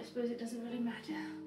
I suppose it doesn't really matter.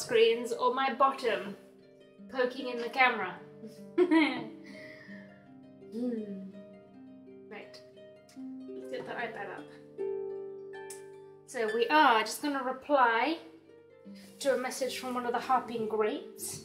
Screens or my bottom poking in the camera? Right, let's get the iPad up. So we are just going to reply to a message from one of the harping greats.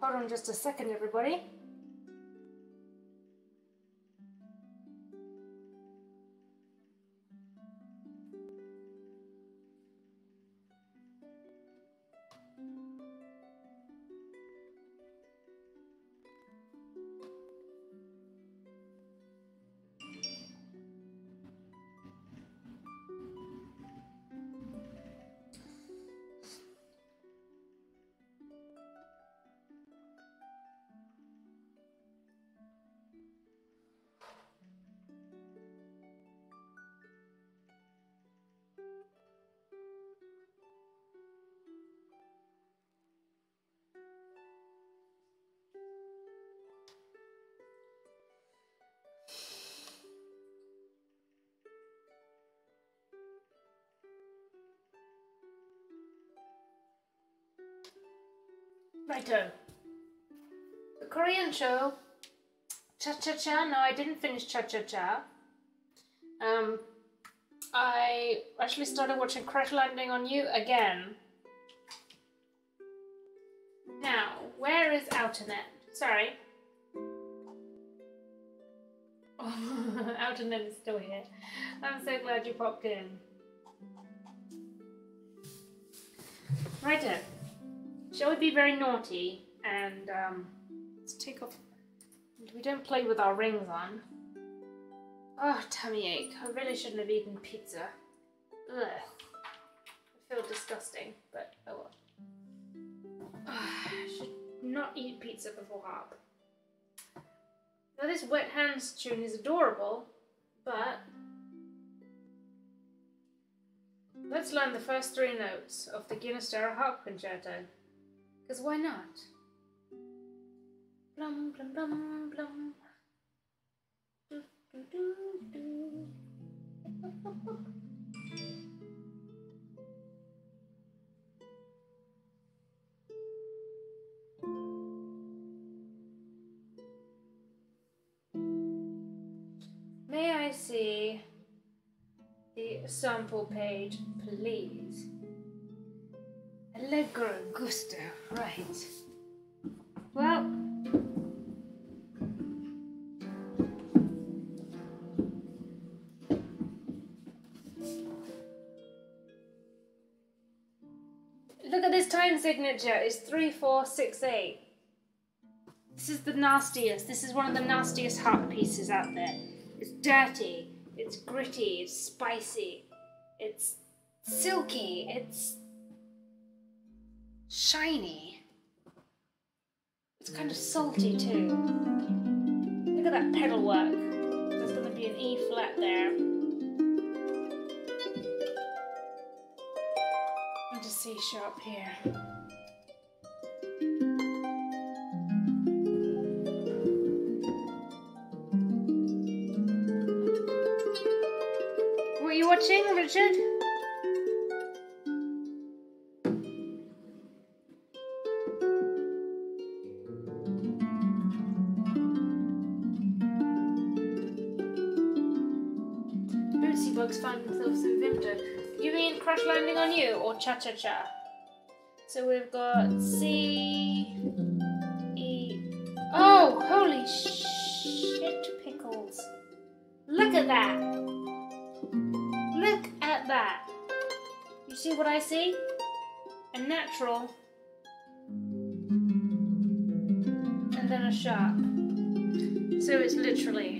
Hold on just a second, everybody. Righto. The Korean show, Cha Cha Cha. No, I didn't finish Cha Cha Cha. Um, I actually started watching Crash Landing on You again. Now, where is Outernet? Sorry. Oh, Outernet is still here. I'm so glad you popped in. Righto. Shall we be very naughty and um, let's take off? We don't play with our rings on. Oh, tummy ache. I really shouldn't have eaten pizza. Ugh. I feel disgusting, but oh well. I should not eat pizza before harp. Now this Wet Hands tune is adorable, but let's learn the first three notes of the Ginastera Harp Concerto. Because why not? Blum, blum, blum, blum. Do, May I see the sample page, please? Allegro giusto, right. Well, look at this time signature. It's 3468. This is the nastiest. This is one of the nastiest harp pieces out there. It's dirty, it's gritty, it's spicy, it's silky, it's shiny. It's kind of salty too. Look at that pedal work. There's going to be an E flat there. And a C sharp here. What are you watching, Richard? Landing on You or Cha Cha Cha? So we've got C, E. Oh, holy shit pickles. Look at that. Look at that. You see what I see? A natural. And then a sharp. So it's literally.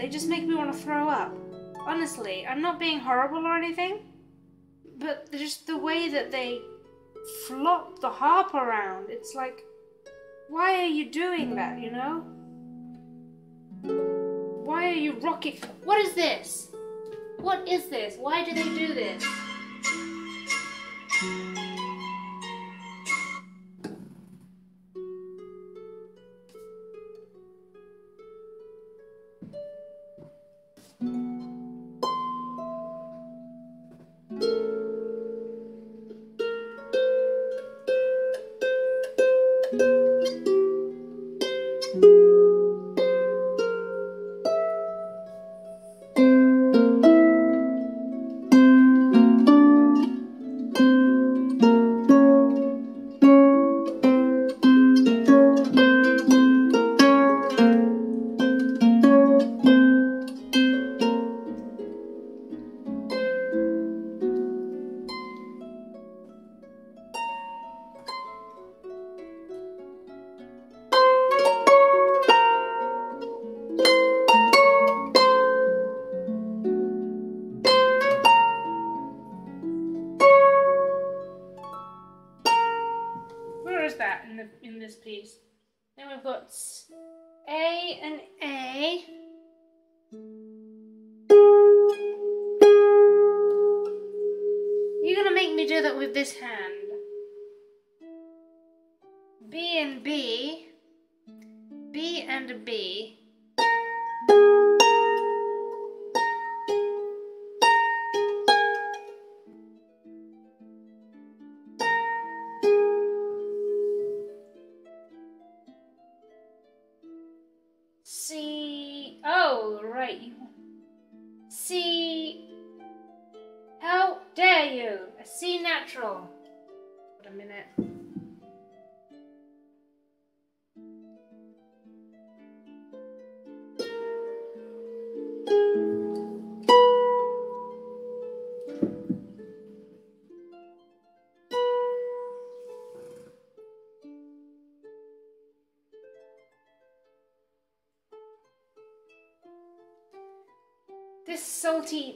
They just make me want to throw up. Honestly, I'm not being horrible or anything, but just the way that they flop the harp around, it's like, why are you doing that, you know? Why are you rocking? What is this? What is this? Why do they do this?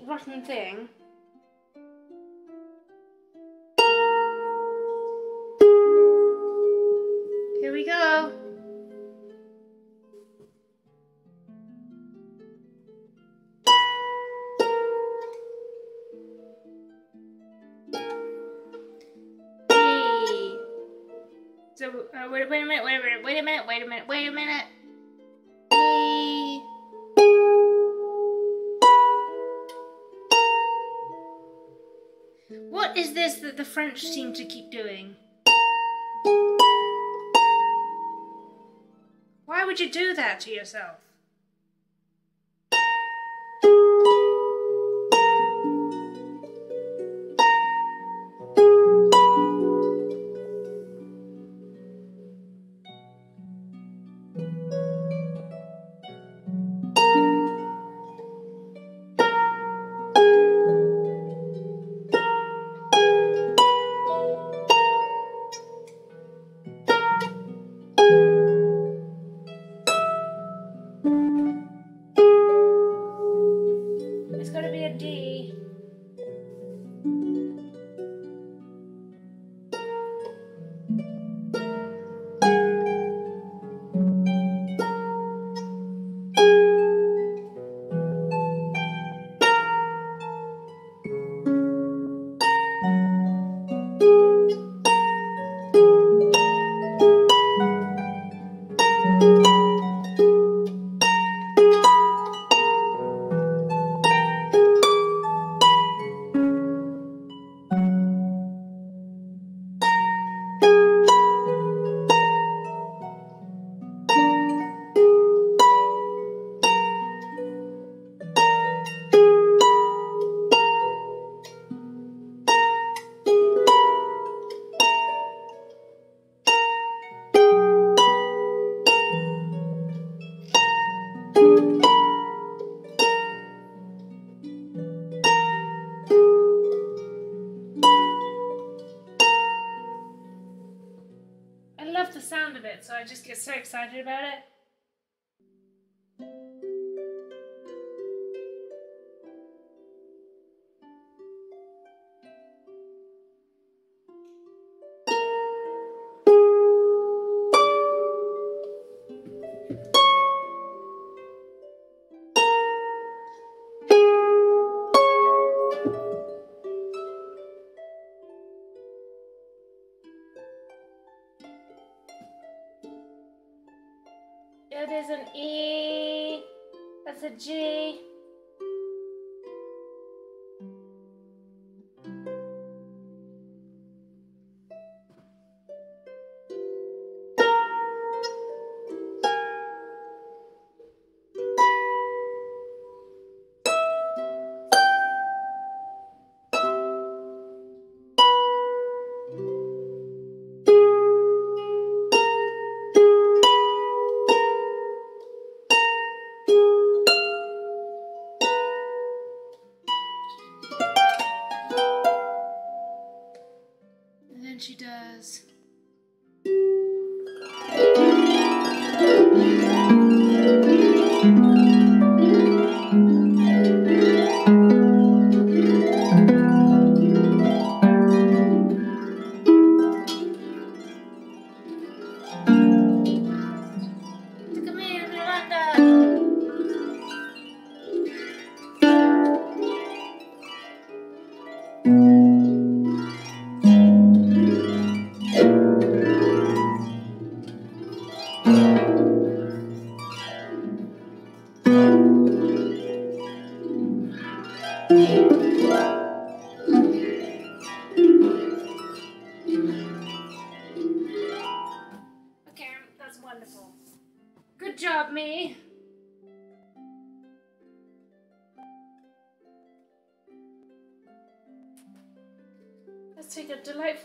rotten thing. French seem to keep doing. Why would you do that to yourself?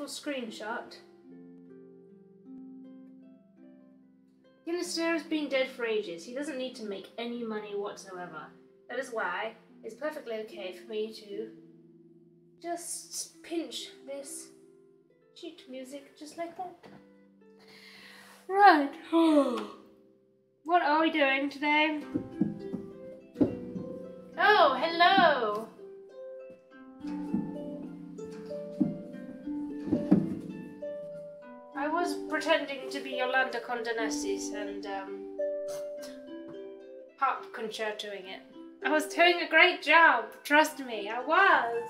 Screenshot. Has been dead for ages. He doesn't need to make any money whatsoever. That is why it's perfectly okay for me to just pinch this sheet music just like that. Right. what are we doing today? Oh, hello. Was pretending to be Yolanda Kondonassis and um, harp concertoing it. I was doing a great job, trust me, I was.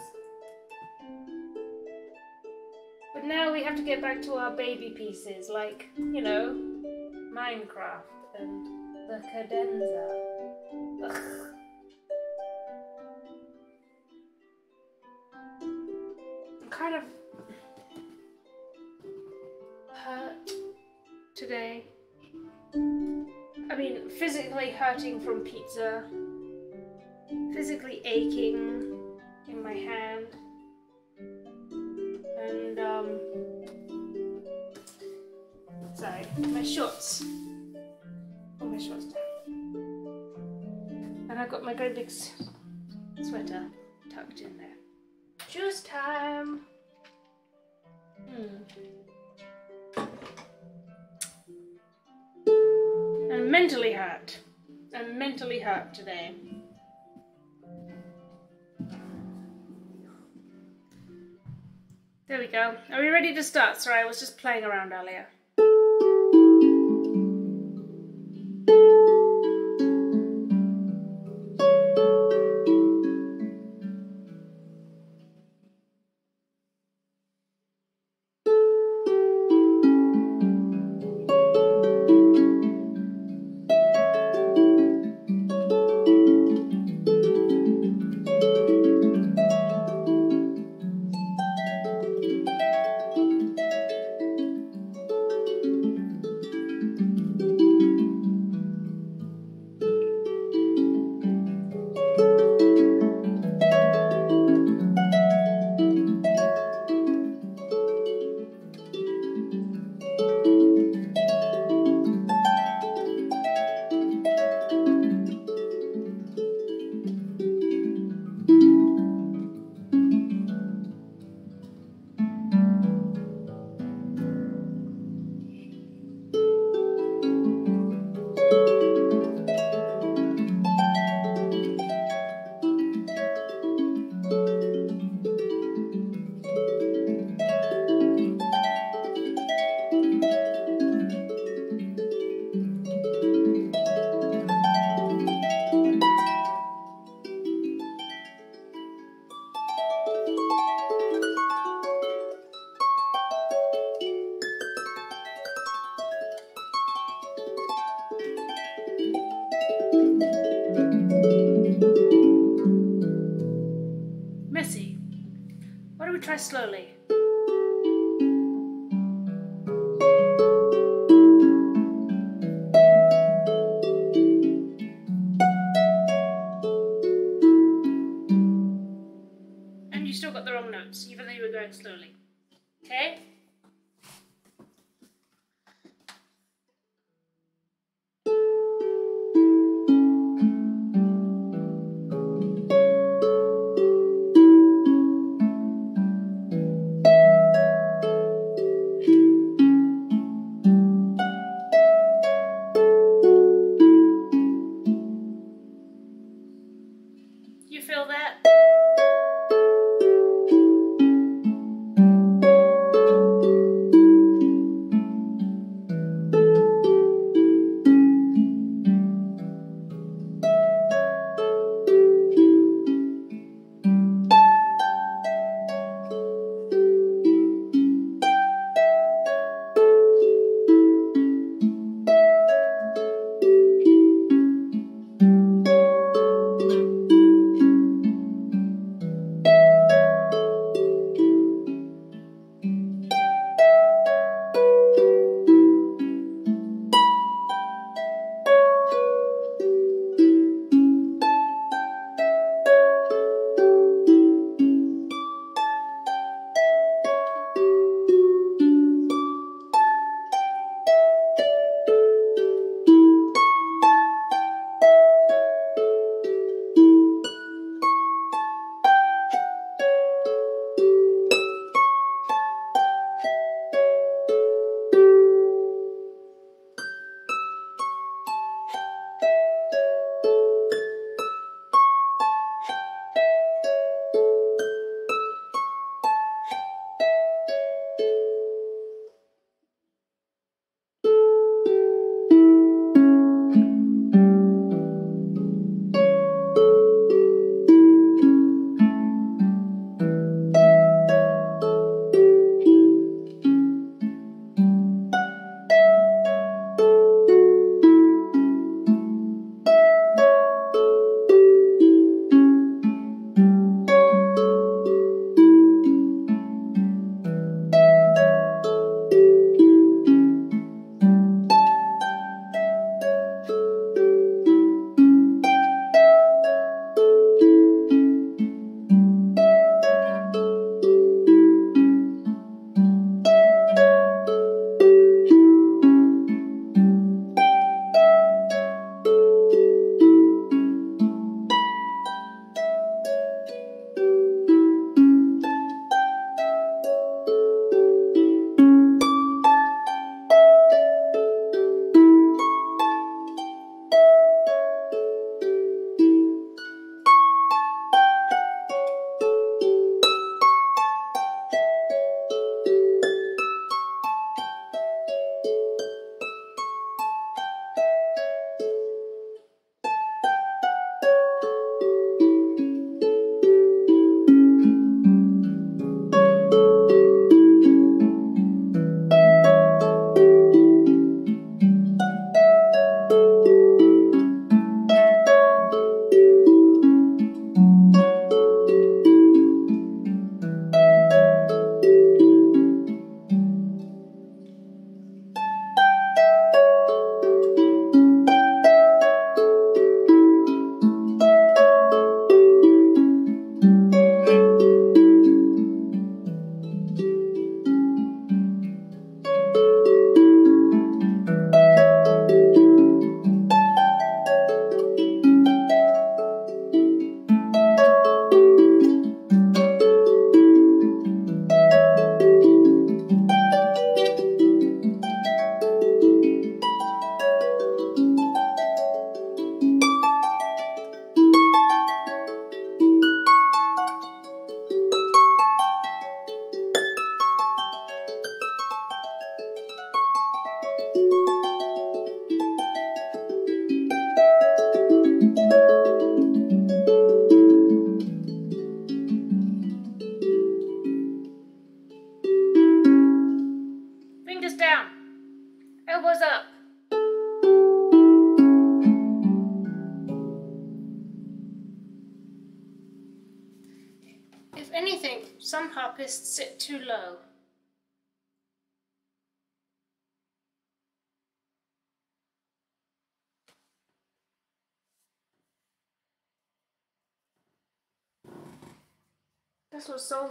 But now we have to get back to our baby pieces, like, you know, Minecraft and the cadenza. Ugh. I'm kind of physically hurting from pizza, physically aching in my hand, and um, sorry, my shorts. Pull my shorts down, and I've got my great big sweater tucked in there. Shoes time. Hmm. I'm mentally hurt. I'm mentally hurt today. There we go. Are we ready to start? Sorry, I was just playing around earlier.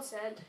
said.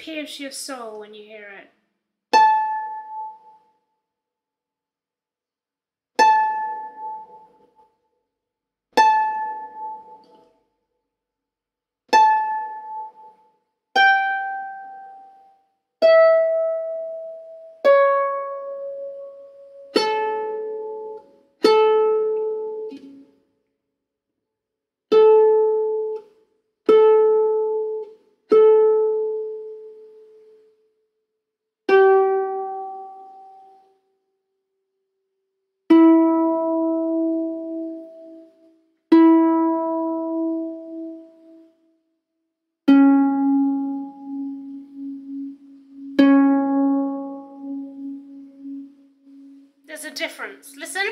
pierce your soul when you hear it. difference. Listen.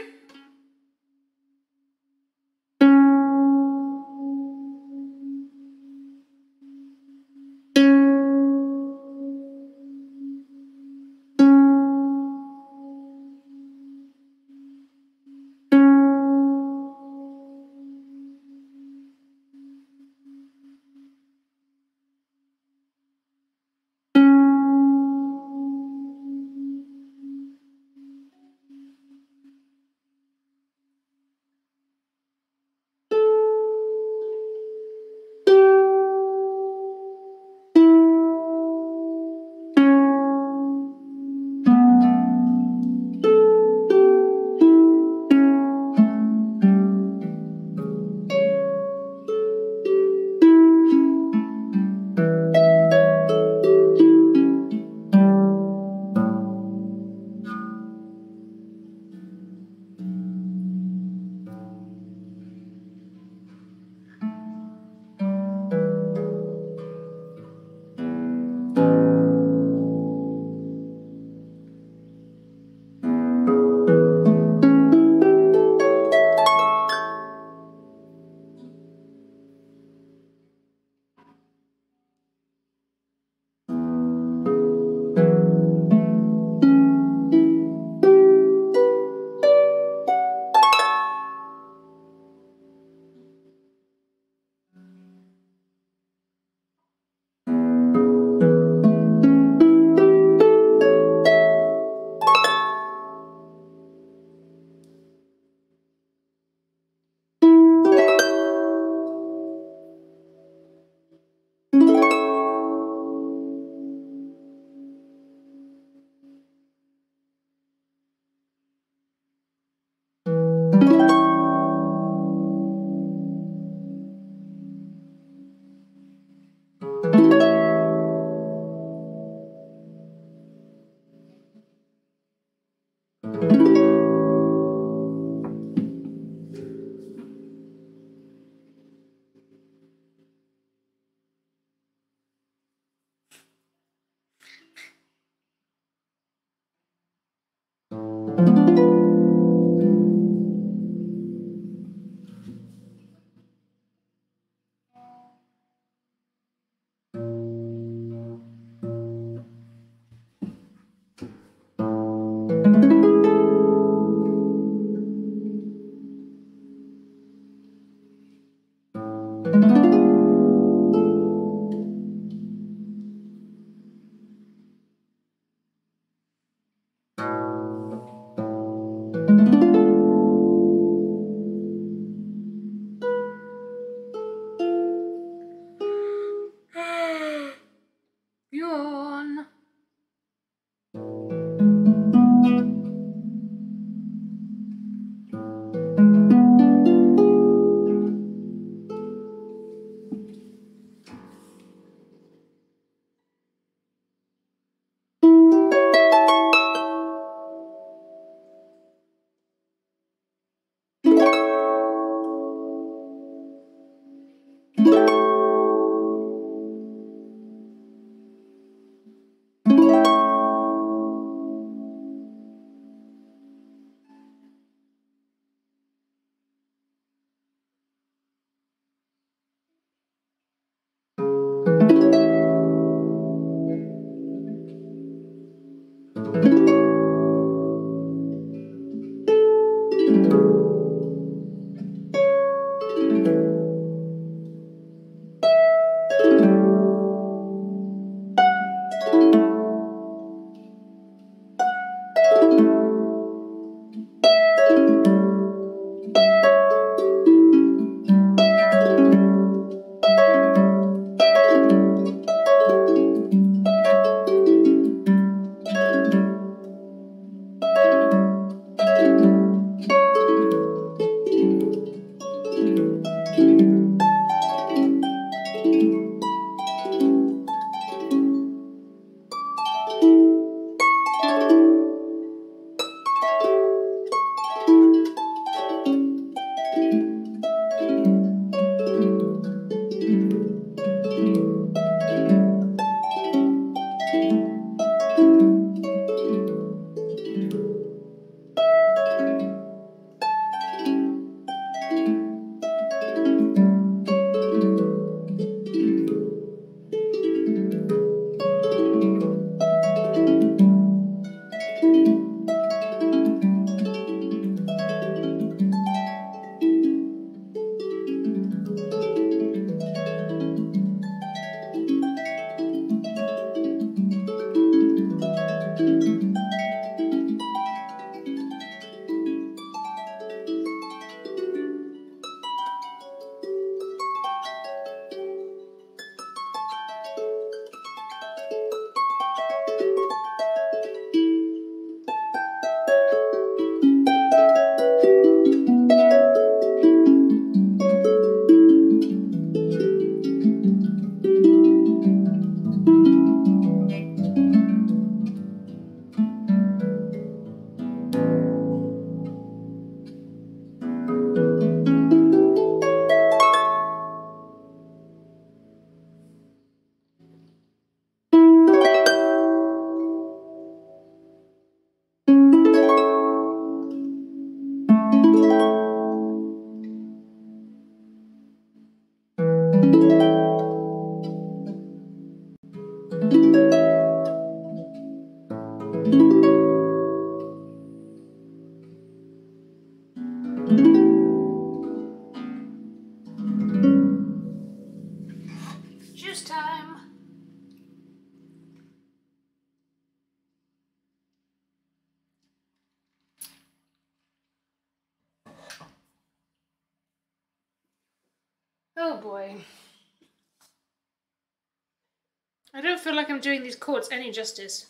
Like I'm doing these chords any justice.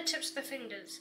The tips of the fingers.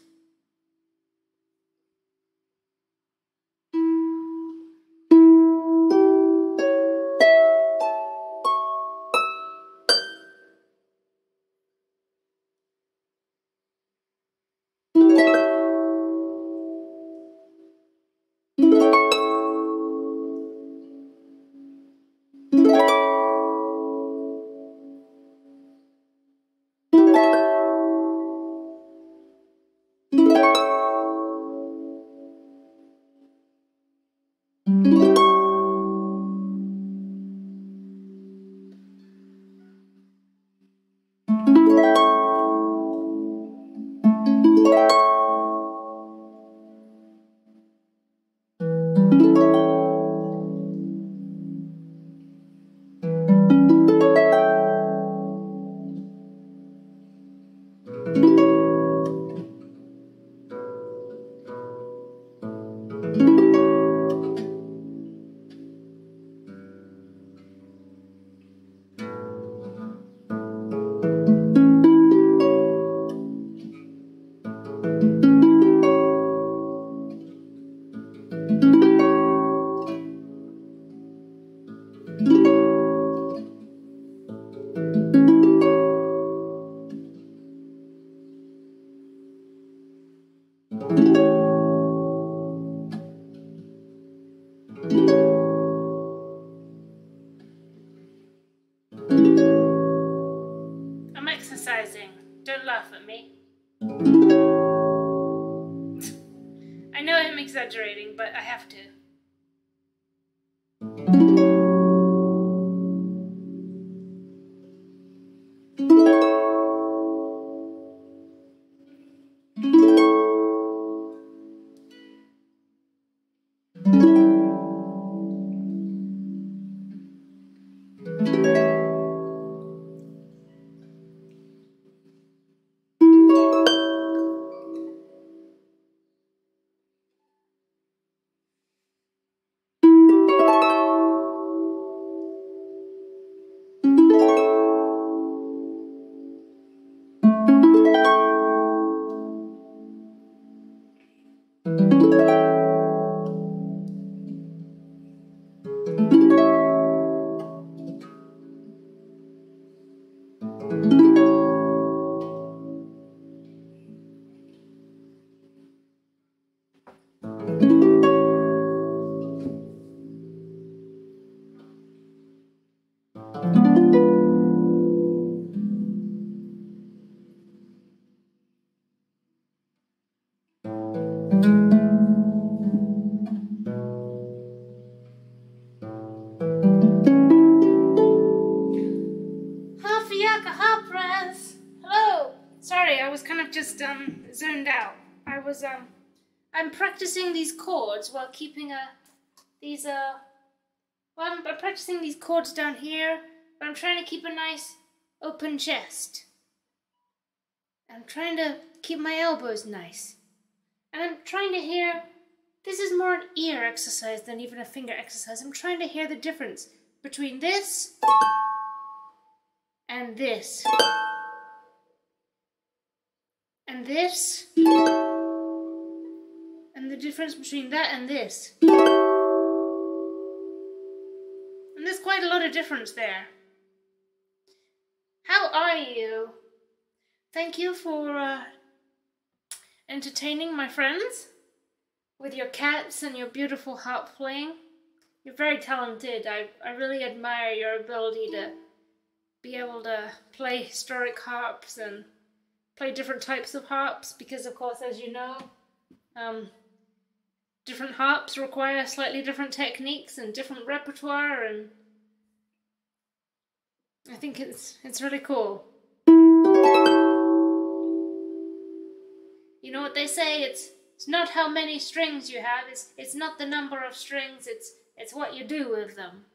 Chords while keeping a these uh, well, I'm, I'm practicing these chords down here, but I'm trying to keep a nice open chest. I'm trying to keep my elbows nice, and I'm trying to hear. This is more an ear exercise than even a finger exercise. I'm trying to hear the difference between this and this and this, the difference between that and this. And there's quite a lot of difference there. How are you? Thank you for uh, entertaining my friends with your cats and your beautiful harp playing. You're very talented. I, I really admire your ability to be able to play historic harps and play different types of harps because, of course, as you know, um, different harps require slightly different techniques and different repertoire, and I think it's it's really cool. You know what they say? It's it's not how many strings you have. It's it's not the number of strings. It's it's what you do with them.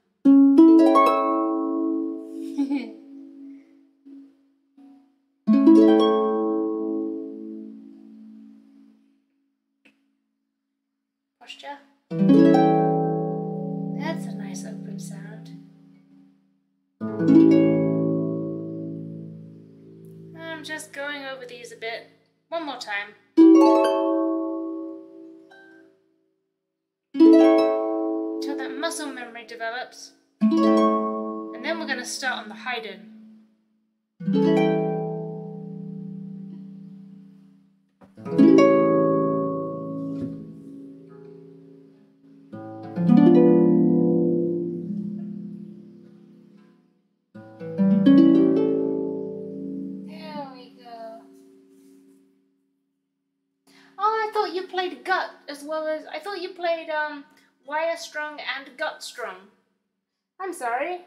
develops. And then we're going to start on the Haydn. Strung. I'm sorry.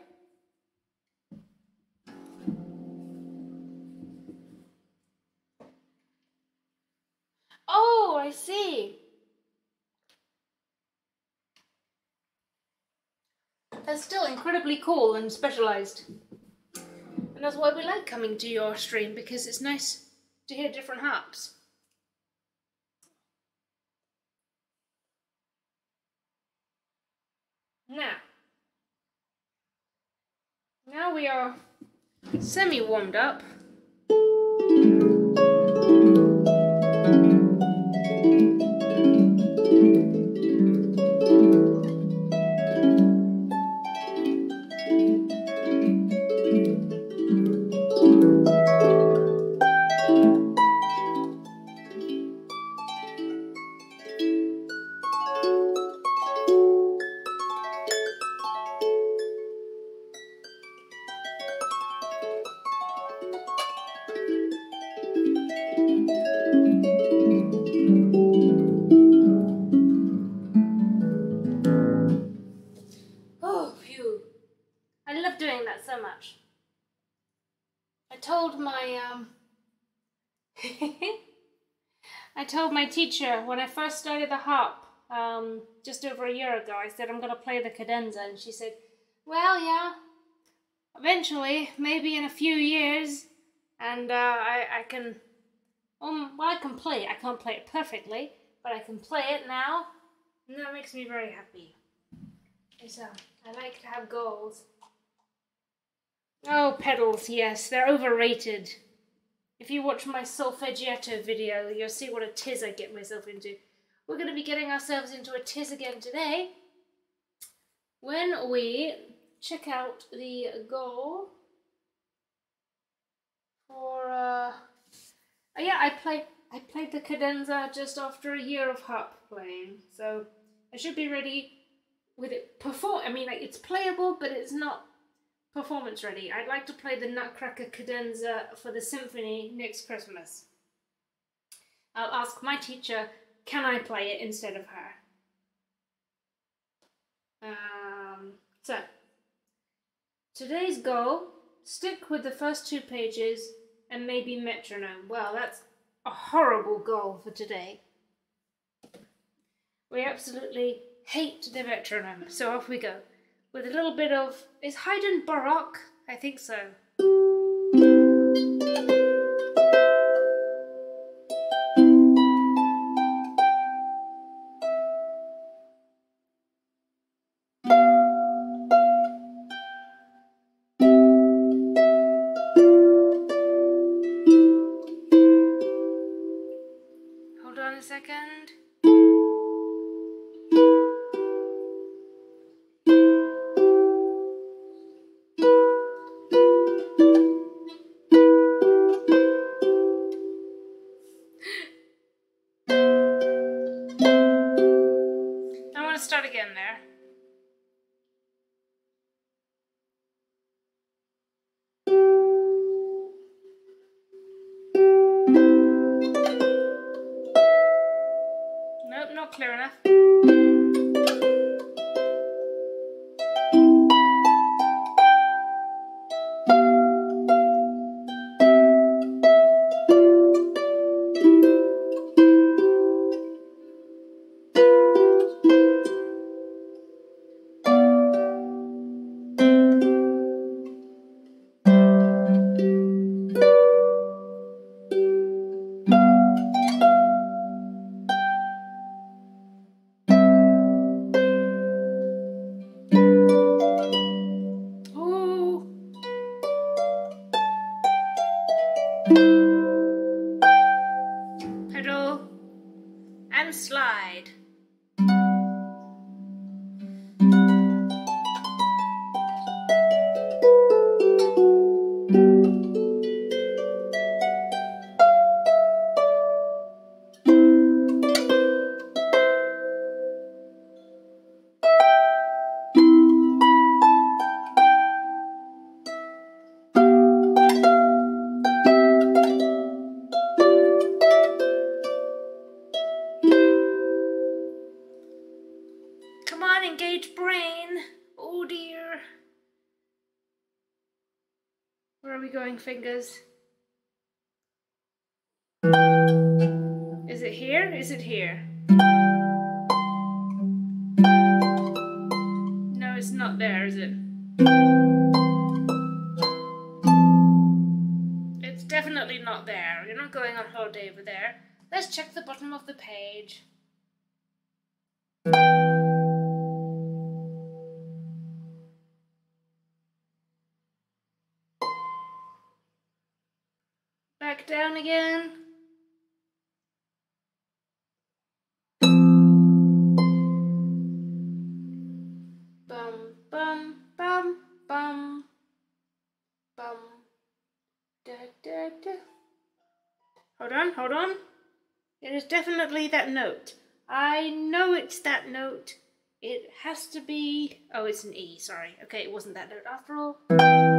Oh, I see. That's still incredibly cool and specialized. And that's why we like coming to your stream, because it's nice to hear different harps. Now, now we are semi warmed up. Teacher, when I first started the harp, um, just over a year ago, I said, I'm going to play the cadenza. And she said, Well, yeah, eventually, maybe in a few years, and uh, I, I can, um, well, I can play it. I can't play it perfectly, but I can play it now, and that makes me very happy. So, I like to have goals. Oh, pedals, yes, they're overrated. If you watch my Solfeggietto video, you'll see what a tiz I get myself into. We're going to be getting ourselves into a tiz again today when we check out the goal for, Or yeah, I play I played the cadenza just after a year of harp playing, so I should be ready with it perform. I mean, like it's playable, but it's not performance ready. I'd like to play the Nutcracker cadenza for the symphony next Christmas. I'll ask my teacher, can I play it instead of her? Um, so, today's goal stick with the first two pages and maybe metronome. Well, that's a horrible goal for today. We absolutely hate the metronome, so off we go. With a little bit of. Is Haydn Baroque? I think so. Definitely that note. I know it's that note. It has to be. Oh, it's an E, sorry. Okay, it wasn't that note after all.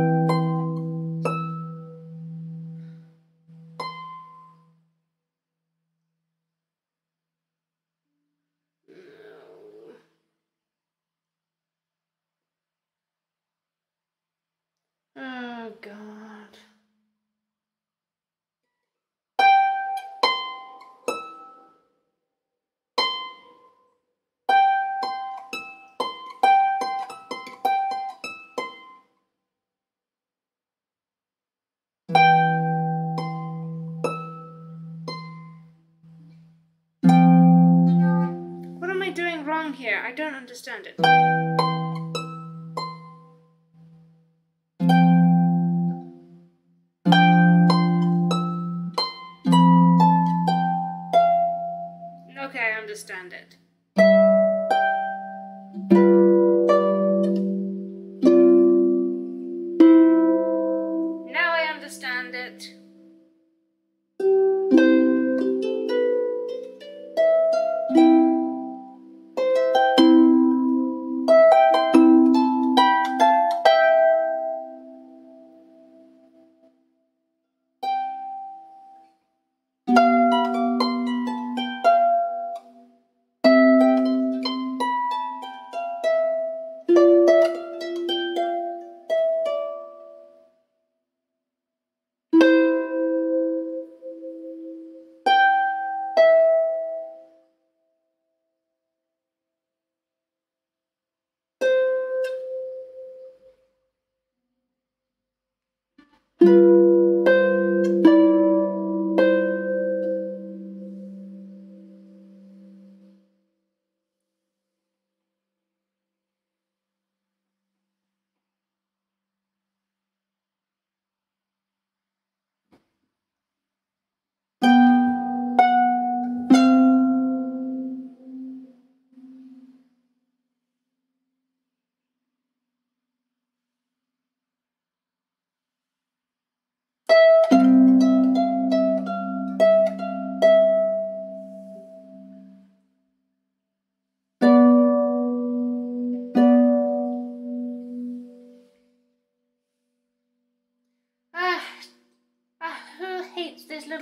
Understand it.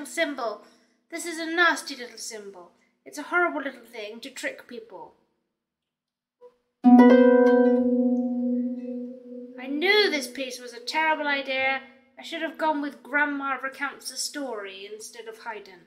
Little symbol. This is a nasty little symbol. It's a horrible little thing to trick people. I knew this piece was a terrible idea. I should have gone with Grandma Recounts a Story instead of Haydn.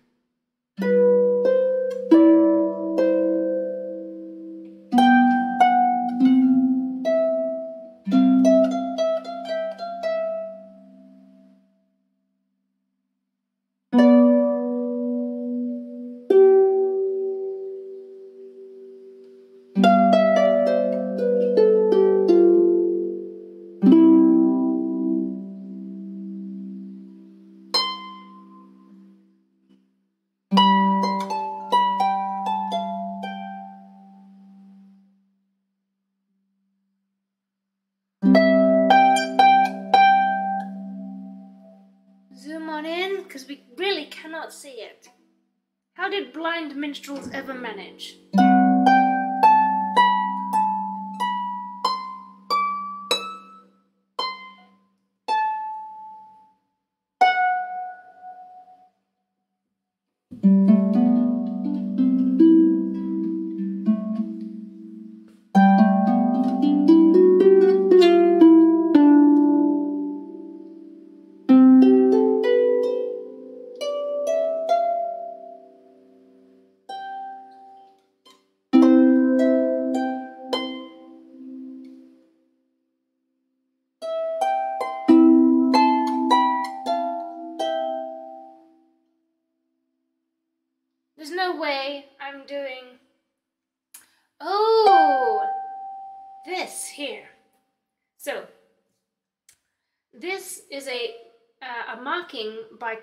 Blind ever manage?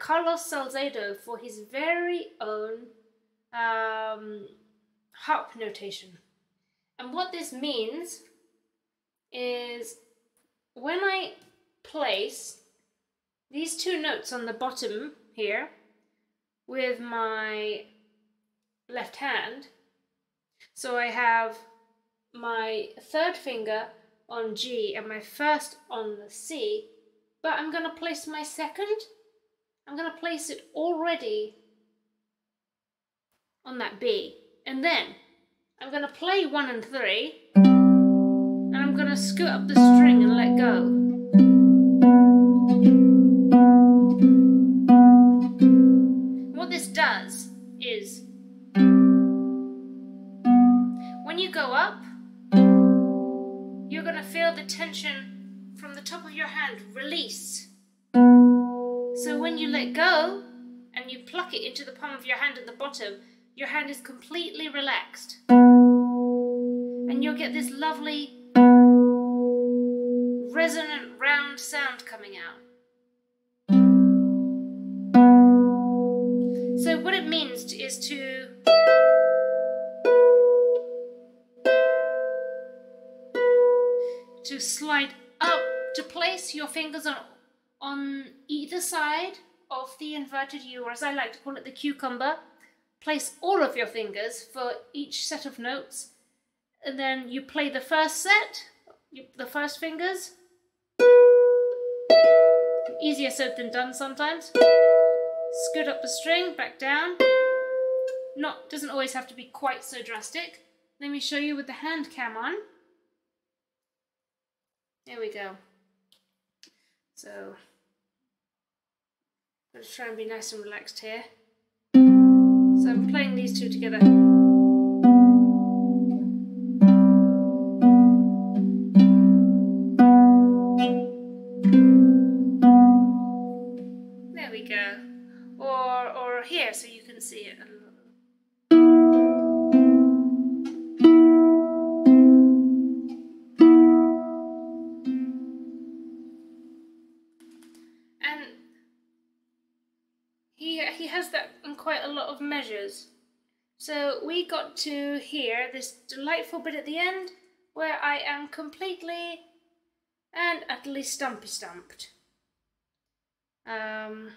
Carlos Salzedo for his very own um, harp notation. And what this means is when I place these two notes on the bottom here with my left hand, so I have my third finger on G and my first on the C, but I'm going to place my second I'm going to place it already on that B. And then I'm going to play one and three, and I'm going to scoot up the string and let go. What this does is, when you go up, you're going to feel the tension from the top of your hand release. So when you let go and you pluck it into the palm of your hand at the bottom, your hand is completely relaxed. And you'll get this lovely resonant round sound coming out. So what it means is to to slide up to place your fingers on on either side of the inverted U, or as I like to call it, the cucumber. Place all of your fingers for each set of notes, and then you play the first set, the first fingers. Easier said than done sometimes. Scoot up the string, back down. Not doesn't always have to be quite so drastic. Let me show you with the hand cam on. There we go. So, let's try and be nice and relaxed here. So I'm playing these two together. There we go. Or, or here so you can see it So we got to hear this delightful bit at the end where I am completely and utterly stumpy stumped. Um,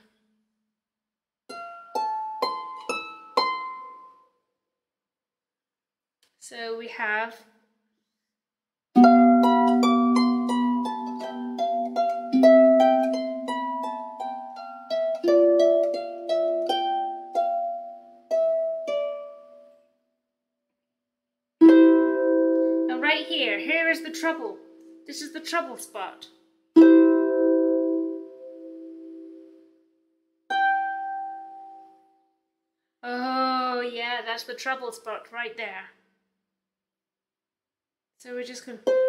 so we have This is the trouble spot. Oh, yeah, that's the trouble spot right there. So we're just going to...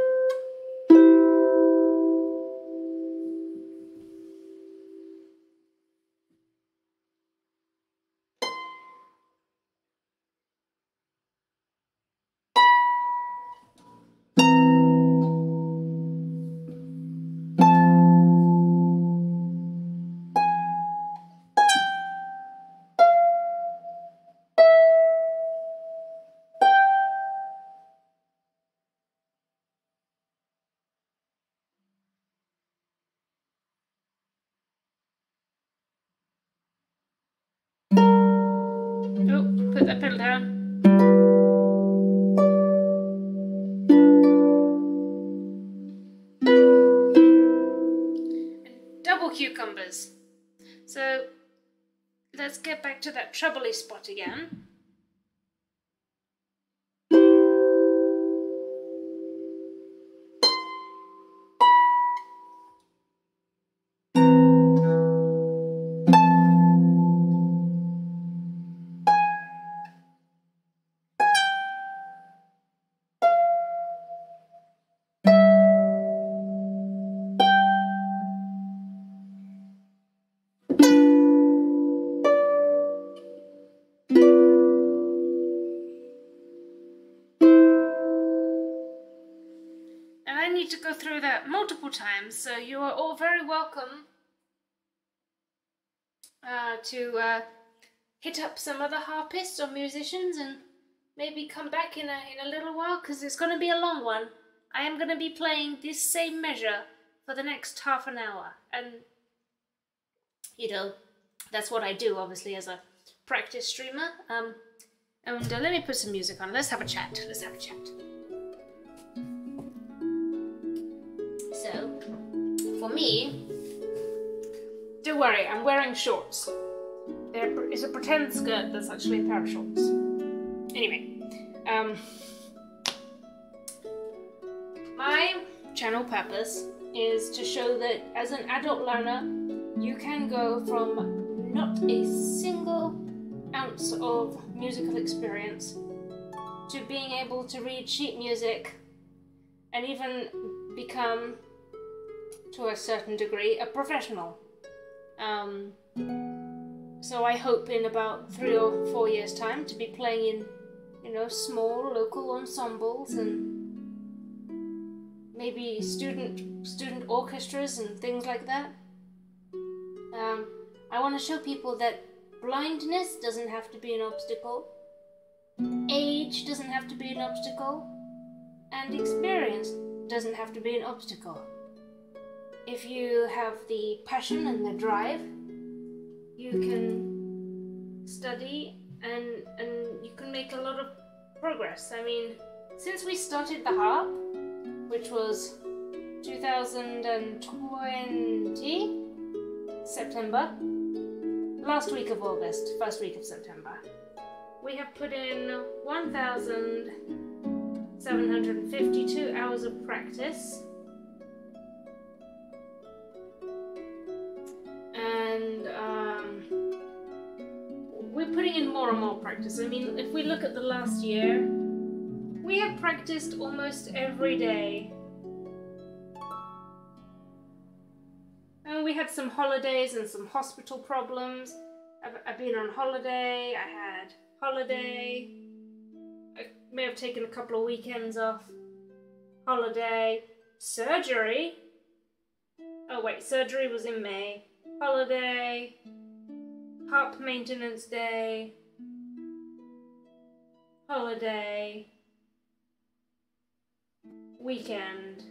to that trebly spot again. Times, so you are all very welcome uh, to uh, hit up some other harpists or musicians and maybe come back in a, in a little while because it's going to be a long one. I am going to be playing this same measure for the next half an hour, and you know, that's what I do obviously as a practice streamer. Um, and uh, let me put some music on. Let's have a chat. Let's have a chat. Me, don't worry, I'm wearing shorts. There is a pretend skirt that's actually a pair of shorts. Anyway, um, my channel purpose is to show that as an adult learner, you can go from not a single ounce of musical experience to being able to read sheet music and even become to a certain degree, a professional. Um, so I hope in about three or four years' time to be playing in, you know, small local ensembles and maybe student student orchestras and things like that. Um, I want to show people that blindness doesn't have to be an obstacle, age doesn't have to be an obstacle, and experience doesn't have to be an obstacle. If you have the passion and the drive, you can study and and you can make a lot of progress. I mean, since we started the harp, which was 2020 September, last week of August, first week of September, we have put in 1,752 hours of practice. Putting in more and more practice. I mean, if we look at the last year, we have practiced almost every day. And we had some holidays and some hospital problems. I've, I've been on holiday, I had holiday. I may have taken a couple of weekends off. Holiday. Surgery. Oh, wait, surgery was in May. Holiday. Harp maintenance day. Holiday. Weekend.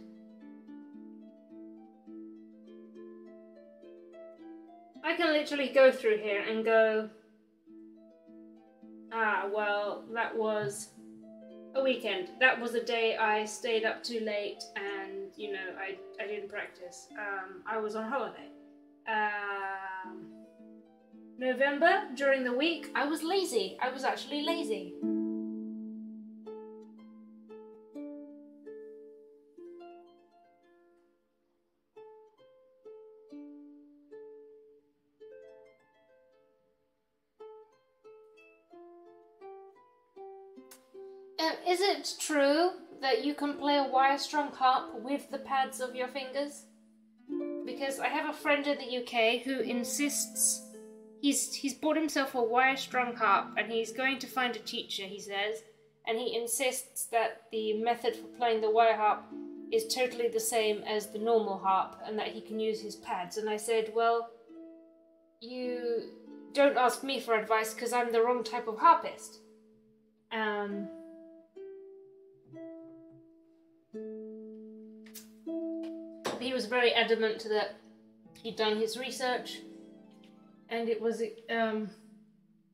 I can literally go through here and go, ah, well, that was a weekend. That was a day I stayed up too late and, you know, I, I didn't practice. Um, I was on holiday. Um, November, during the week, I was lazy. I was actually lazy. Um, is it true that you can play a wire strung harp with the pads of your fingers? Because I have a friend in the UK who insists he's he's bought himself a wire strung harp and he's going to find a teacher, he says, and he insists that the method for playing the wire harp is totally the same as the normal harp and that he can use his pads. And I said, Well, you don't ask me for advice because I'm the wrong type of harpist. Um, he was very adamant that he'd done his research and it was, um,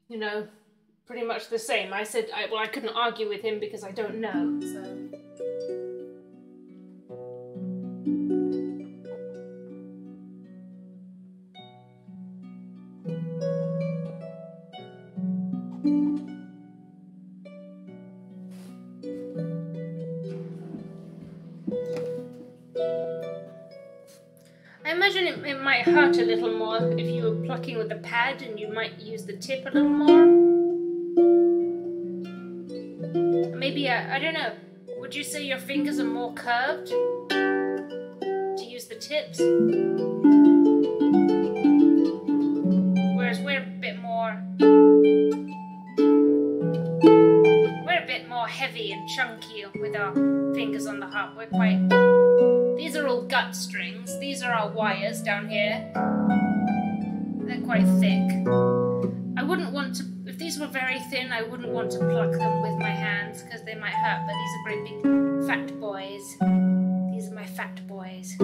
you know, pretty much the same. I said, I, well, I couldn't argue with him because I don't know, so. I imagine it, it might hurt a little more if you were plucking with a pad and you might use the tip a little more. Maybe, uh, I don't know, would you say your fingers are more curved to use the tips? Whereas we're a bit more, we're a bit more heavy and chunky with our fingers on the harp. We're quite these are all gut strings. These are our wires down here. Quite thick. I wouldn't want to, if these were very thin, I wouldn't want to pluck them with my hands because they might hurt, but these are great big fat boys. These are my fat boys.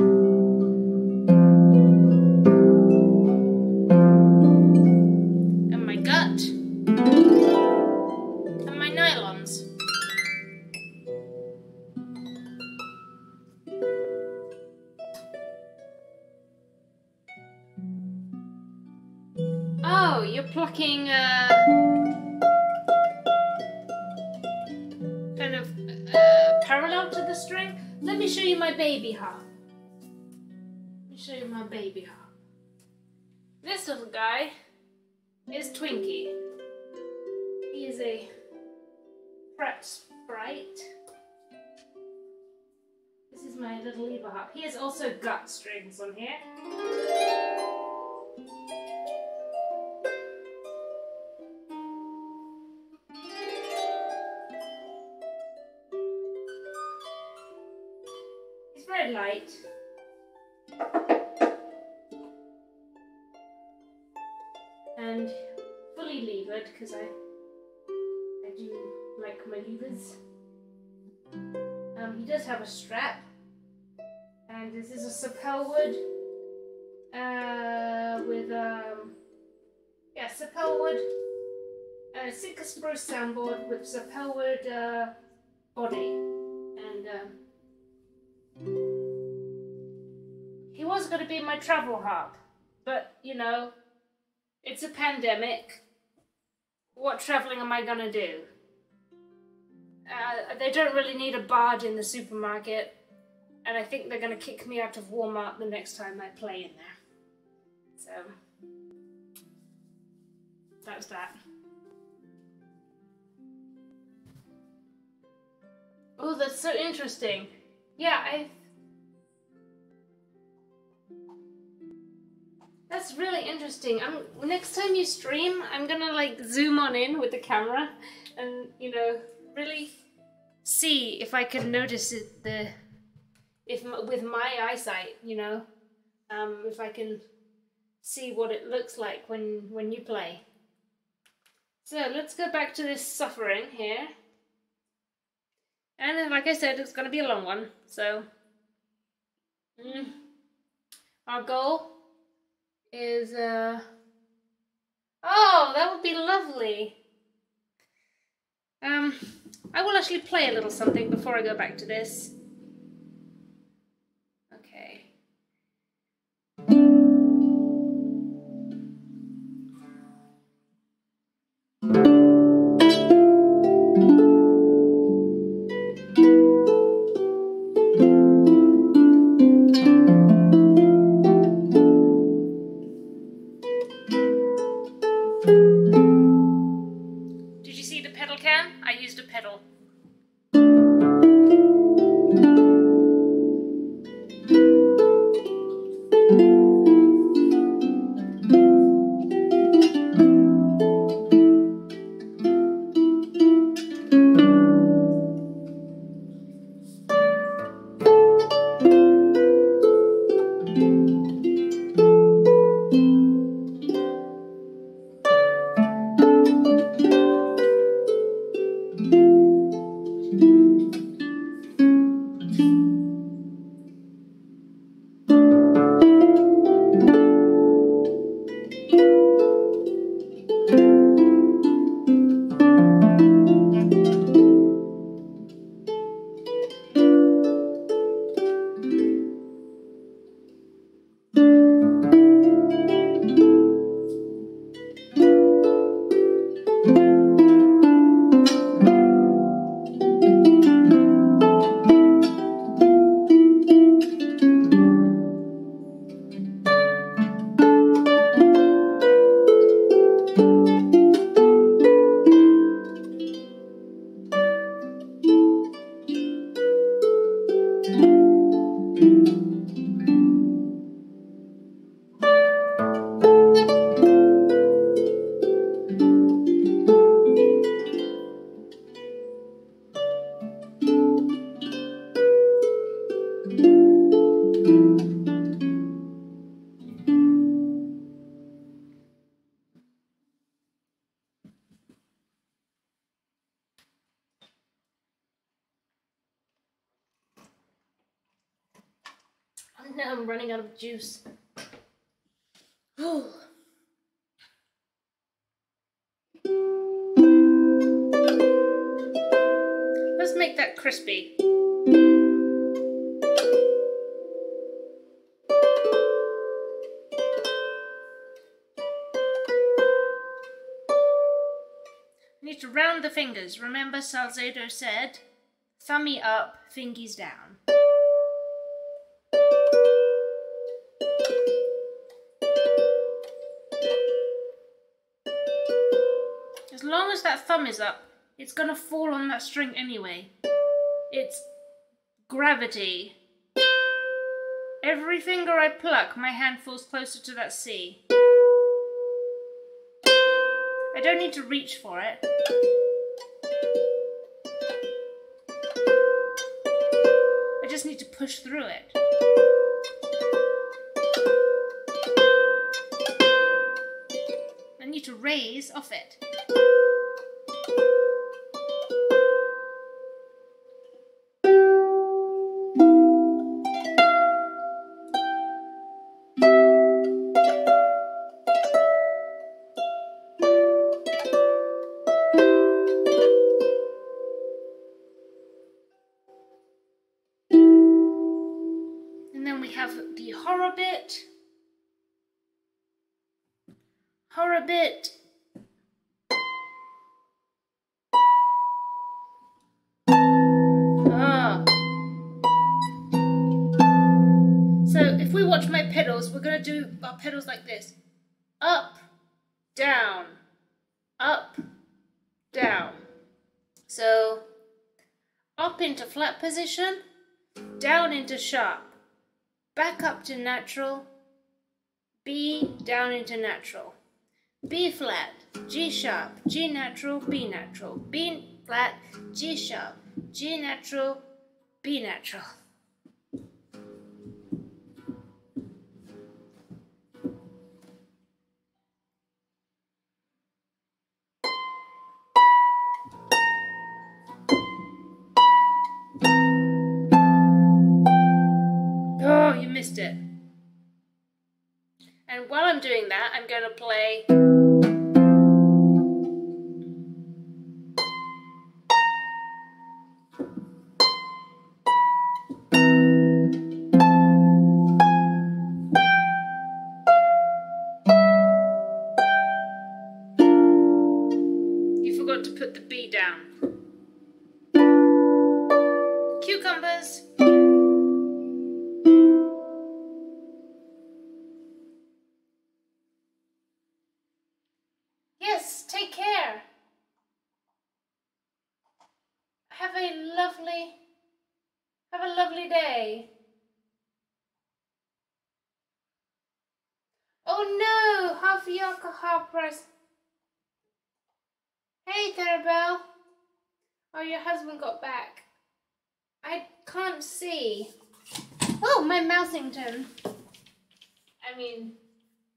Plucking uh, kind of uh, parallel to the string. Let me show you my baby harp. Let me show you my baby harp. This little guy is Twinkie. He is a fret sprite. This is my little lever harp. He has also gut strings on here. Light. And fully levered because I I do like my levers. Um, he does have a strap, and this is a sapele wood uh, with um, yeah sapele wood, a Sitka spruce soundboard with sapele wood uh, body, and um, going to be my travel hub. but you know, it's a pandemic. What traveling am I going to do? Uh, they don't really need a bard in the supermarket, and I think they're going to kick me out of Walmart the next time I play in there. So, that was that. Oh, that's so interesting. Yeah, I That's really interesting. I'm next time you stream, I'm gonna like zoom on in with the camera, and you know, really see if I can notice it, the if with my eyesight, you know, um, if I can see what it looks like when when you play. So let's go back to this suffering here. And then, like I said, it's going to be a long one. So, mm, our goal is uh oh that would be lovely. Um I will actually play a little something before I go back to this fingers. Remember Salzedo said, thummy up, fingies down. As long as that thumb is up, it's gonna fall on that string anyway. It's gravity. Every finger I pluck, my hand falls closer to that C. I don't need to reach for it. Push through it. I need to raise off it. To natural, B down into natural, B flat, G sharp, G natural, B natural, B flat, G sharp, G natural, B natural. Doing that, I'm going to play. Husband got back. I can't see. Oh, my Mousington. I mean,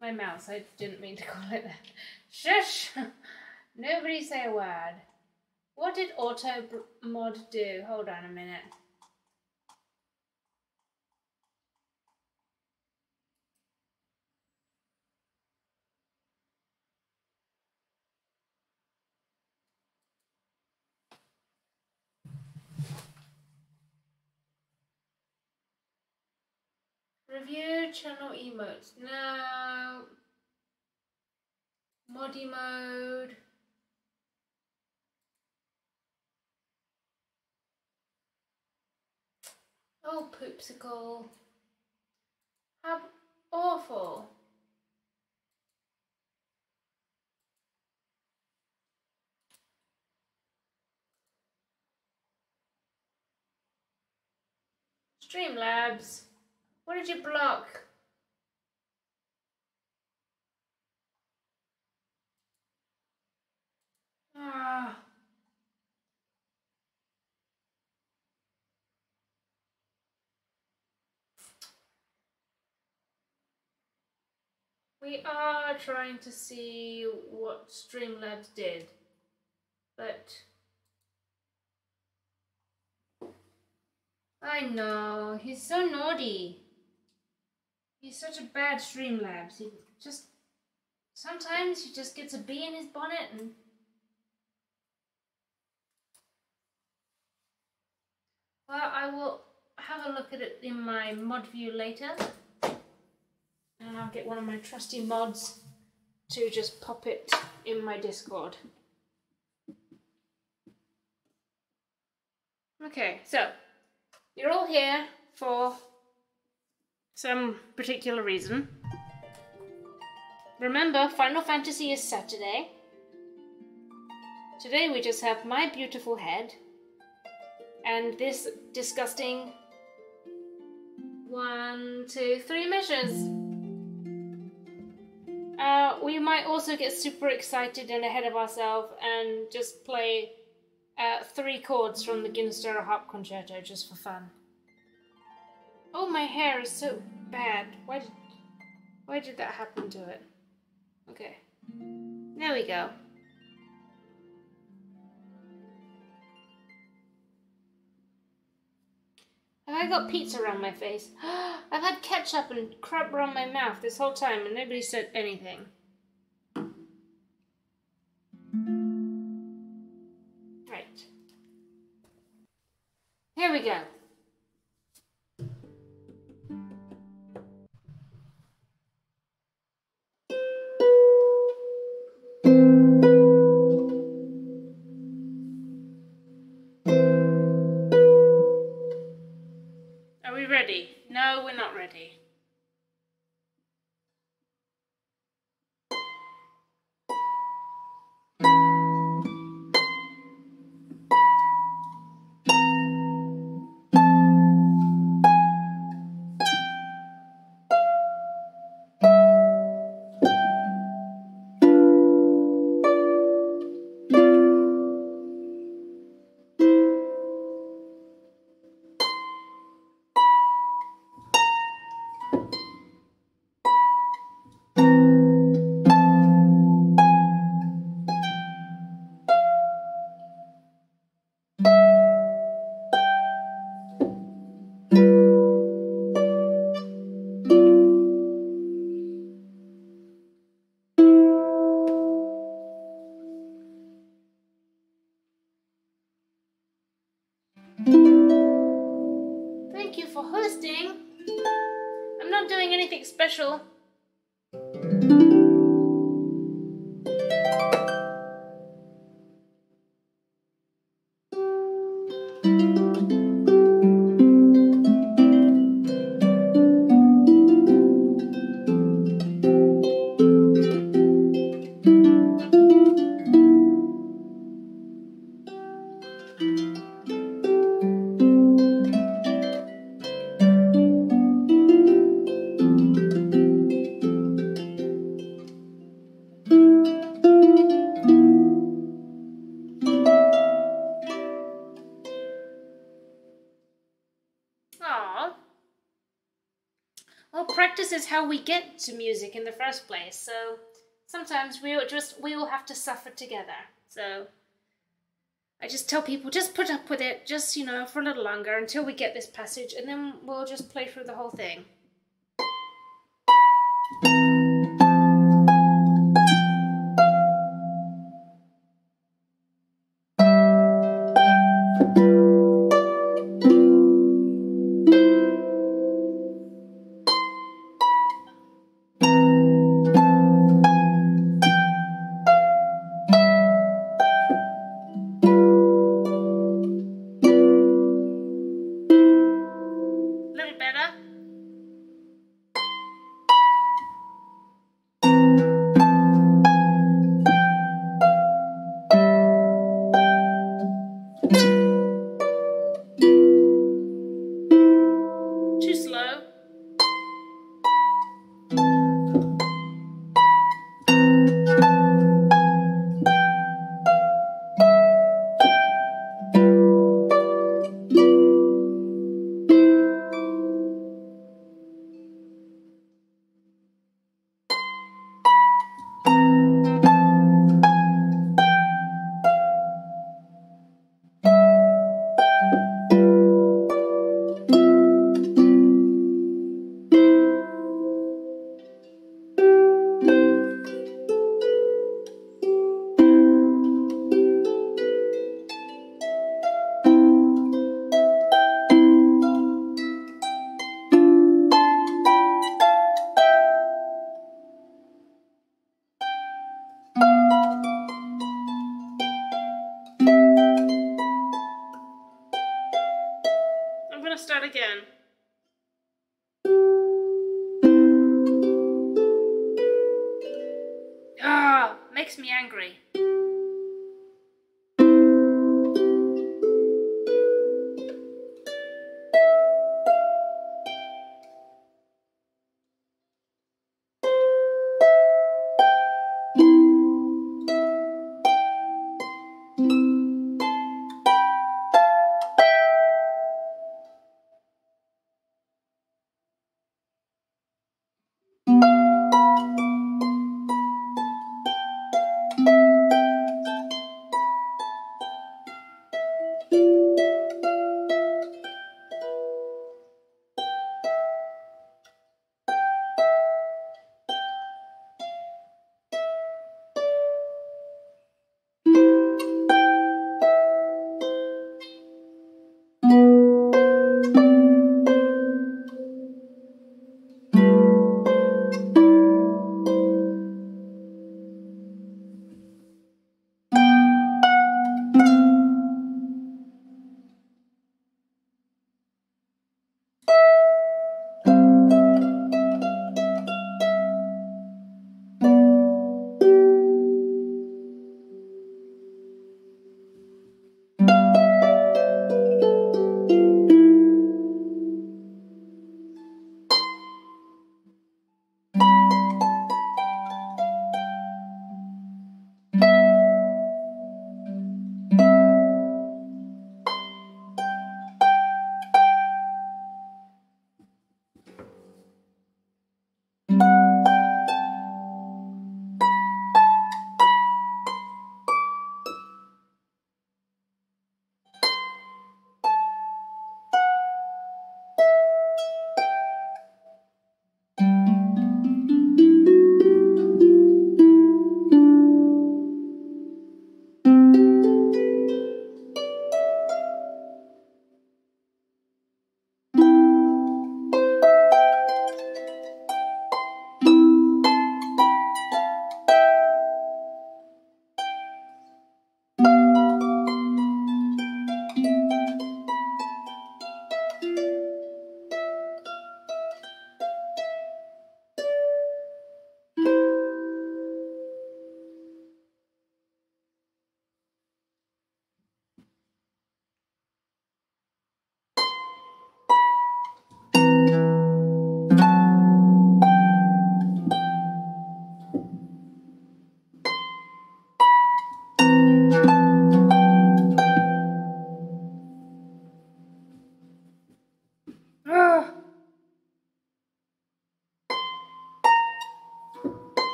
my mouse. I didn't mean to call it that. Shush! Nobody say a word. What did auto mod do? Hold on a minute. Review channel emotes. No. Moddy mode. Oh, poopsicle. How awful. Streamlabs. What did you block? Ah. We are trying to see what Streamlabs did, but I know he's so naughty. He's such a bad Streamlabs. He just sometimes he just gets a bee in his bonnet and Well, I will have a look at it in my mod view later. And I'll get one of my trusty mods to just pop it in my Discord. Okay, so you're all here for some particular reason. Remember, Final Fantasy is Saturday. Today we just have my beautiful head and this disgusting one, two, three measures. Uh, we might also get super excited and ahead of ourselves and just play uh, three chords from the Ginastera Harp Concerto just for fun. Oh, my hair is so bad. Why did, why did that happen to it? Okay. There we go. Have I got pizza around my face? I've had ketchup and crap around my mouth this whole time and nobody said anything. Right. Here we go. First place, so sometimes we'll just we will have to suffer together. So I just tell people just put up with it, just you know, for a little longer until we get this passage, and then we'll just play through the whole thing.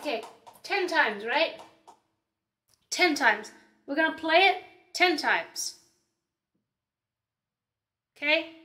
Okay, 10 times, right? 10 times. We're going to play it 10 times. Okay?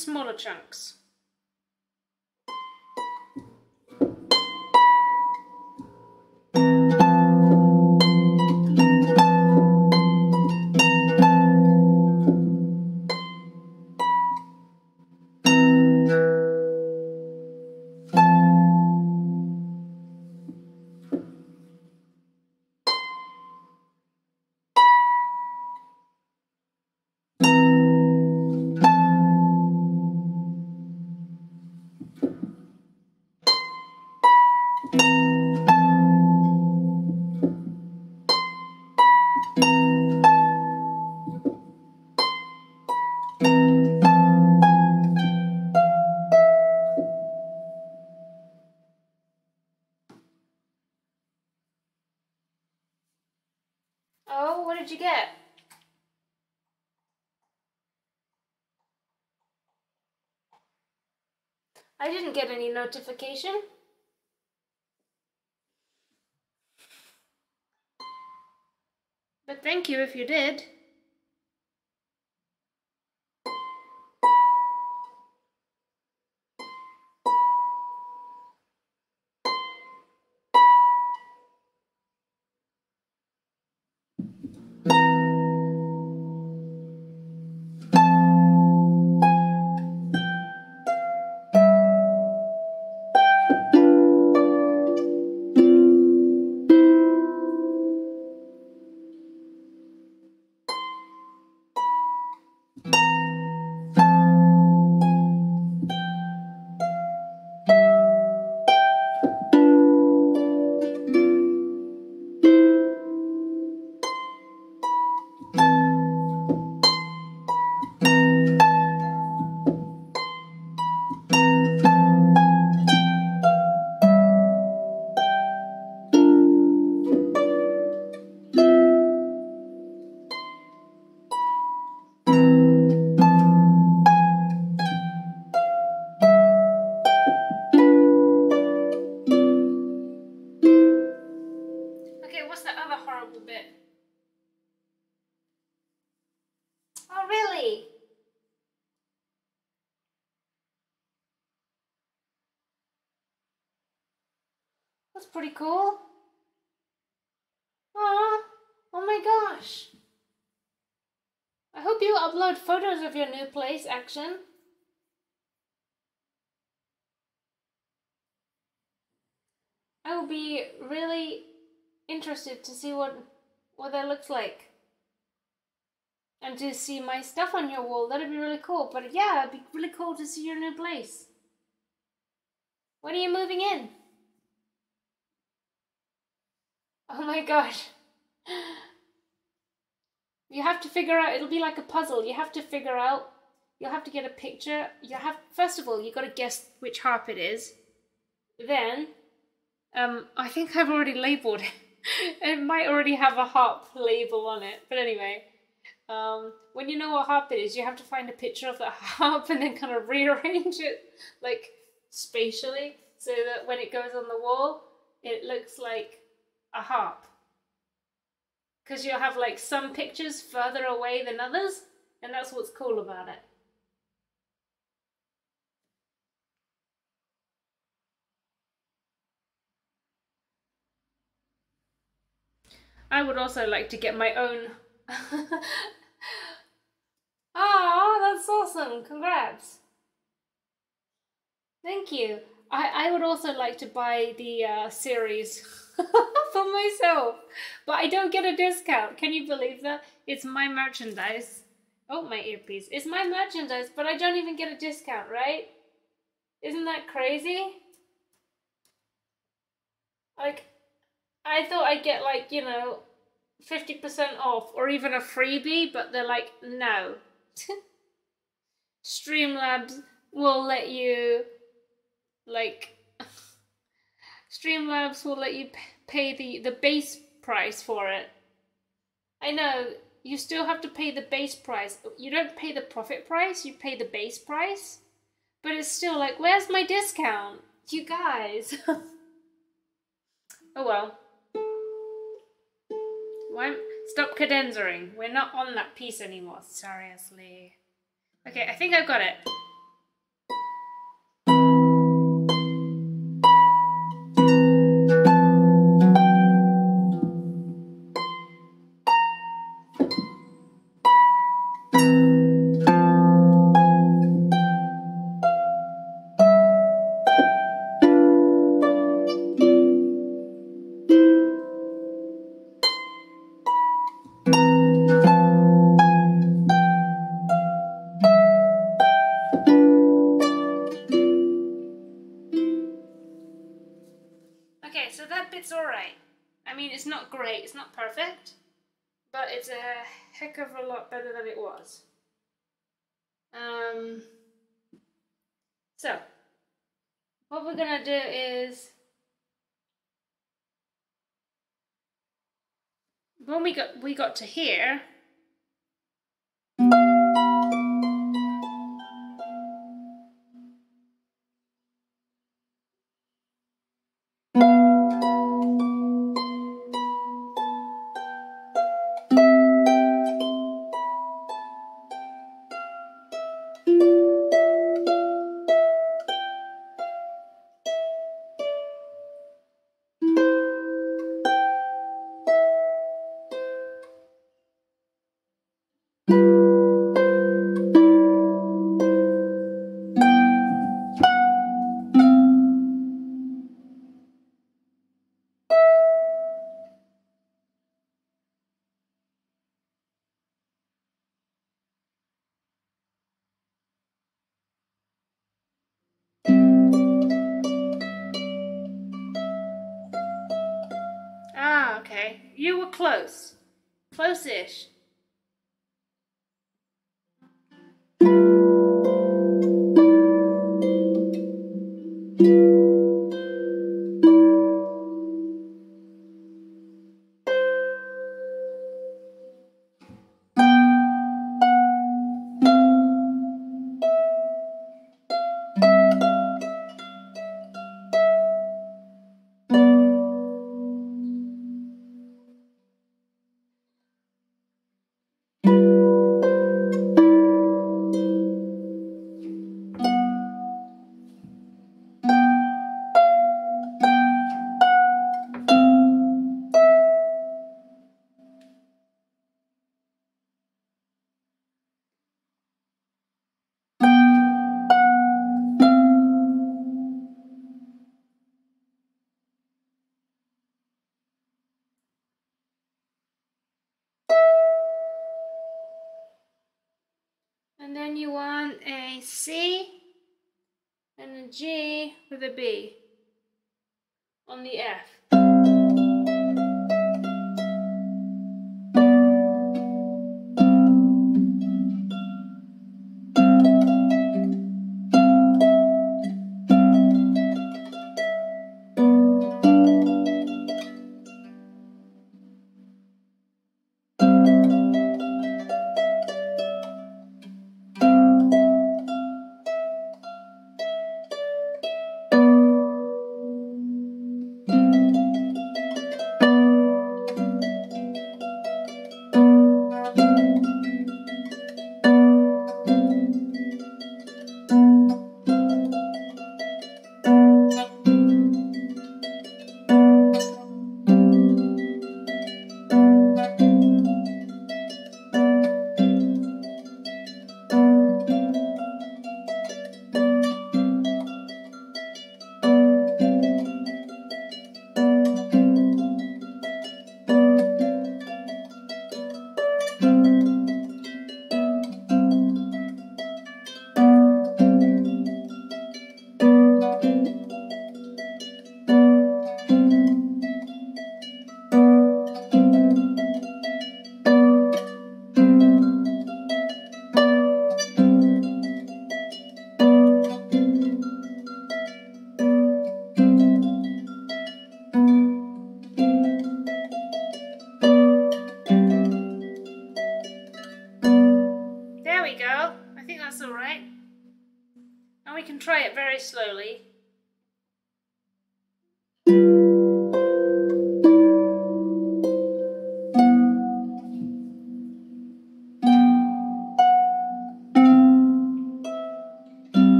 smaller chunks. I didn't get any notification. But thank you if you did. Pretty cool. Oh, oh my gosh. I hope you upload photos of your new place, Action. I will be really interested to see what what that looks like. And to see my stuff on your wall, that'd be really cool. But yeah, it'd be really cool to see your new place. When are you moving in? Oh my gosh. You have to figure out, it'll be like a puzzle. You have to figure out, you'll have to get a picture. You have, first of all, you've got to guess which harp it is. Then, um, I think I've already labeled it. it might already have a harp label on it. But anyway, um, when you know what harp it is, you have to find a picture of that harp and then kind of rearrange it, like spatially, so that when it goes on the wall, it looks like a harp. Because you'll have like some pictures further away than others, and that's what's cool about it. I would also like to get my own. oh, that's awesome! Congrats! Thank you. I, I would also like to buy the uh, series for myself, but I don't get a discount. Can you believe that? It's my merchandise. Oh, my earpiece. It's my merchandise, but I don't even get a discount, right? Isn't that crazy? Like, I thought I'd get like, you know, 50% off or even a freebie, but they're like, no. Streamlabs will let you, like, Streamlabs will let you pay the, the base price for it. I know, you still have to pay the base price. You don't pay the profit price, you pay the base price. But it's still like, where's my discount? You guys. oh well. Why? Stop cadenzering. We're not on that piece anymore. Seriously. Okay, I think I've got it. To here,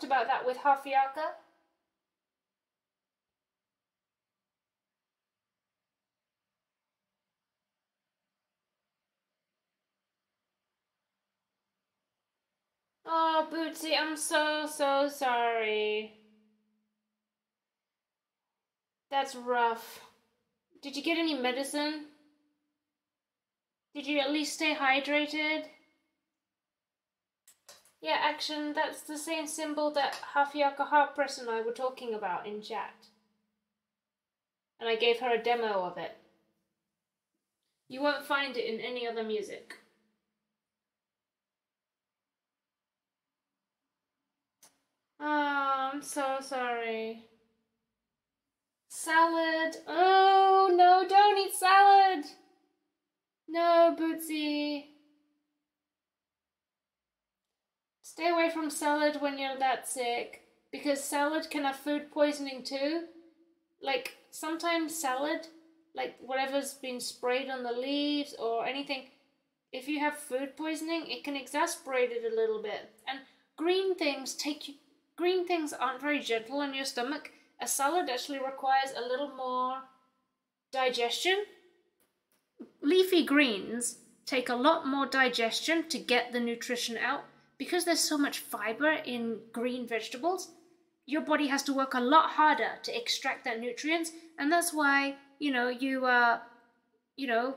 talked about that with Hafiaka. Oh, Bootsy, I'm so, so sorry. That's rough. Did you get any medicine? Did you at least stay hydrated? Yeah, action, that's the same symbol that Hafiaka Harpress and I were talking about in chat. And I gave her a demo of it. You won't find it in any other music. Oh, I'm so sorry. Salad. Oh, no, don't eat salad. No, Bootsy. Stay away from salad when you're that sick because salad can have food poisoning too. Like sometimes salad, like whatever's been sprayed on the leaves or anything, if you have food poisoning, it can exasperate it a little bit. And green things take you green things aren't very gentle on your stomach. A salad actually requires a little more digestion. Leafy greens take a lot more digestion to get the nutrition out because there's so much fiber in green vegetables your body has to work a lot harder to extract that nutrients. And that's why you know you uh you know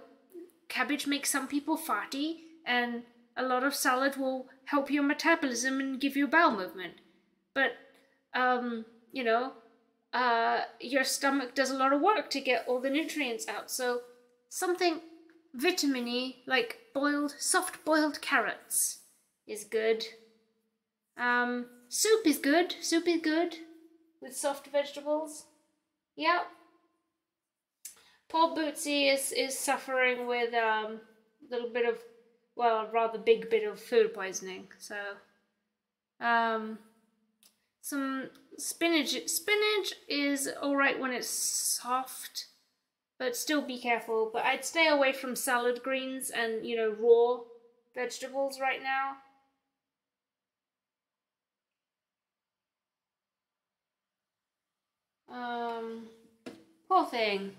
cabbage makes some people farty and a lot of salad will help your metabolism and give you bowel movement. But um you know uh your stomach does a lot of work to get all the nutrients out. So something vitaminy like boiled soft boiled carrots is good um Soup is good. Soup is good. With soft vegetables. Yep. Poor Bootsy is, is suffering with um, a little bit of, well, a rather big bit of food poisoning. So, um, some spinach. Spinach is alright when it's soft, but still be careful. But I'd stay away from salad greens and, you know, raw vegetables right now. Um, poor thing.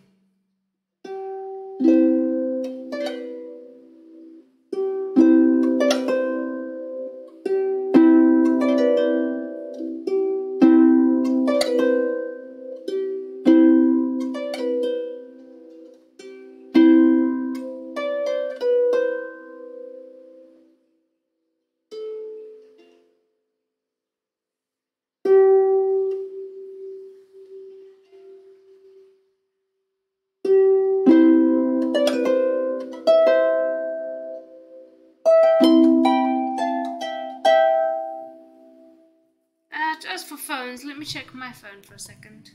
Phone for a second.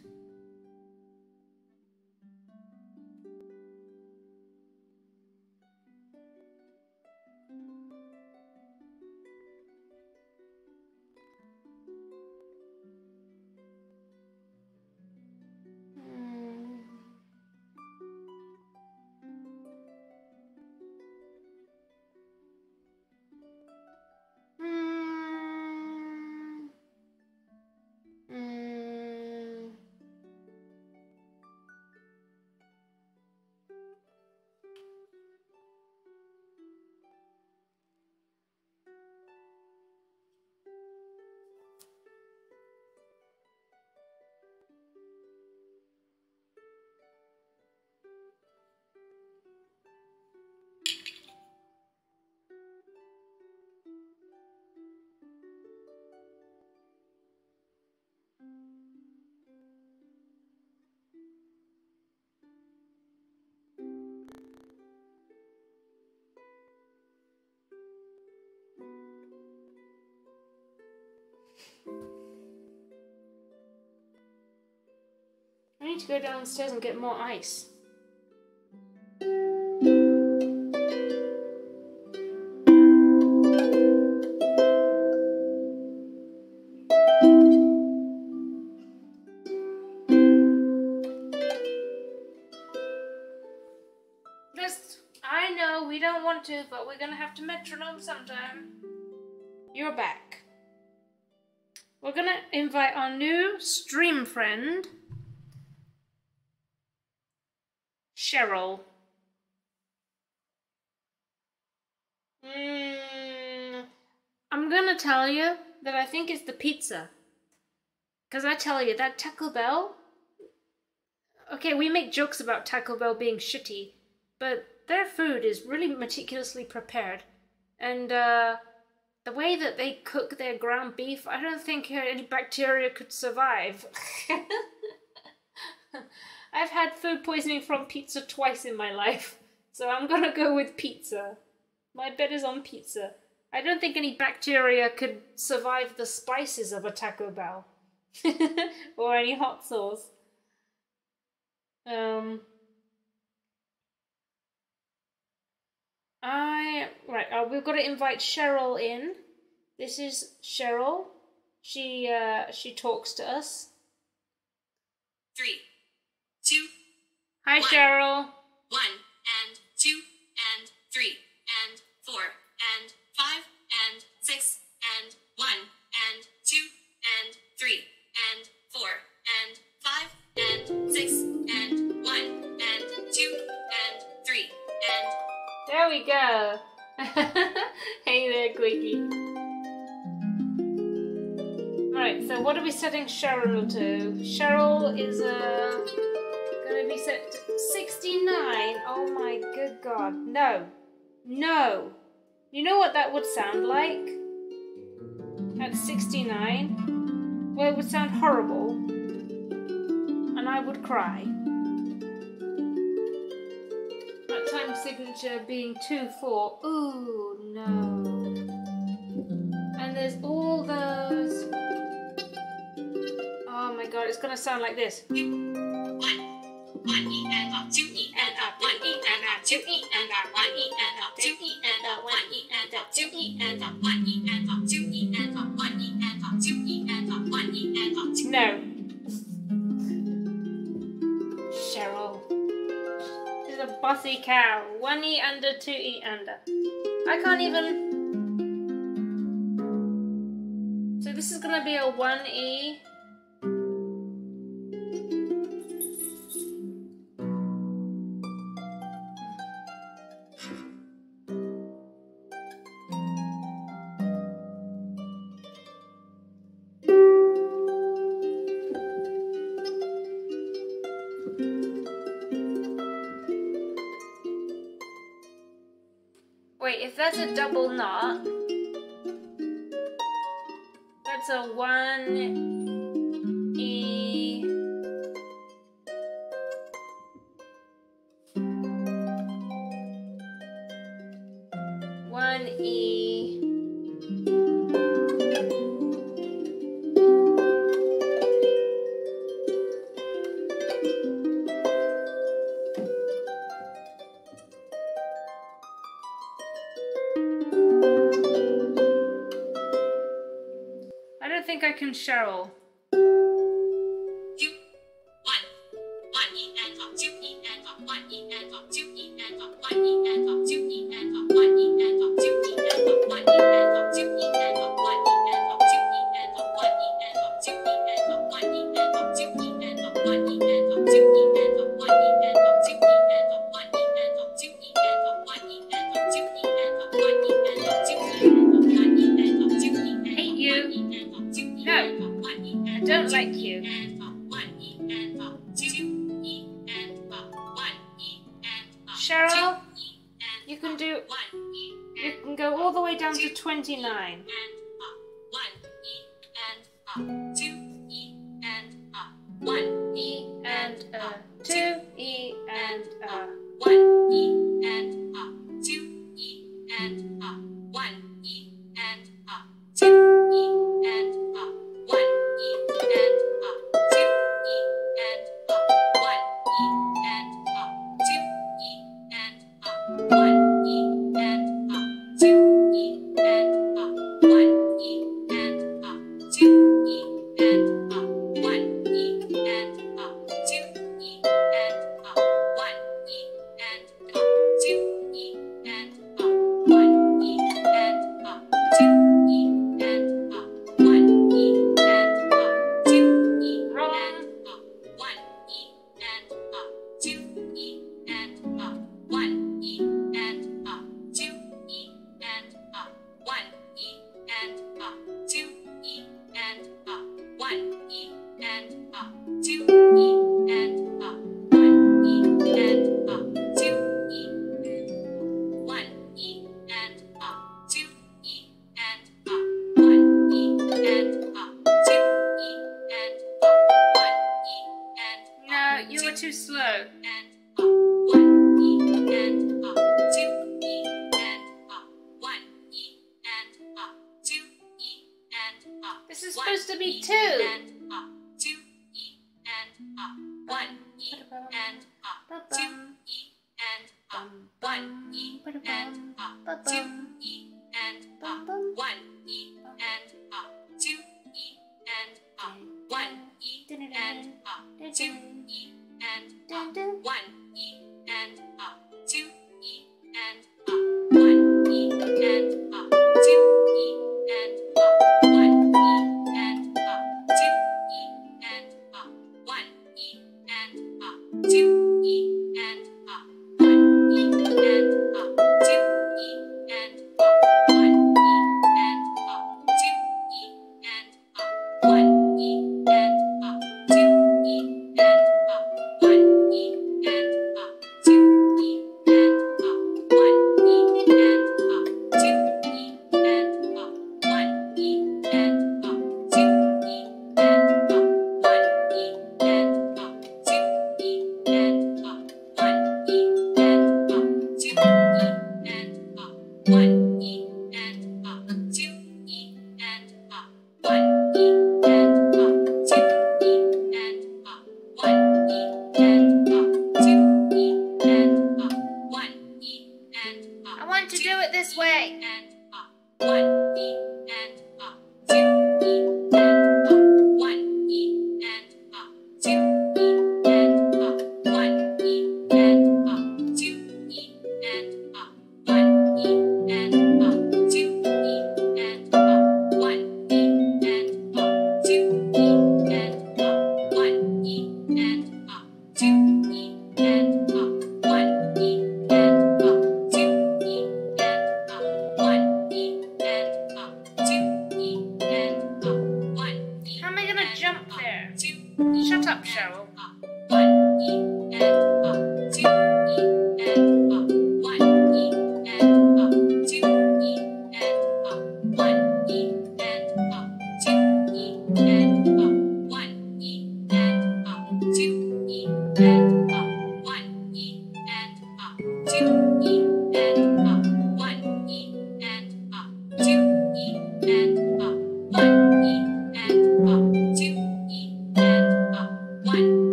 Need to go downstairs and get more ice. I know we don't want to, but we're gonna have to metronome sometime. You're back. We're gonna invite our new stream friend, Cheryl. Mm, I'm gonna tell you that I think it's the pizza. Because I tell you, that Taco Bell. Okay, we make jokes about Taco Bell being shitty, but their food is really meticulously prepared. And, uh, the way that they cook their ground beef, I don't think any bacteria could survive. I've had food poisoning from pizza twice in my life, so I'm gonna go with pizza. My bet is on pizza. I don't think any bacteria could survive the spices of a Taco Bell or any hot sauce. Um, I right. Uh, we've got to invite Cheryl in. This is Cheryl. She uh, she talks to us. Three. Hi, One. Cheryl. One and two and three and four and five and six and one and two and three and four and five and six and one and two and three and There we go. hey there, Quickie. Right, so what are we setting Cheryl to? Cheryl is uh, be set 69. Oh my good god. No. No. You know what that would sound like? At 69? Well, it would sound horrible. And I would cry. That time signature being 2-4. Ooh, no. And there's all those... Oh my god, it's gonna sound like this. One. E and up, two E and up, one E and up, two E and up, one E and up, two E and up, one E and up, two E and up, one E and up, two E and up, one E and up, E E. No. Cheryl. She's a bossy cow. One E under, two E under. I can't even. So this is gonna be a one E. a double knot, that's a one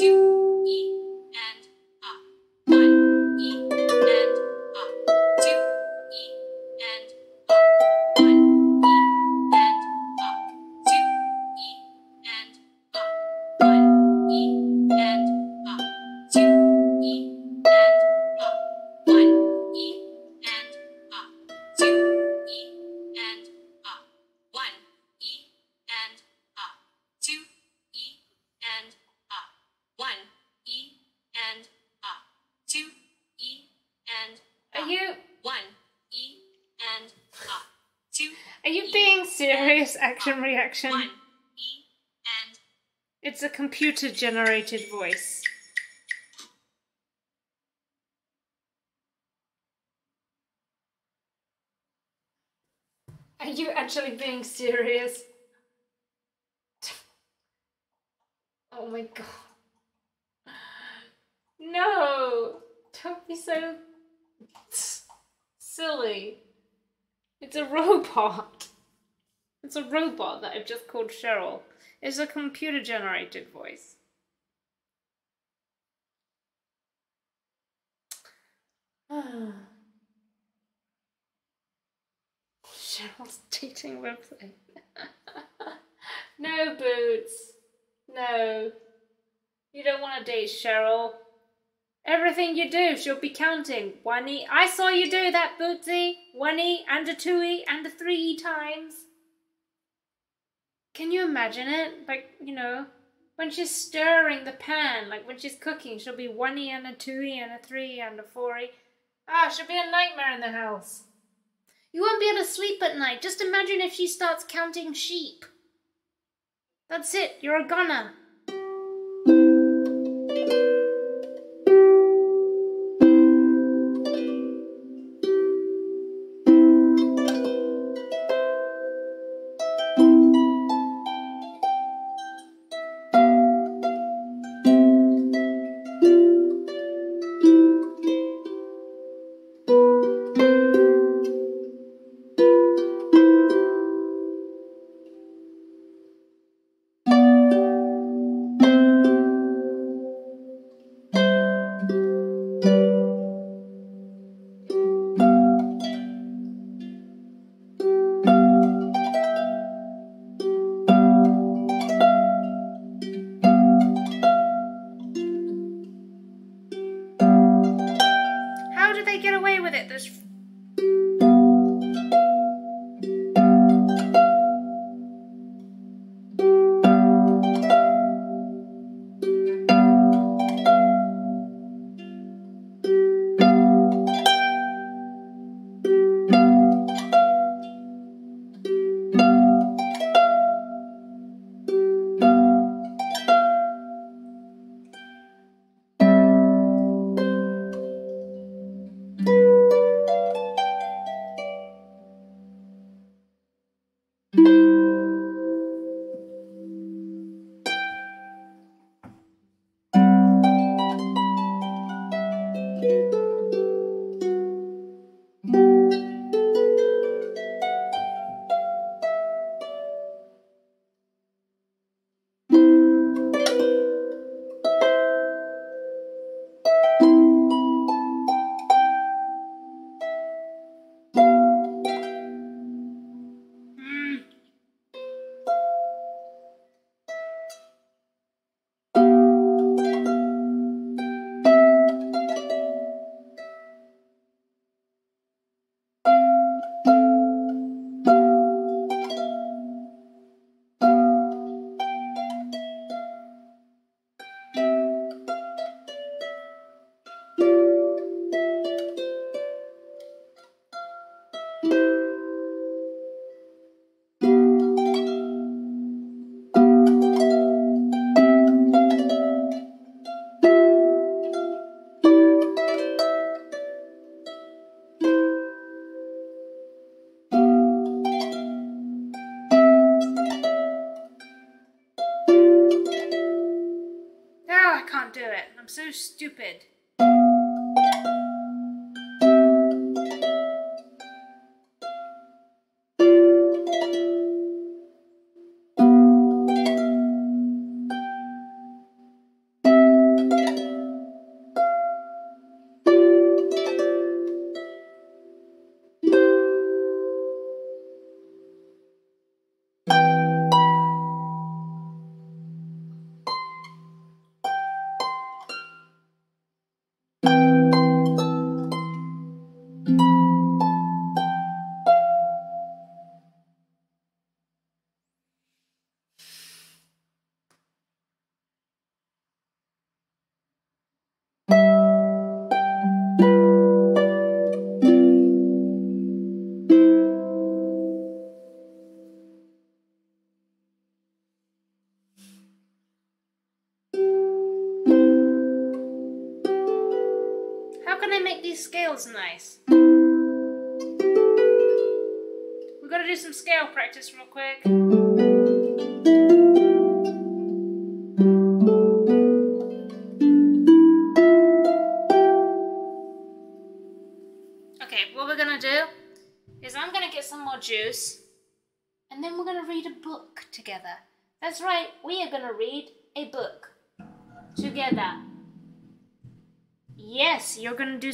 You. One, e, and it's a computer generated voice. Are you actually being serious? Oh my god. No! Don't be so silly. It's a robot. It's a robot that I've just called Cheryl. It's a computer generated voice. Cheryl's dating website. no, Boots. No. You don't want to date Cheryl. Everything you do, she'll be counting. One E. I saw you do that, Bootsy. One E and a two E and a three E times. Can you imagine it? Like, you know, when she's stirring the pan, like when she's cooking, she'll be one E and a two E and a three E and a four E. Ah, she'll be a nightmare in the house. You won't be able to sleep at night. Just imagine if she starts counting sheep. That's it, you're a goner.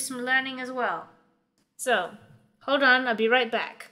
some learning as well. So, hold on, I'll be right back.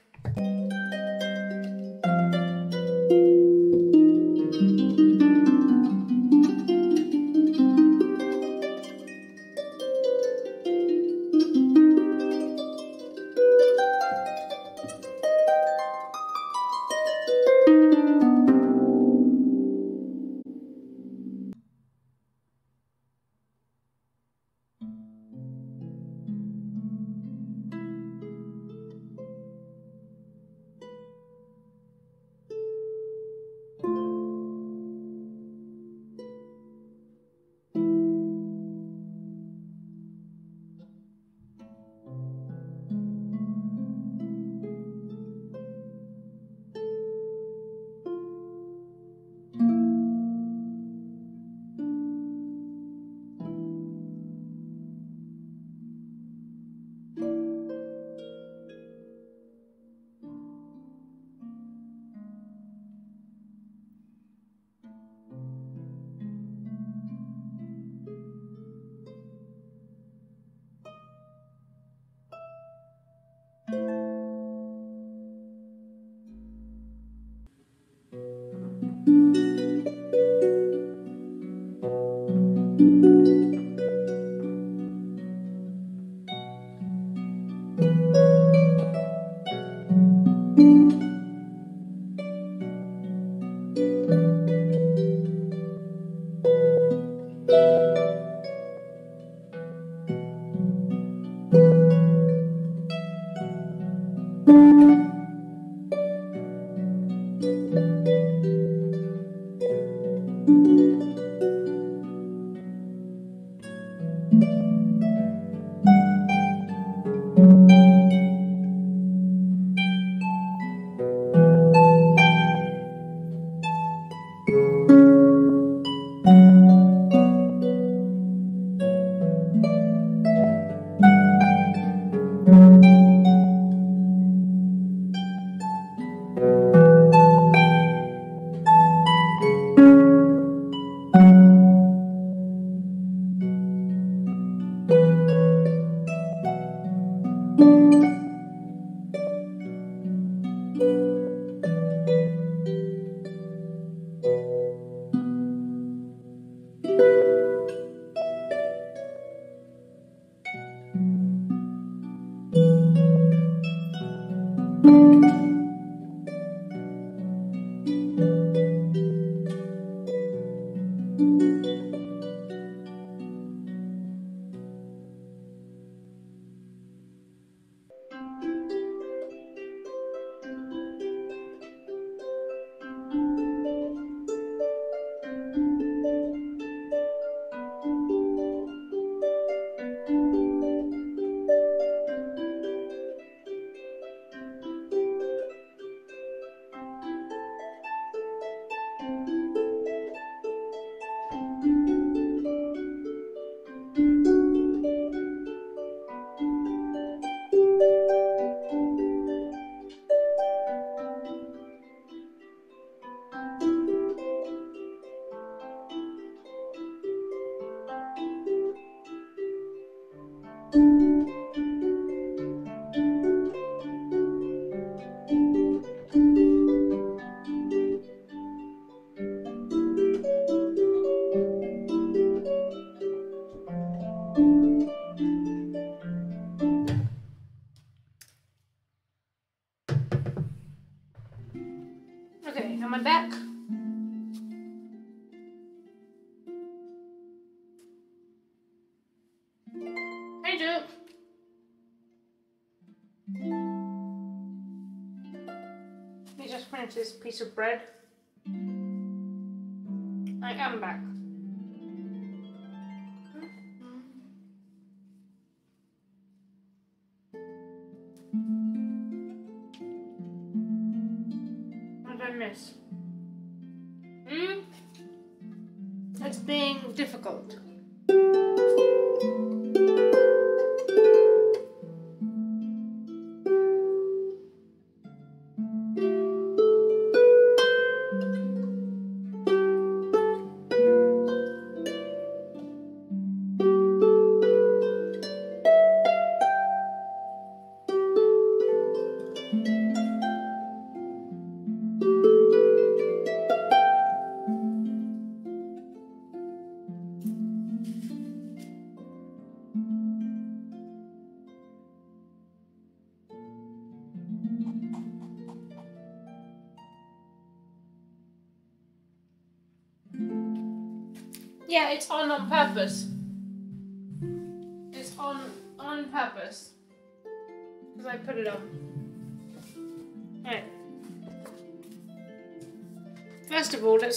piece of bread?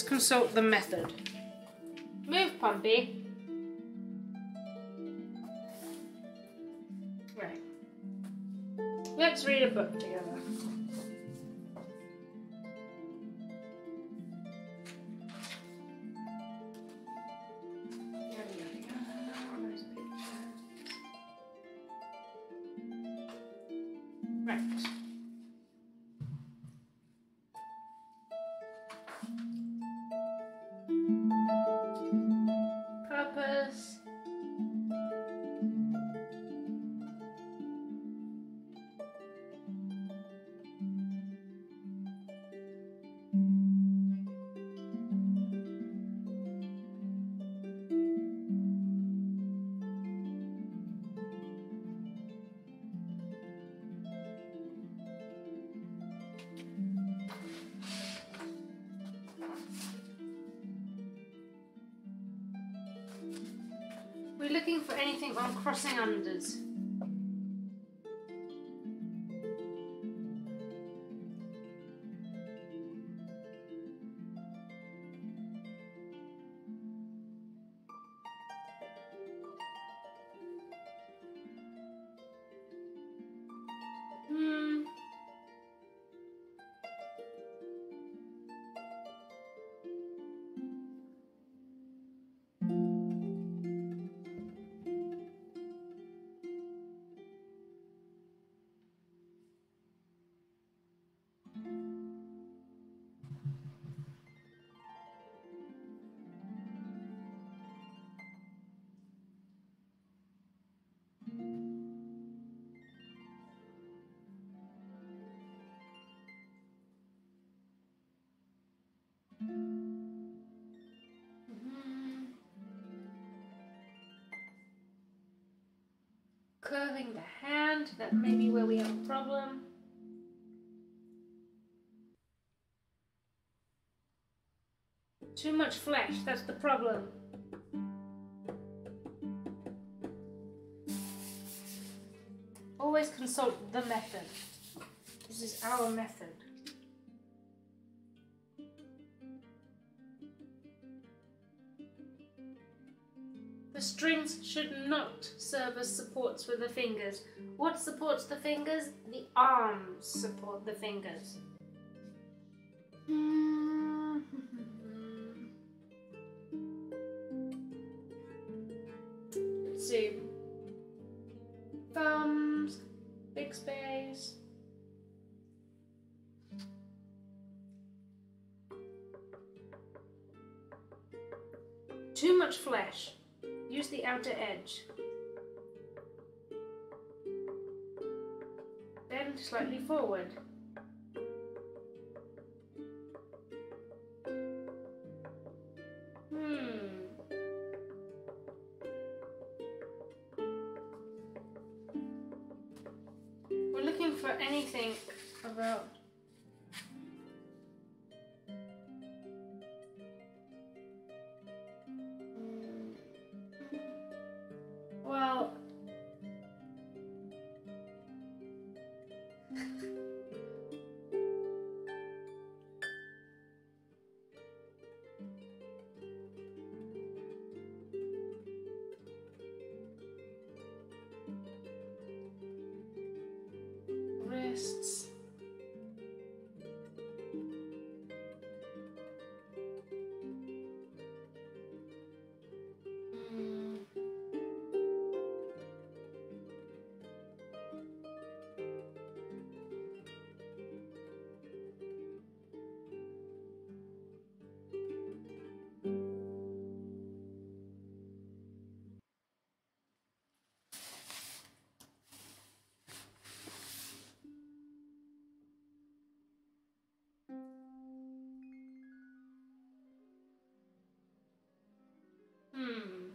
Consult the method. Mm-hmm. Curving the hand, that may be where we have a problem. Too much flesh, that's the problem. Always consult the method. This is our method. Should not serve as supports for the fingers. What supports the fingers? The arms support the fingers. Let's edge. Bend slightly forward. Hmm.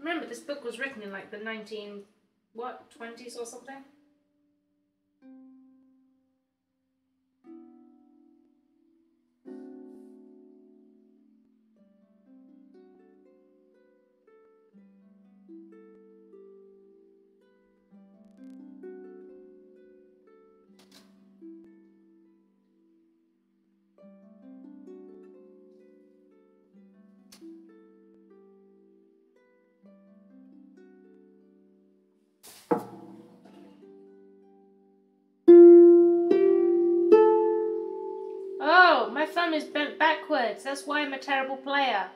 Remember, this book was written in like the 19, what, 20s or something? That's why I'm a terrible player.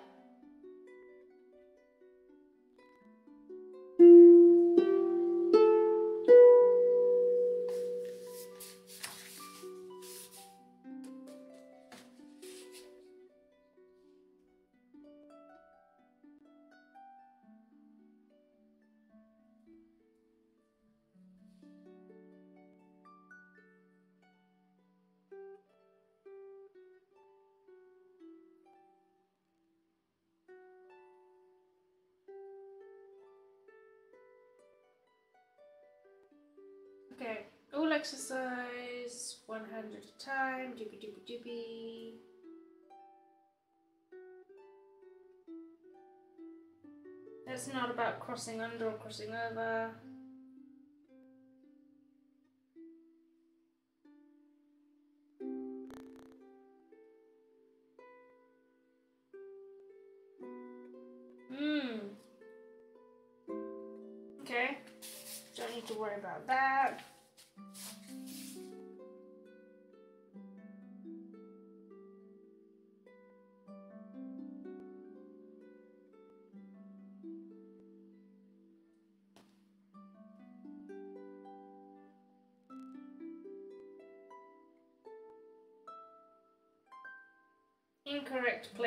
not about crossing under or crossing over.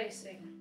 facing.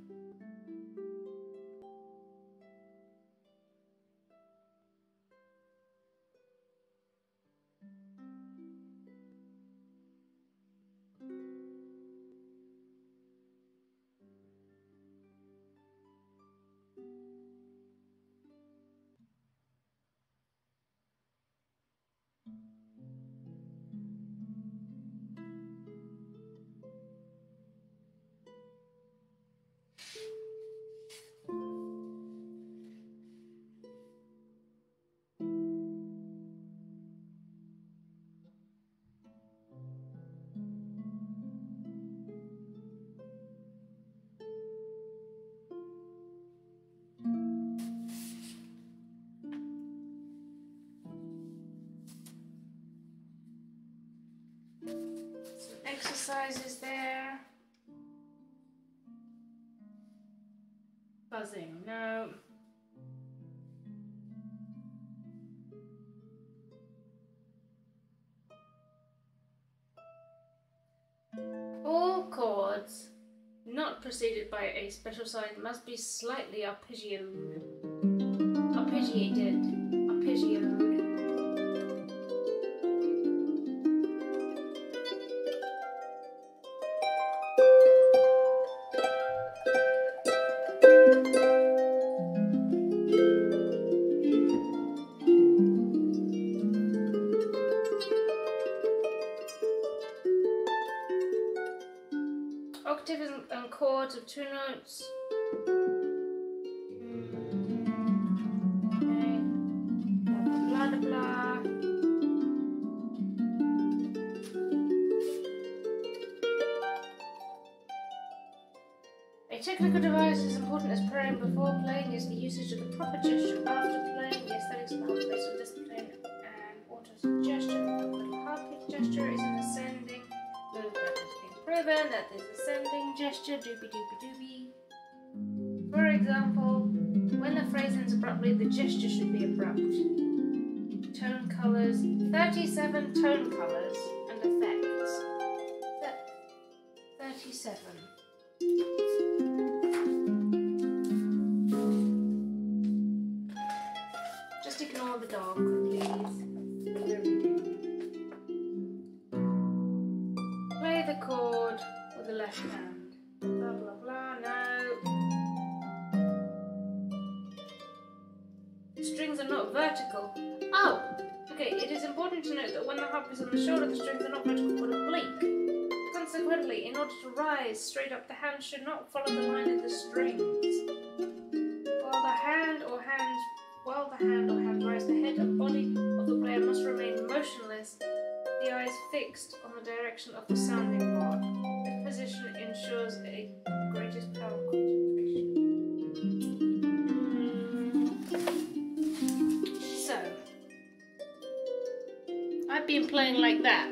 exercises there. Buzzing, no. All chords not preceded by a special sign must be slightly arpeggiated. Direction of the sounding board. This position ensures a greatest power concentration. So, I've been playing like that.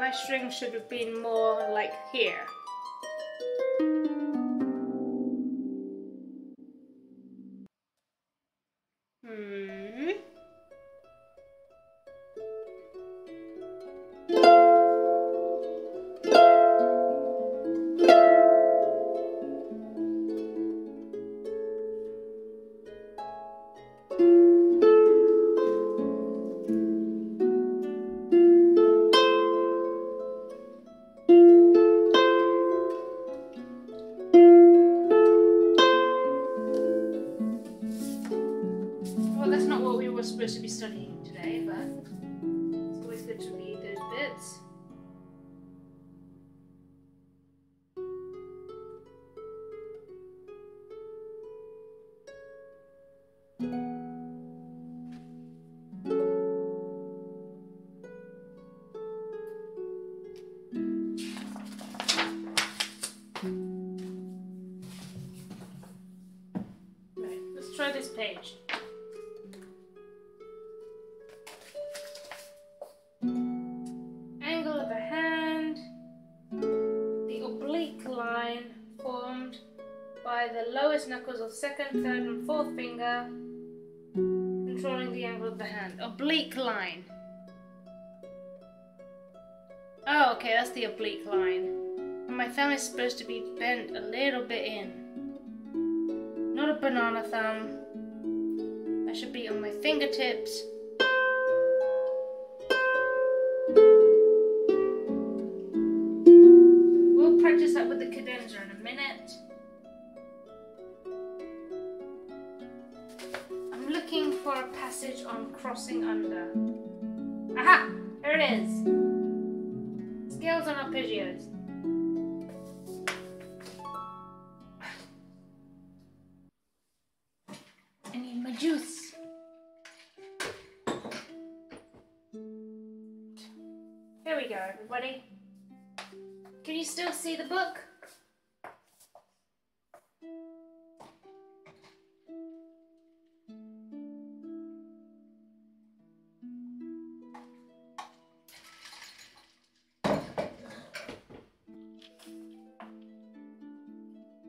My string should have been more like here. Page. Angle of the hand, the oblique line formed by the lowest knuckles of second, third, and fourth finger, controlling the angle of the hand. Oblique line. Oh, okay, that's the oblique line. My thumb is supposed to be bent a little bit in. Not a banana thumb. Fingertips. We'll practice that with the cadenza in a minute. I'm looking for a passage on crossing under. Aha! Here it is. Scales and arpeggios. Go, everybody. Can you still see the book?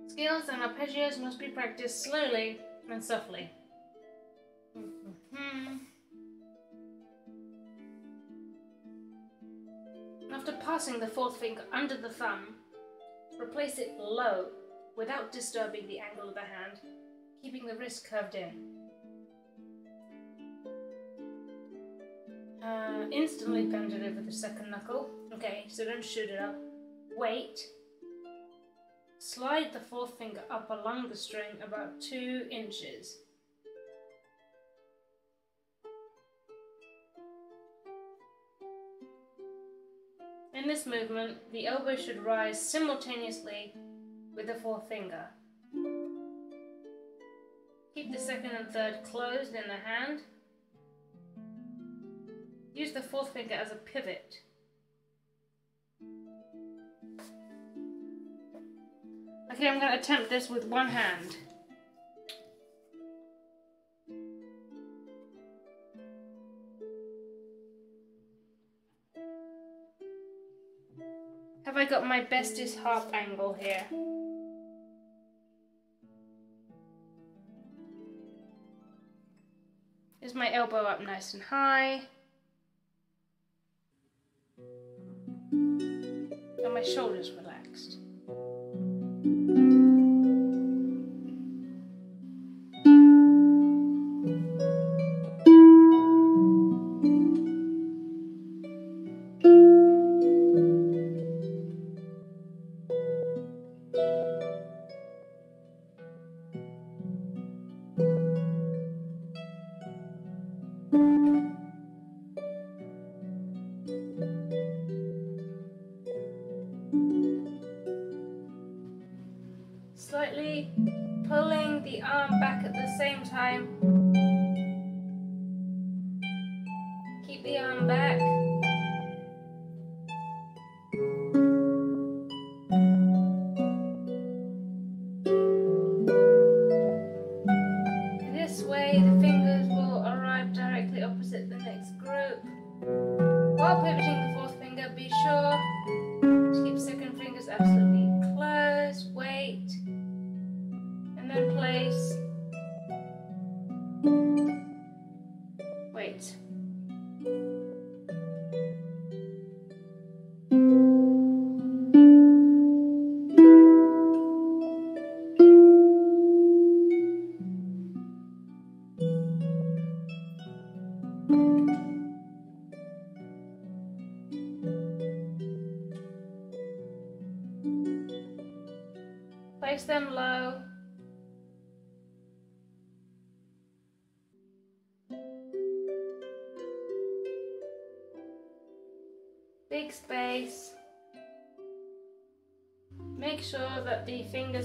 Skills and arpeggios must be practiced slowly and softly. Passing the fourth finger under the thumb, replace it low without disturbing the angle of the hand, keeping the wrist curved in. Uh, instantly bend it over the second knuckle. Okay, so don't shoot it up. Wait. Slide the fourth finger up along the string about two inches. In this movement, the elbow should rise simultaneously with the fourth finger. Keep the second and third closed in the hand. Use the fourth finger as a pivot. Okay, I'm going to attempt this with one hand. Got my bestest harp angle here? Is my elbow up nice and high? Are my shoulders relaxed?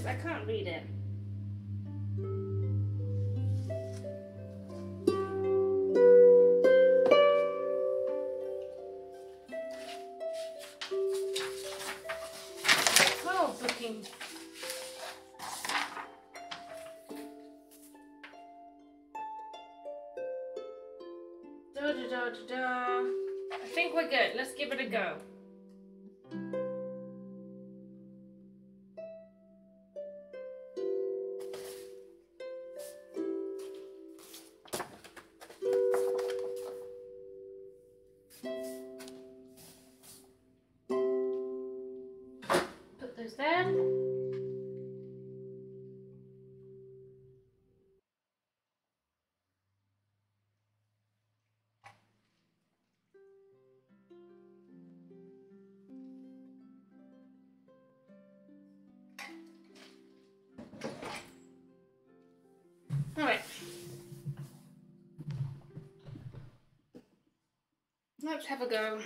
I can't read it. Let's have a go.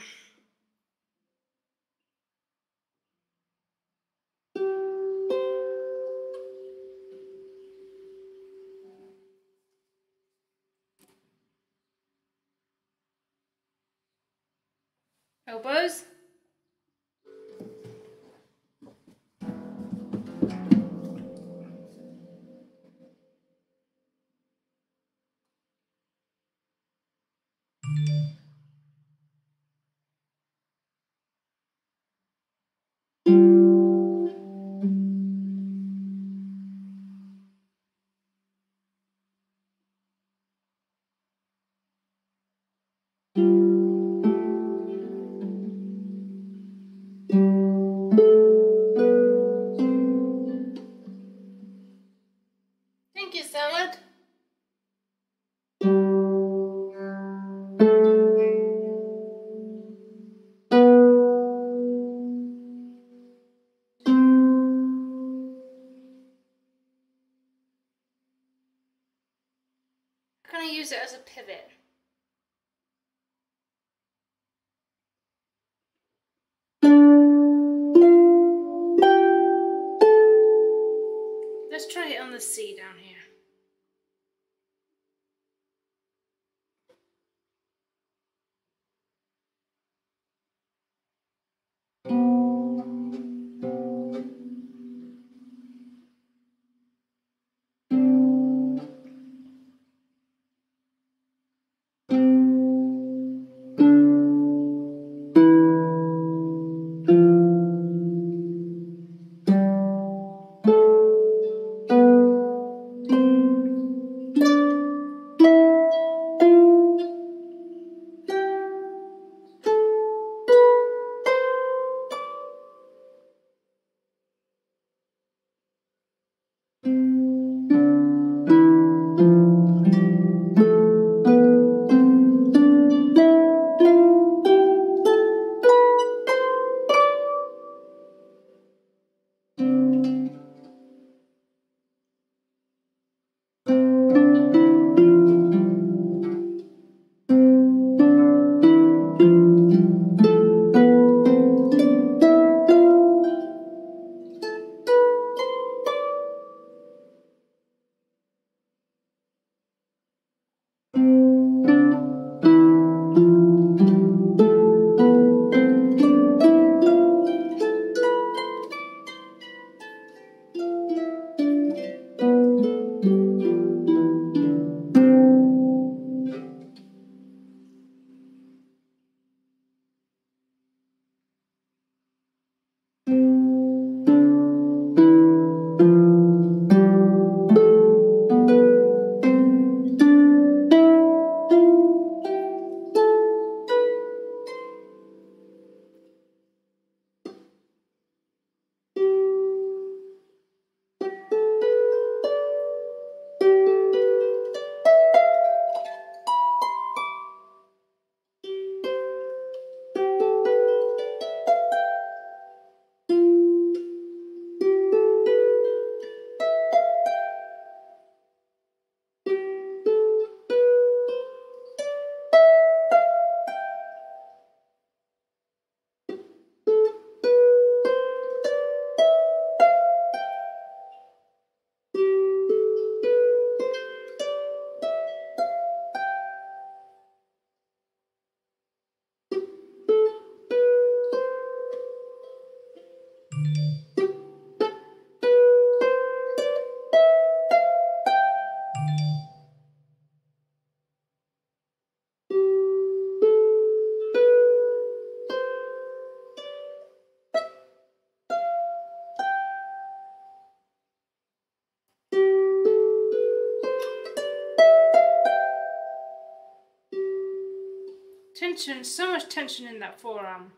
Tension in that forearm.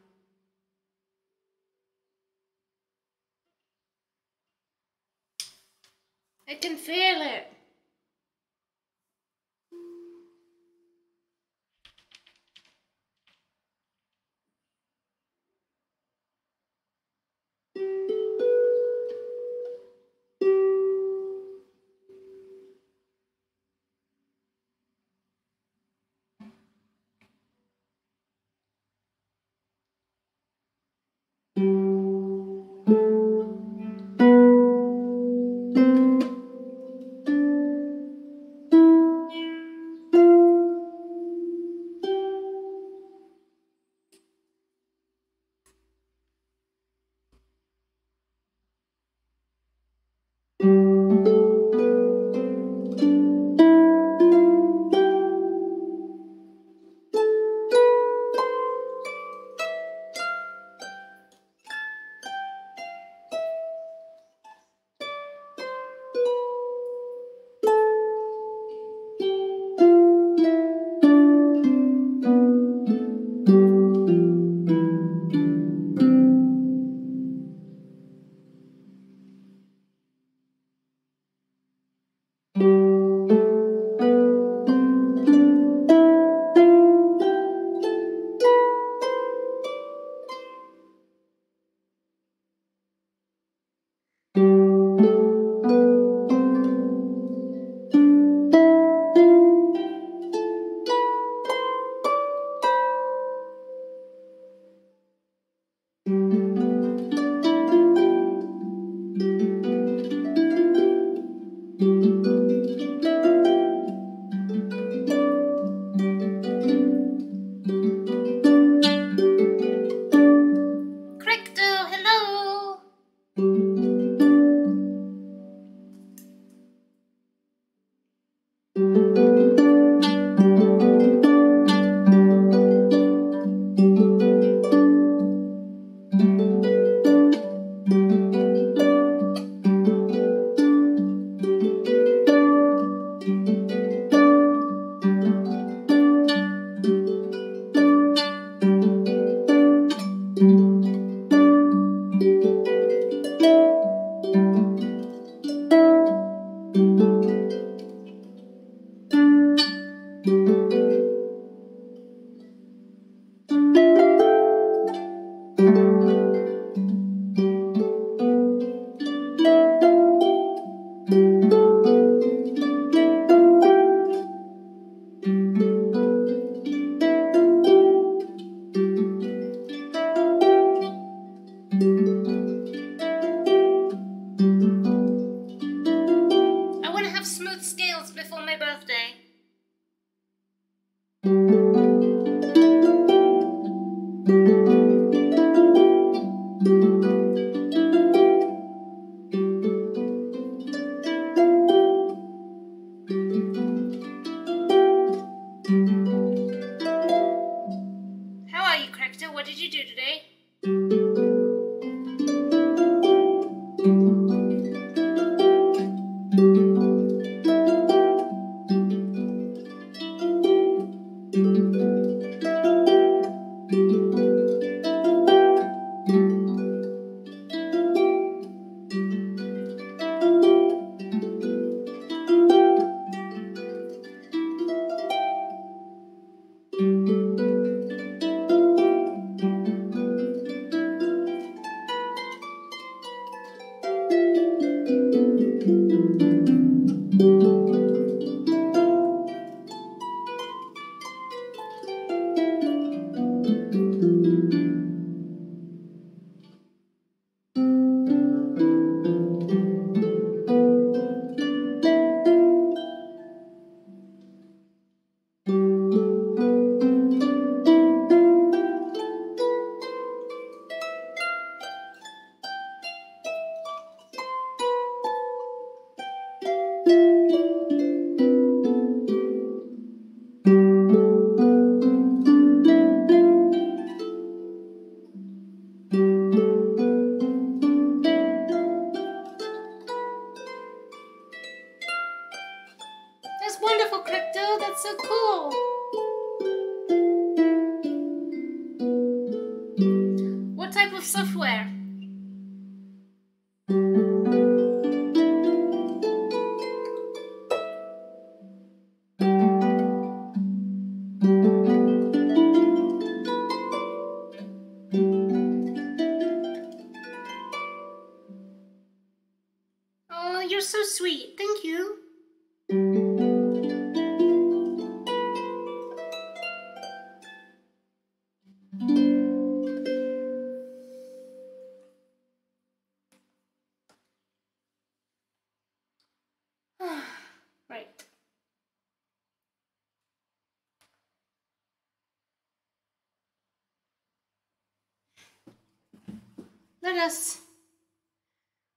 us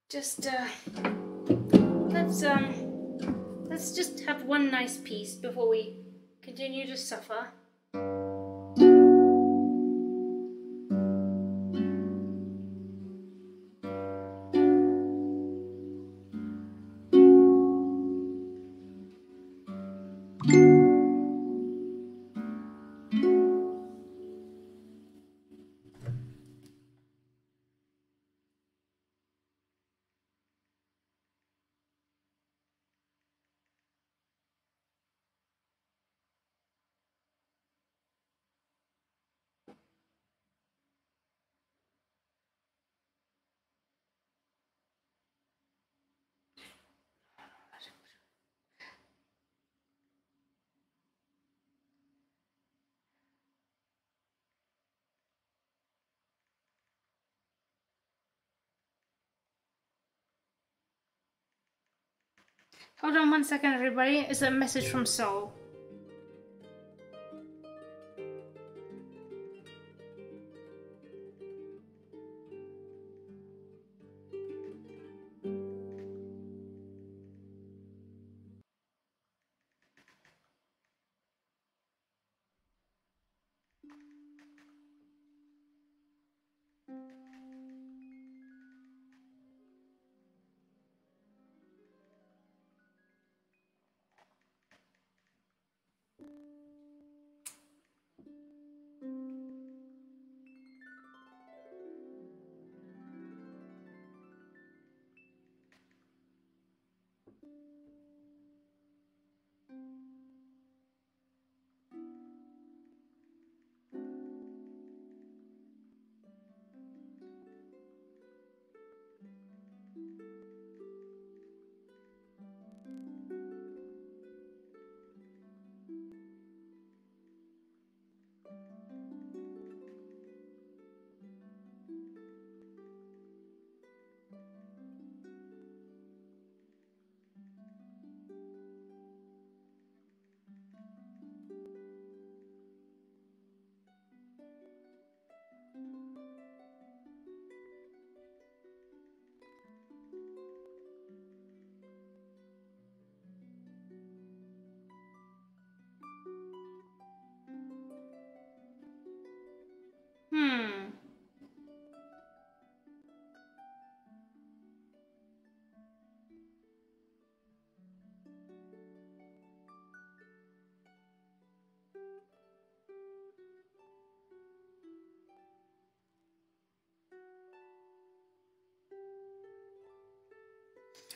just uh let's um let's just have one nice piece before we continue to suffer. Hold on one second, everybody. It's a message from Soul.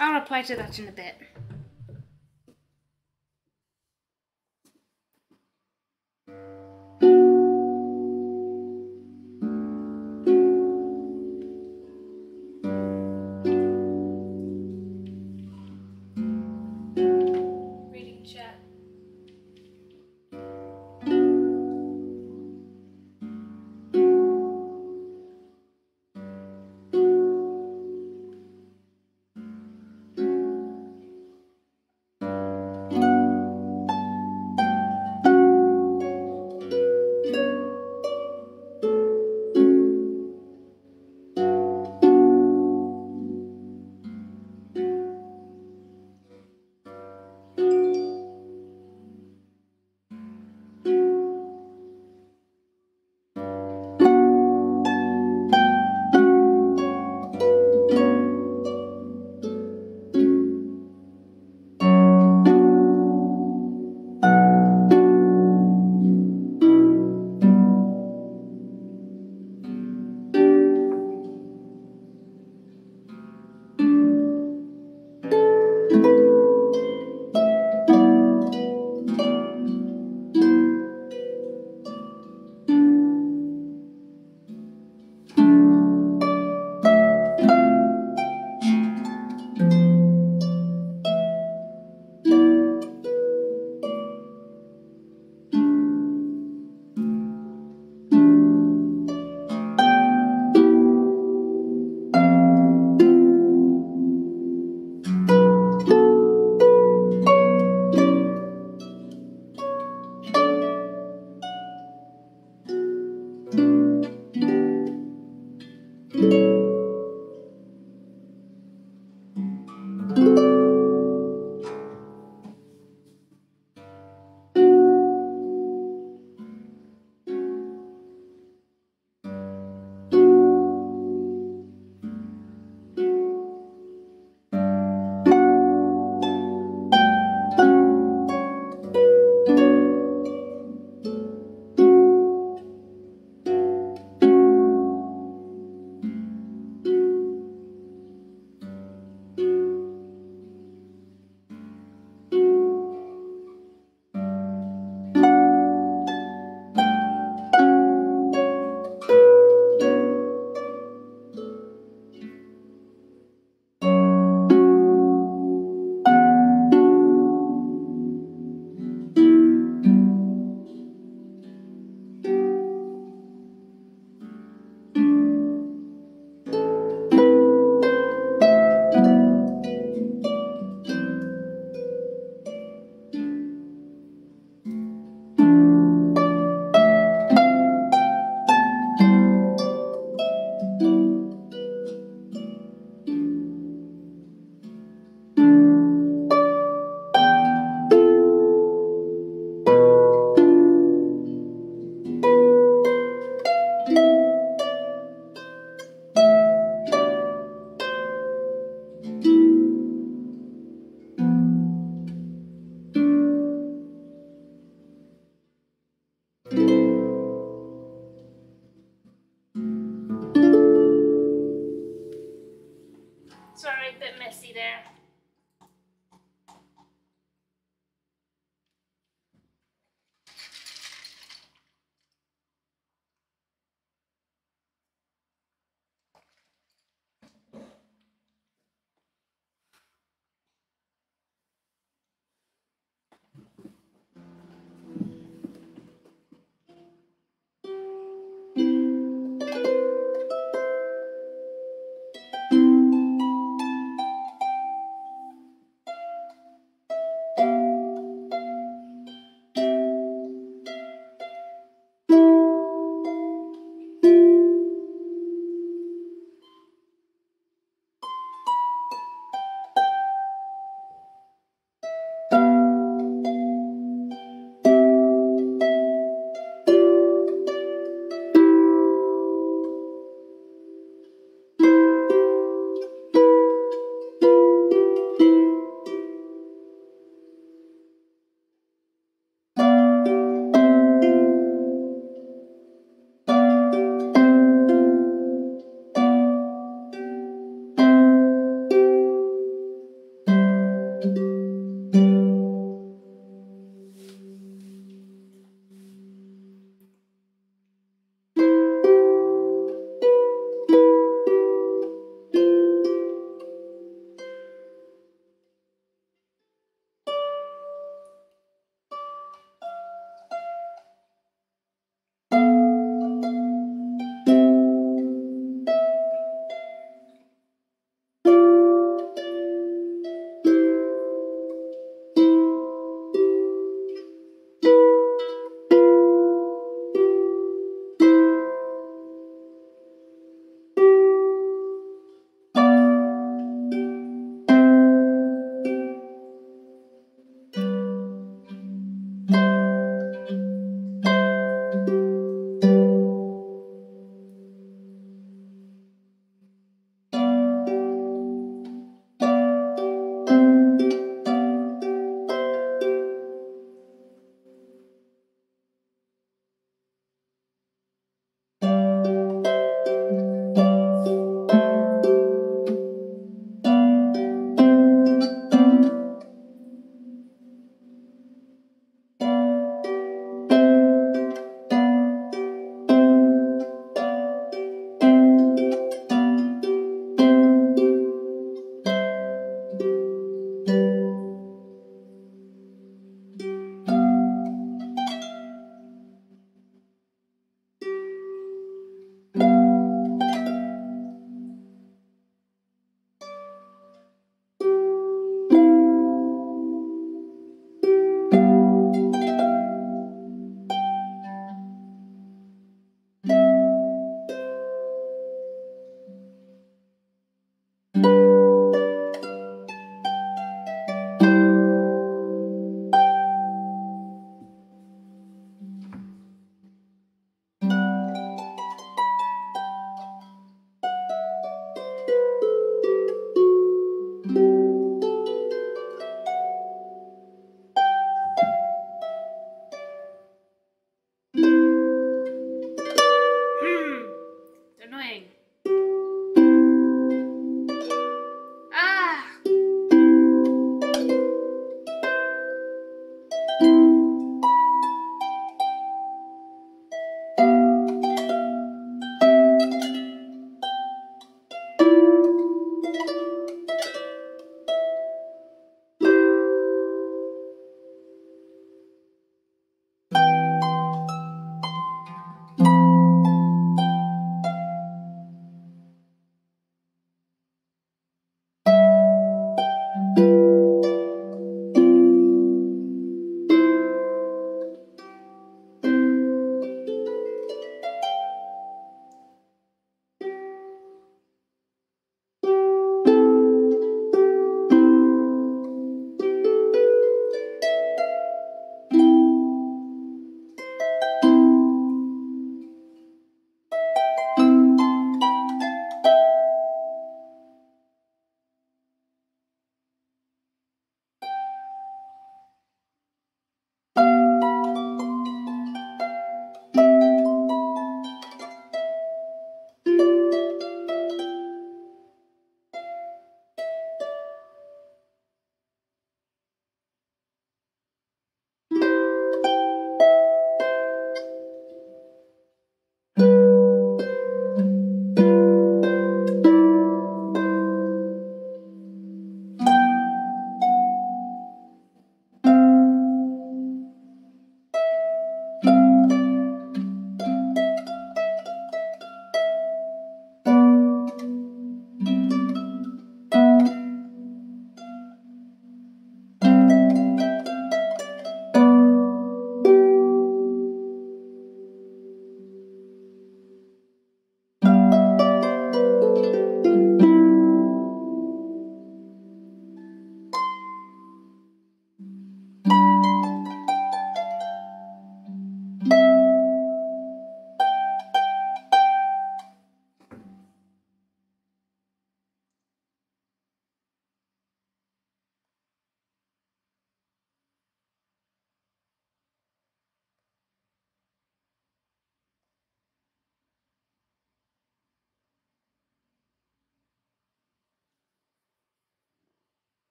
I'll reply to that in a bit.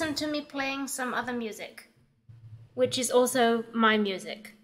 Listen to me playing some other music, which is also my music.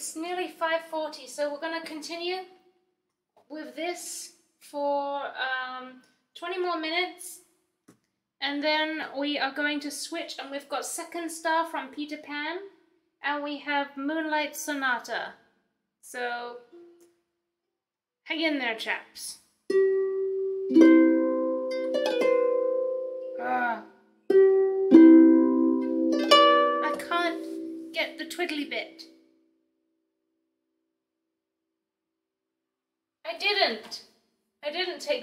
It's nearly 5.40, so we're going to continue with this for um, 20 more minutes. And then we are going to switch, and we've got Second Star from Peter Pan, and we have Moonlight Sonata. So, hang in there, chaps. Ah. I can't get the twiddly bit.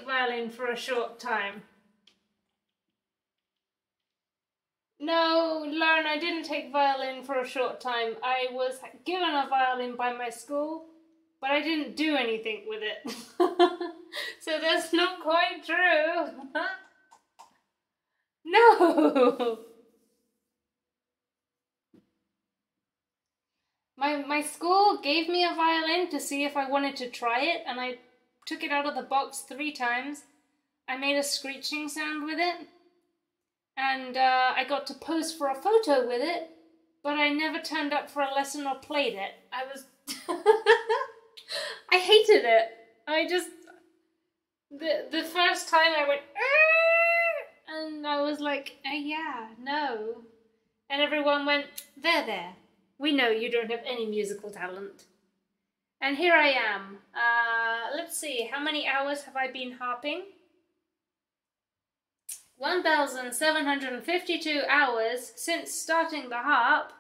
Violin for a short time. No, Lauren, I didn't take violin for a short time. I was given a violin by my school, but I didn't do anything with it. so that's not quite true. no! My, my school gave me a violin to see if I wanted to try it, and I took it out of the box three times. I made a screeching sound with it, and uh, I got to pose for a photo with it, but I never turned up for a lesson or played it. I was. I hated it. I just. The, the first time I went. "Ah," And I was like, uh, yeah, no. And everyone went, there, there. We know you don't have any musical talent. And here I am. Uh, let's see, how many hours have I been harping? 1,752 hours since starting the harp.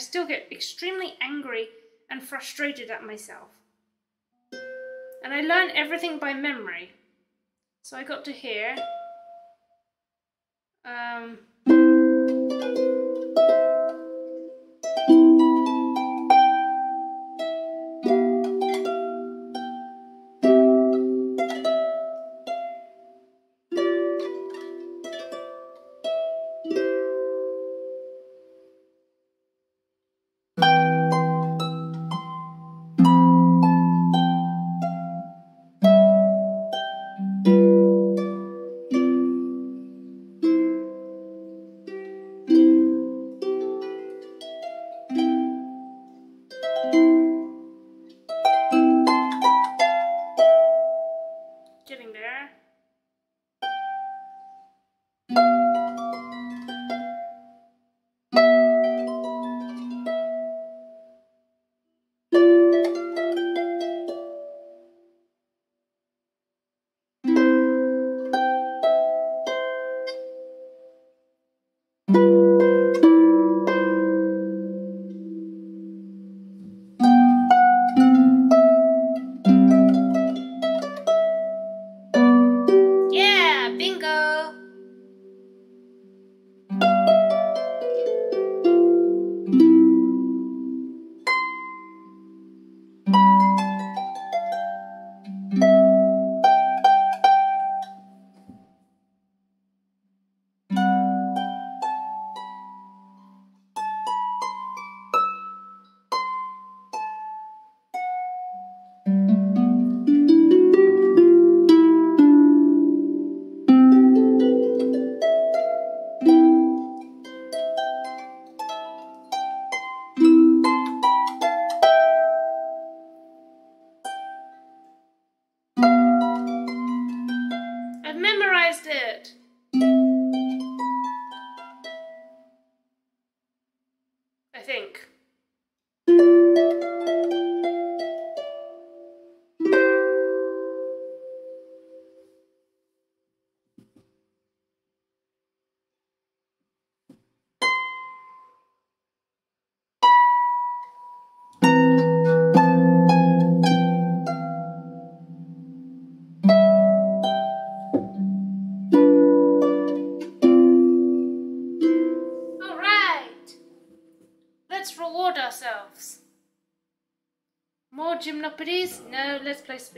still get extremely angry and frustrated at myself. And I learn everything by memory. So I got to here. Um,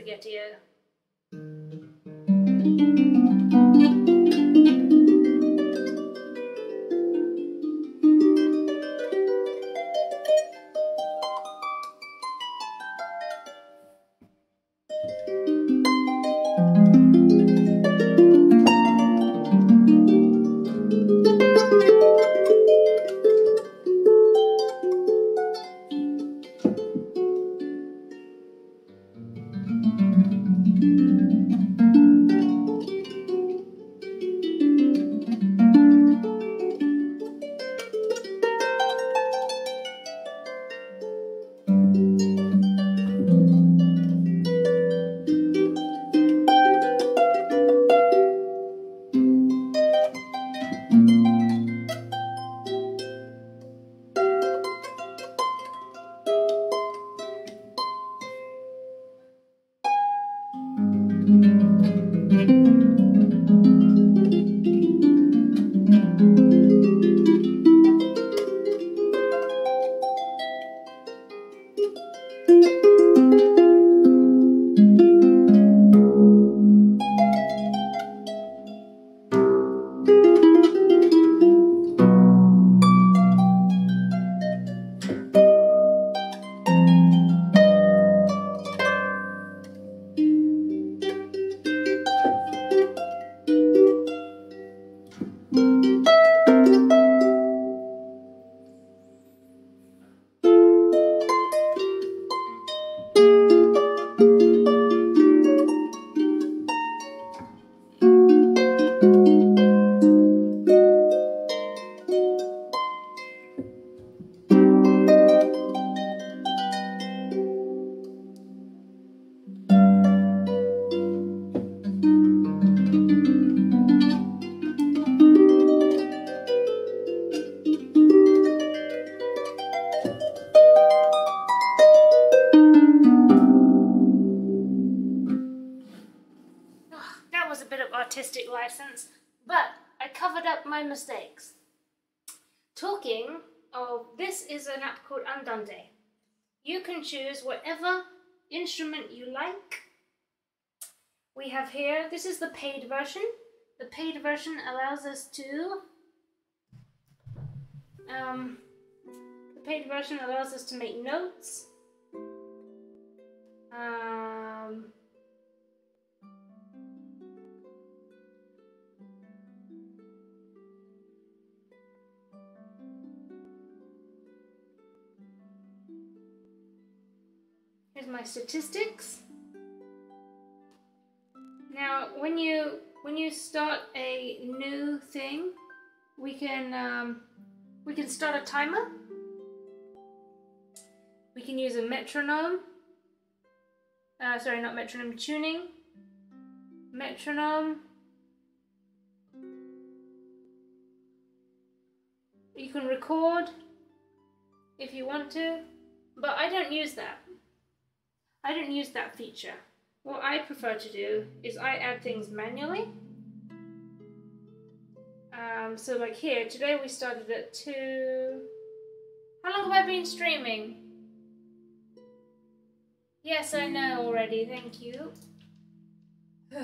spaghetti is. Allows us to um, the paid version allows us to make notes. Um, here's my statistics. Start a new thing, we can um, we can start a timer. We can use a metronome. Uh, sorry, not metronome, tuning. Metronome. You can record if you want to, but I don't use that. I don't use that feature. What I prefer to do is I add things manually. Um, so like here, today we started at 2... How long have I been streaming? Yes, I know already, thank you.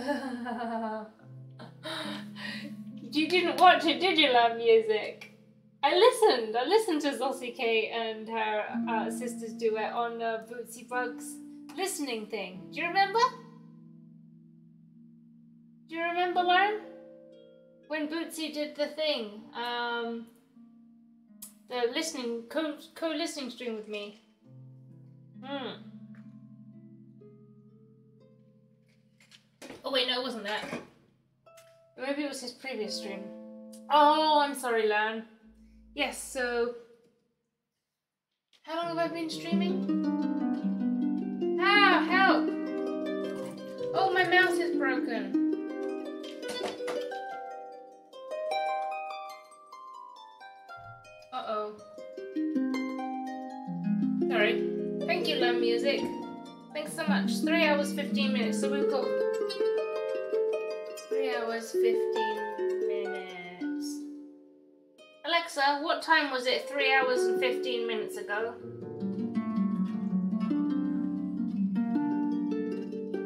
you didn't watch it, did you, Love Music? I listened. I listened to Zossie K and her uh, sister's duet on uh, Bootsy Bugs listening thing. Do you remember? Do you remember, Lauren? When Bootsy did the thing, um, the listening co co listening stream with me. Hmm. Oh wait, no, it wasn't that. Maybe it was his previous stream. Oh, I'm sorry, Lauren. Yes, so how long have I been streaming? Ah, help! Oh, my mouse is broken. Music. Thanks so much. 3 hours, 15 minutes. So we've got 3 hours, 15 minutes. Alexa, what time was it 3 hours and 15 minutes ago?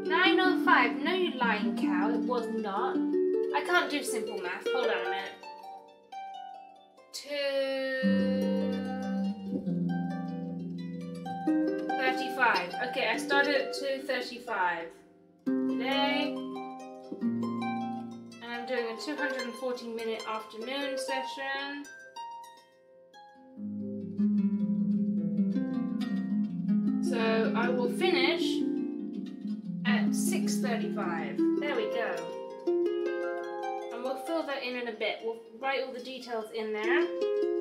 9.05. No, you lying cow. It was not. I can't do simple math. Hold on a minute. Two... Okay, I started at 2.35 today. And I'm doing a 240 minute afternoon session. So I will finish at 6.35. There we go. And we'll fill that in in a bit. We'll write all the details in there.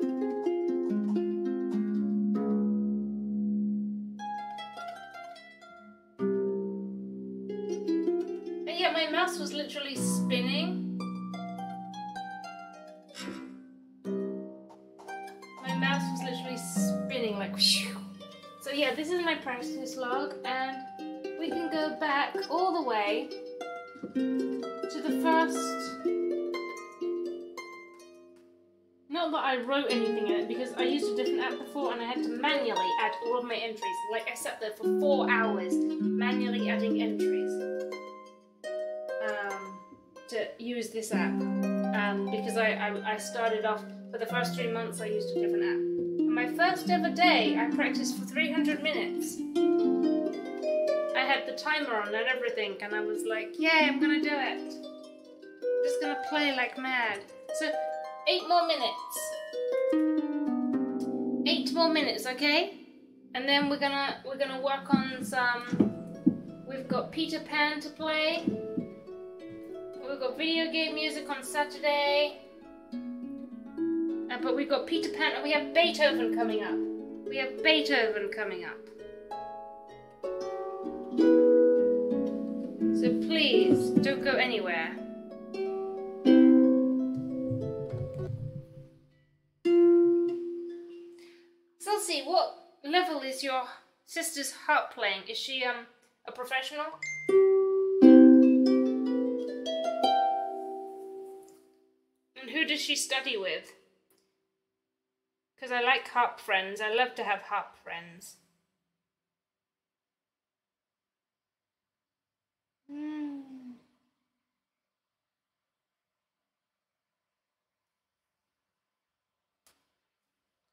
Yeah, this log and we can go back all the way to the first not that I wrote anything in it because I used a different app before and I had to manually add all of my entries. Like I sat there for four hours manually adding entries um, to use this app um, because I, I, I started off for the first three months I used a different app. My first ever day, I practiced for 300 minutes. I had the timer on and everything, and I was like, "Yeah, I'm gonna do it. I'm just gonna play like mad." So, eight more minutes. Eight more minutes, okay? And then we're gonna we're gonna work on some. We've got Peter Pan to play. We've got video game music on Saturday. Uh, but we've got Peter Pan and we have Beethoven coming up. We have Beethoven coming up. So please don't go anywhere. Celsi, what level is your sister's harp playing? Is she um a professional? And who who does she study with? Because I like harp friends. I love to have harp friends. Hmm.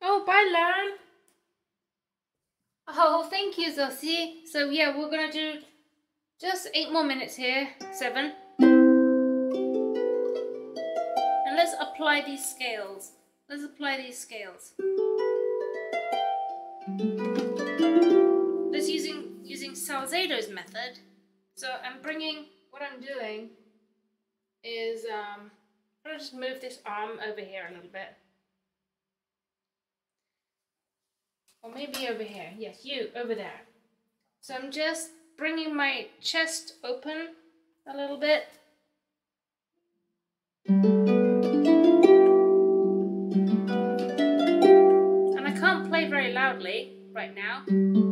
Oh, bye, Lauren. Oh, thank you, Zosie. So yeah, we're gonna do just eight more minutes here. Seven. And let's apply these scales. Let's apply these scales. Let's using using Salzedo's method. So I'm bringing what I'm doing is um I'm gonna just move this arm over here a little bit. Or maybe over here. Yes, you, over there. So I'm just bringing my chest open a little bit. Right now.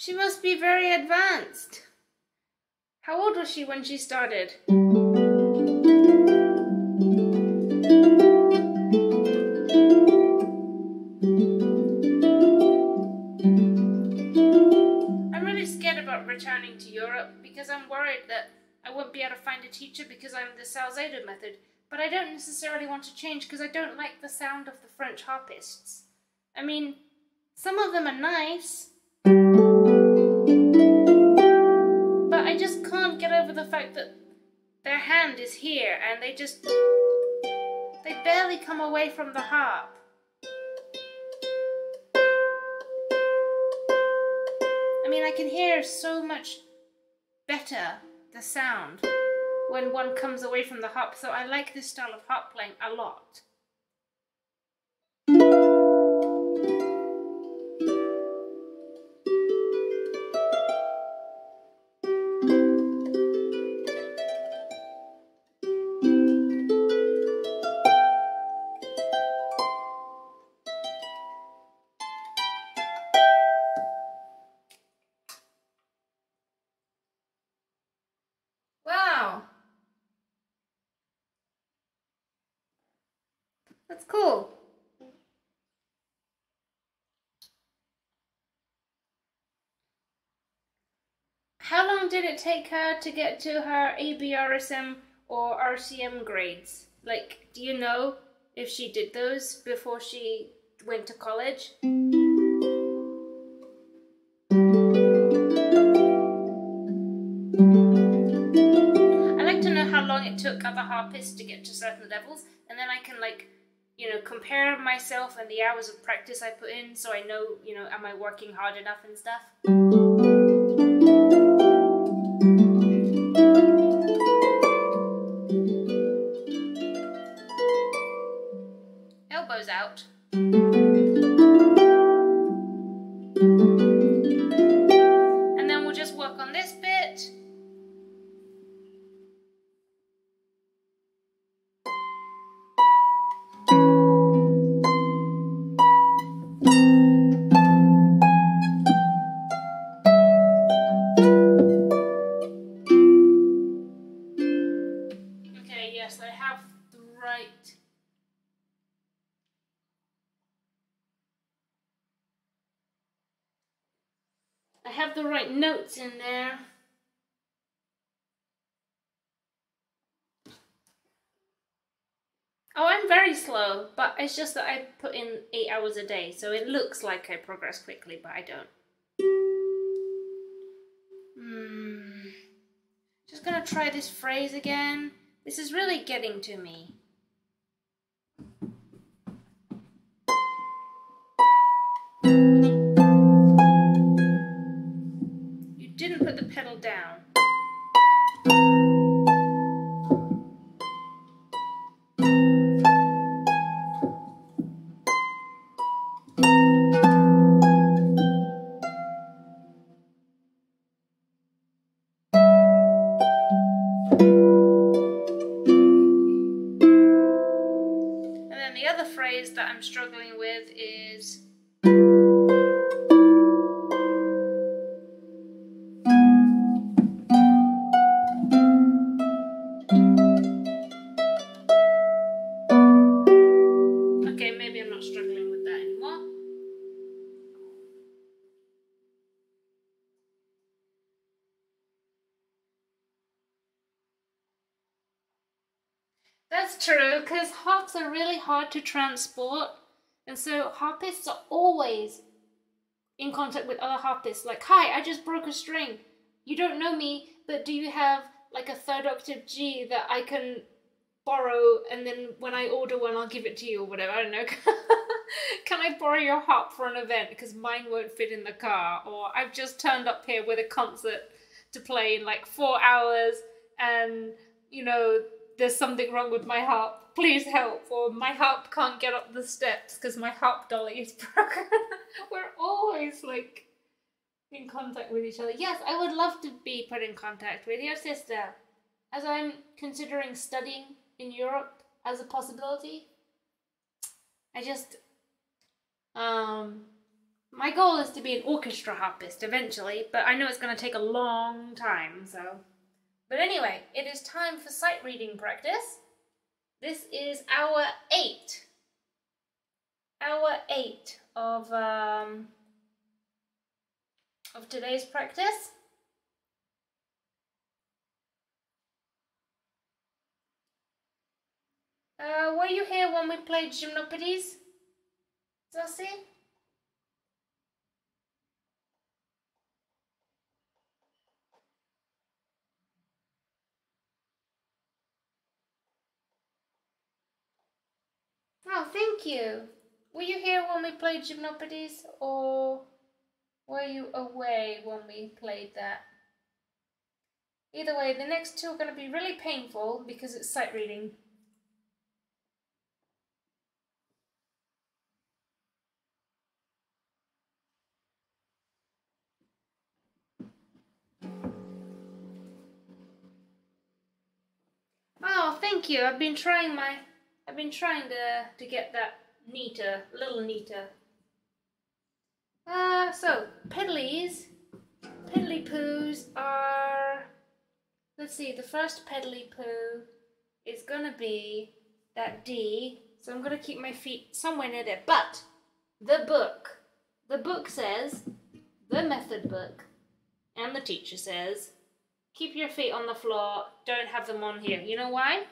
She must be very advanced. How old was she when she started? I'm really scared about returning to Europe because I'm worried that I won't be able to find a teacher because I'm the Salzedo method. But I don't necessarily want to change because I don't like the sound of the French harpists. I mean, some of them are nice, over the fact that their hand is here and they just. they barely come away from the harp. I mean, I can hear so much better the sound when one comes away from the harp, so I like this style of harp playing a lot. Take her to get to her ABRSM or RCM grades? Like, do you know if she did those before she went to college? I like to know how long it took other harpists to get to certain levels, and then I can like, you know, compare myself and the hours of practice I put in, so I know, you know, am I working hard enough and stuff. Out. Notes in there. Oh, I'm very slow, but it's just that I put in eight hours a day, so it looks like I progress quickly, but I don't. Hmm. Just gonna try this phrase again. This is really getting to me. Pedal down. Hops are really hard to transport, and so harpists are always in contact with other harpists. Like, hi, I just broke a string. You don't know me, but do you have like a third octave G that I can borrow, and then when I order one, I'll give it to you or whatever? I don't know. can I borrow your harp for an event because mine won't fit in the car? Or I've just turned up here with a concert to play in like four hours, and you know there's something wrong with my harp. Please help. Or my harp can't get up the steps because my harp dolly is broken. We're always like in contact with each other. Yes, I would love to be put in contact with your sister as I'm considering studying in Europe as a possibility. I just um my goal is to be an orchestra harpist eventually, but I know it's going to take a long time, so but anyway, it is time for sight reading practice. This is hour eight. Hour eight of um of today's practice. Uh, were you here when we played Gymnopédies? Zossi? Oh, thank you. Were you here when we played Gymnopédies or were you away when we played that? Either way, the next two are going to be really painful because it's sight reading. Oh, thank you. I've been trying my I've been trying to to get that neater, a little neater. Uh, so pedalies, pedally poos are. Let's see. The first pedally poo is gonna be that D. So I'm gonna keep my feet somewhere near there. But the book, the book says, the method book, and the teacher says, keep your feet on the floor. Don't have them on here. You know why?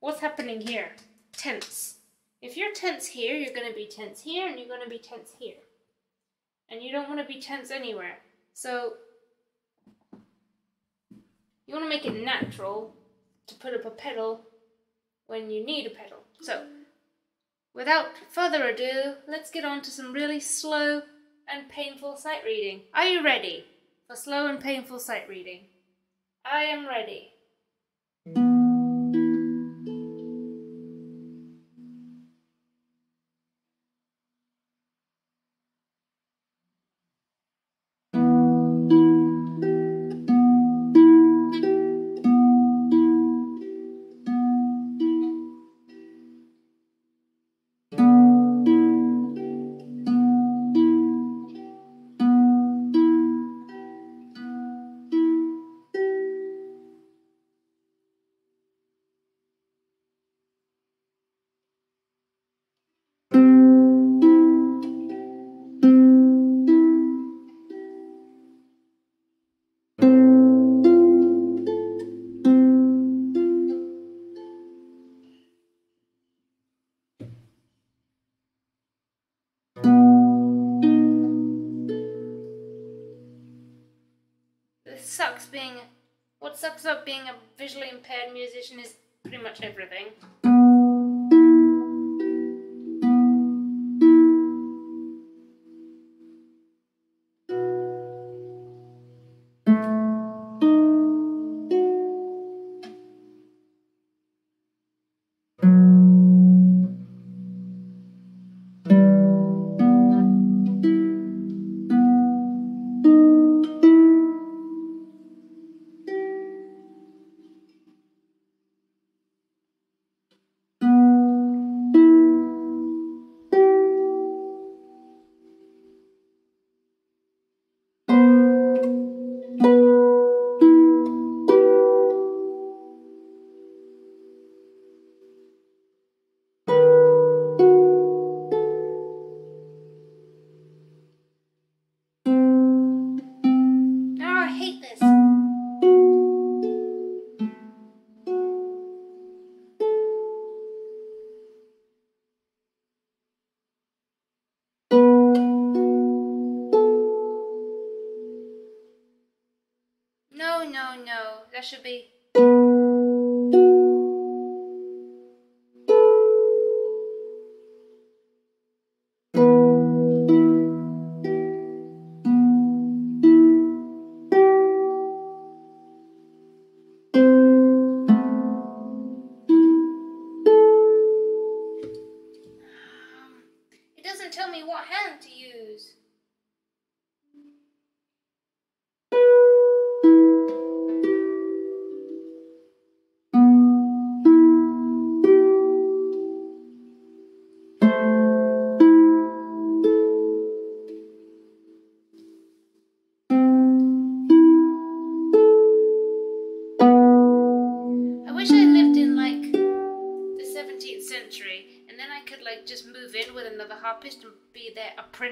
What's happening here? Tense. If you're tense here, you're going to be tense here, and you're going to be tense here. And you don't want to be tense anywhere. So, you want to make it natural to put up a pedal when you need a pedal. So, without further ado, let's get on to some really slow and painful sight reading. Are you ready for slow and painful sight reading? I am ready. being a visually impaired musician is pretty much everything. should be.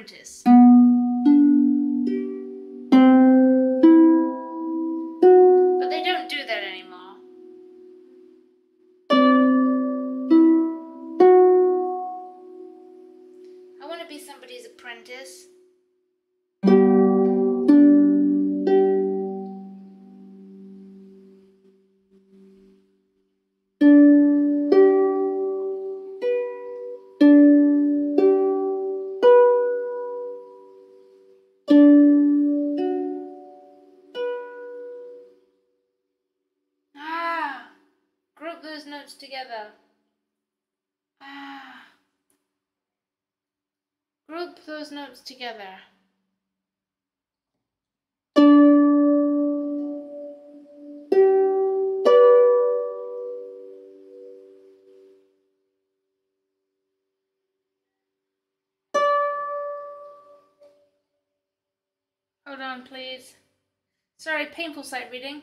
apprentice. together. Hold on, please. Sorry, painful sight reading.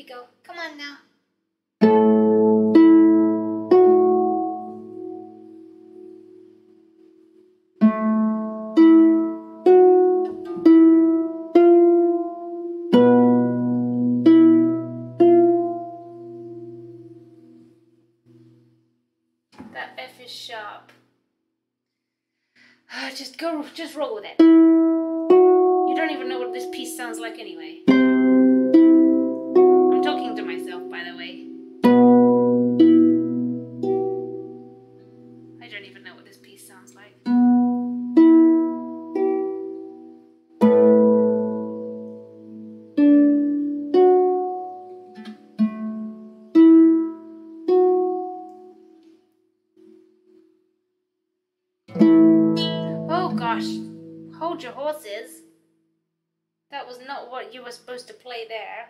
We go. You were supposed to play there.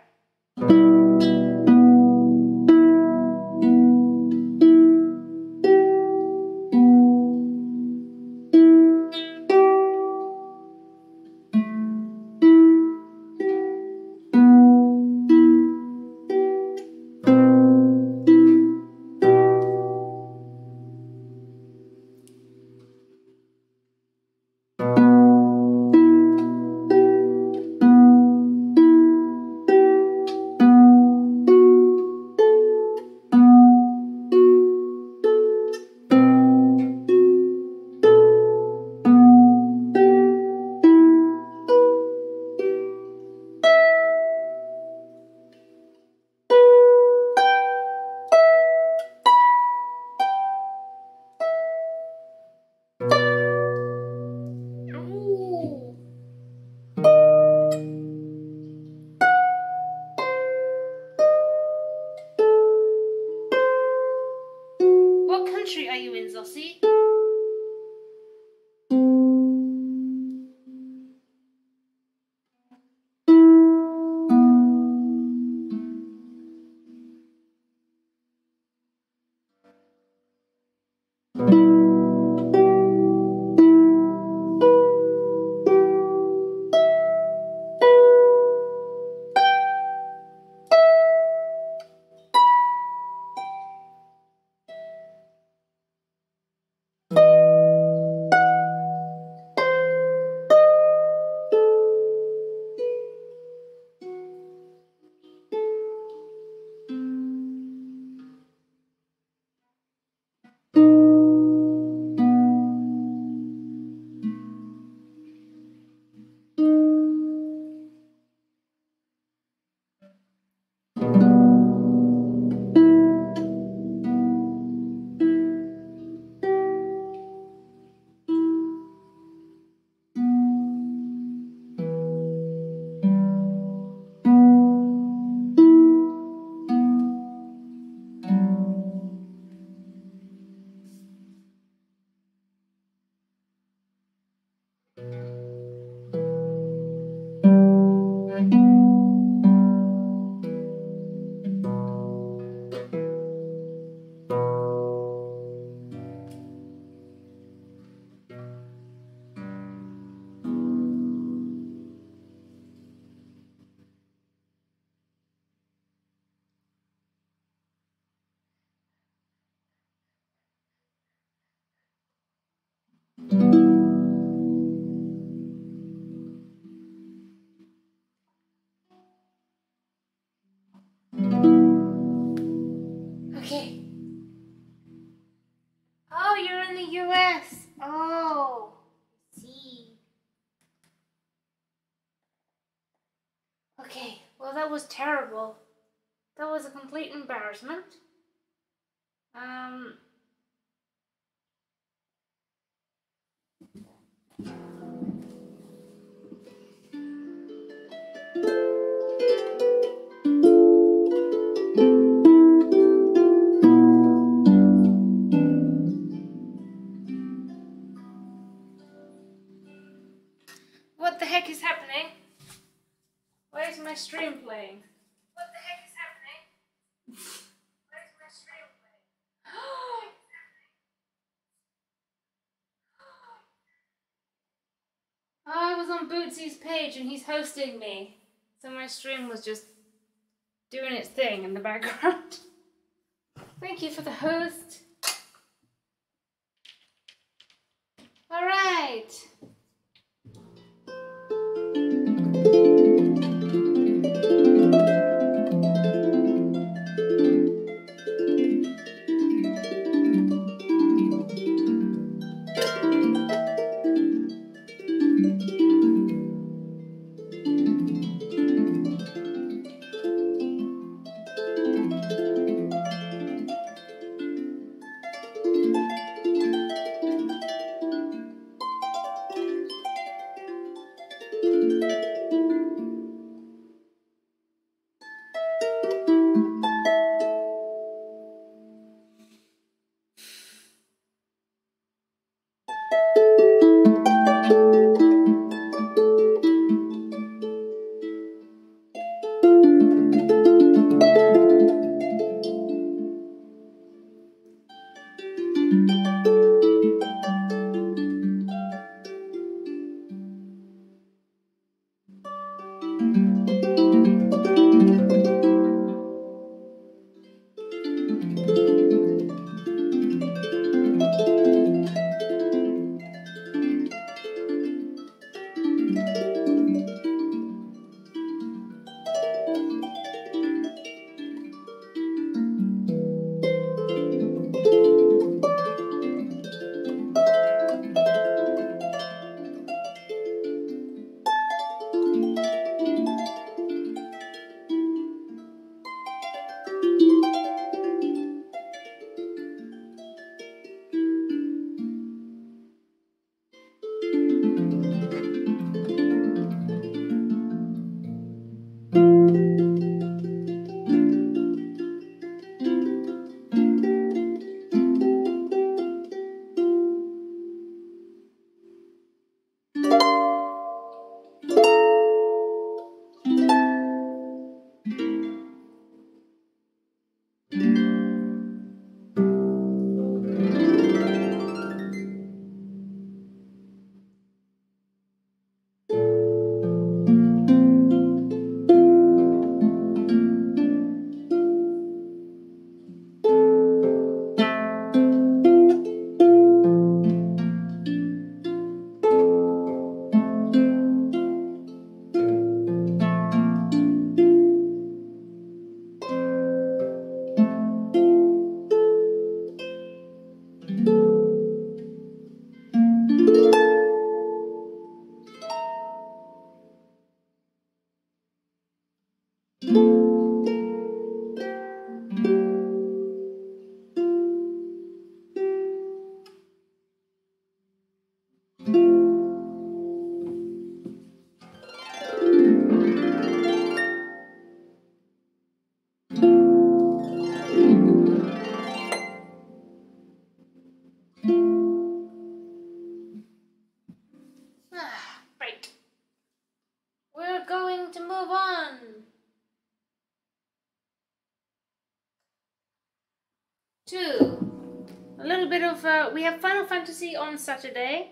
Of uh, we have Final Fantasy on Saturday.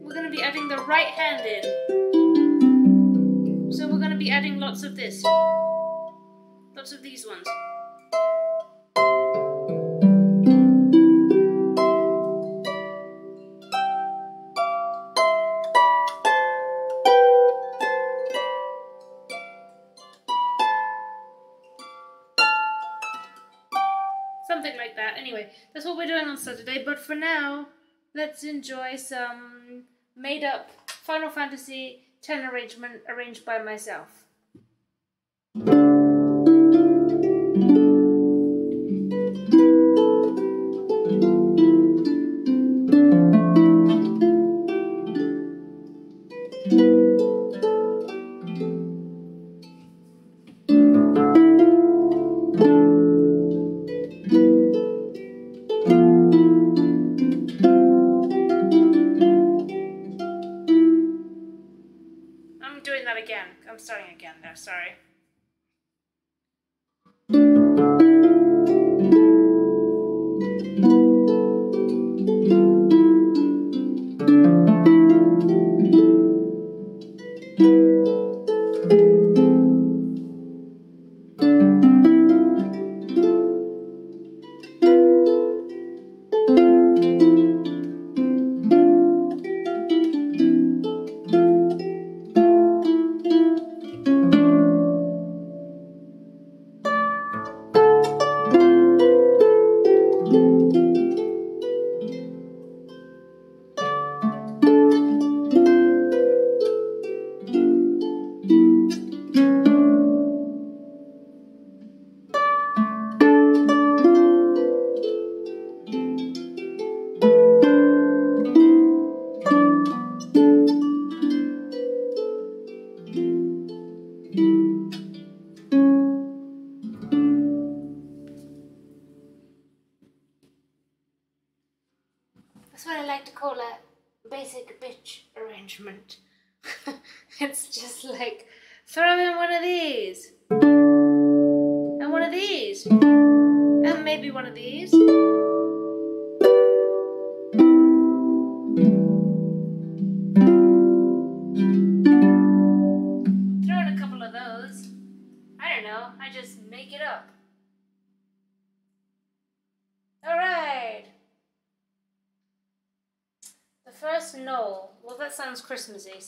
We're gonna be adding the right hand in. So we're gonna be adding lots of this. Lots of these ones. On Saturday. But for now, let's enjoy some made up Final Fantasy 10 arrangement arranged by myself.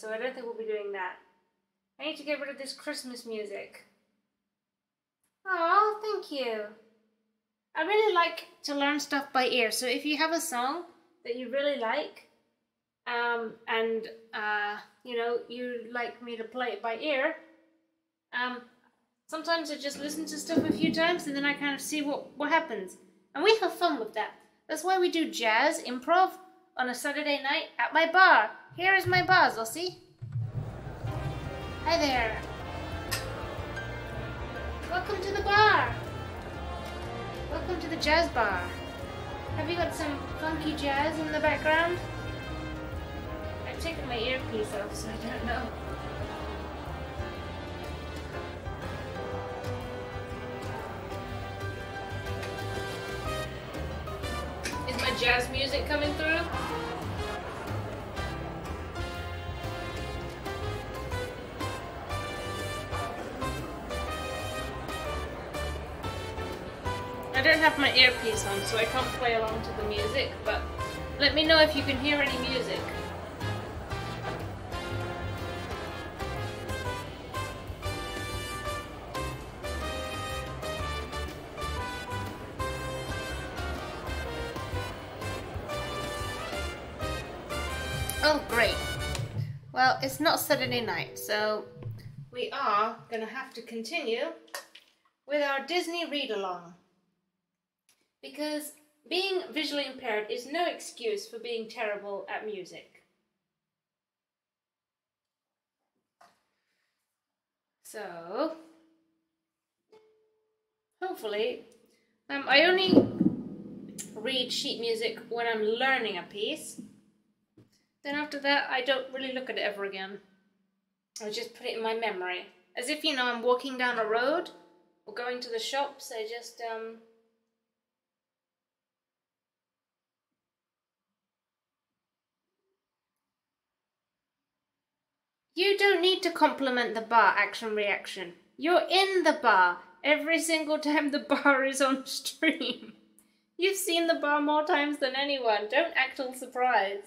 So I don't think we'll be doing that. I need to get rid of this Christmas music. Oh, thank you. I really like to learn stuff by ear, so if you have a song that you really like, um, and uh, you know you like me to play it by ear, um, sometimes I just listen to stuff a few times and then I kind of see what what happens, and we have fun with that. That's why we do jazz improv on a Saturday night at my bar. Here is my bar, Zossie. Hi there. Welcome to the bar. Welcome to the jazz bar. Have you got some funky jazz in the background? I've taken my earpiece off, so I don't know. Is my jazz music coming through? Have my earpiece on, so I can't play along to the music, but let me know if you can hear any music. Oh, great. Well, it's not Saturday night, so we are going to have to continue with our Disney read along. Because being visually impaired is no excuse for being terrible at music. So, hopefully, um, I only read sheet music when I'm learning a piece. Then after that, I don't really look at it ever again. I just put it in my memory. As if, you know, I'm walking down a road or going to the shops, I just, um, You don't need to compliment the bar action reaction. You're in the bar every single time the bar is on stream. You've seen the bar more times than anyone. Don't act all surprised.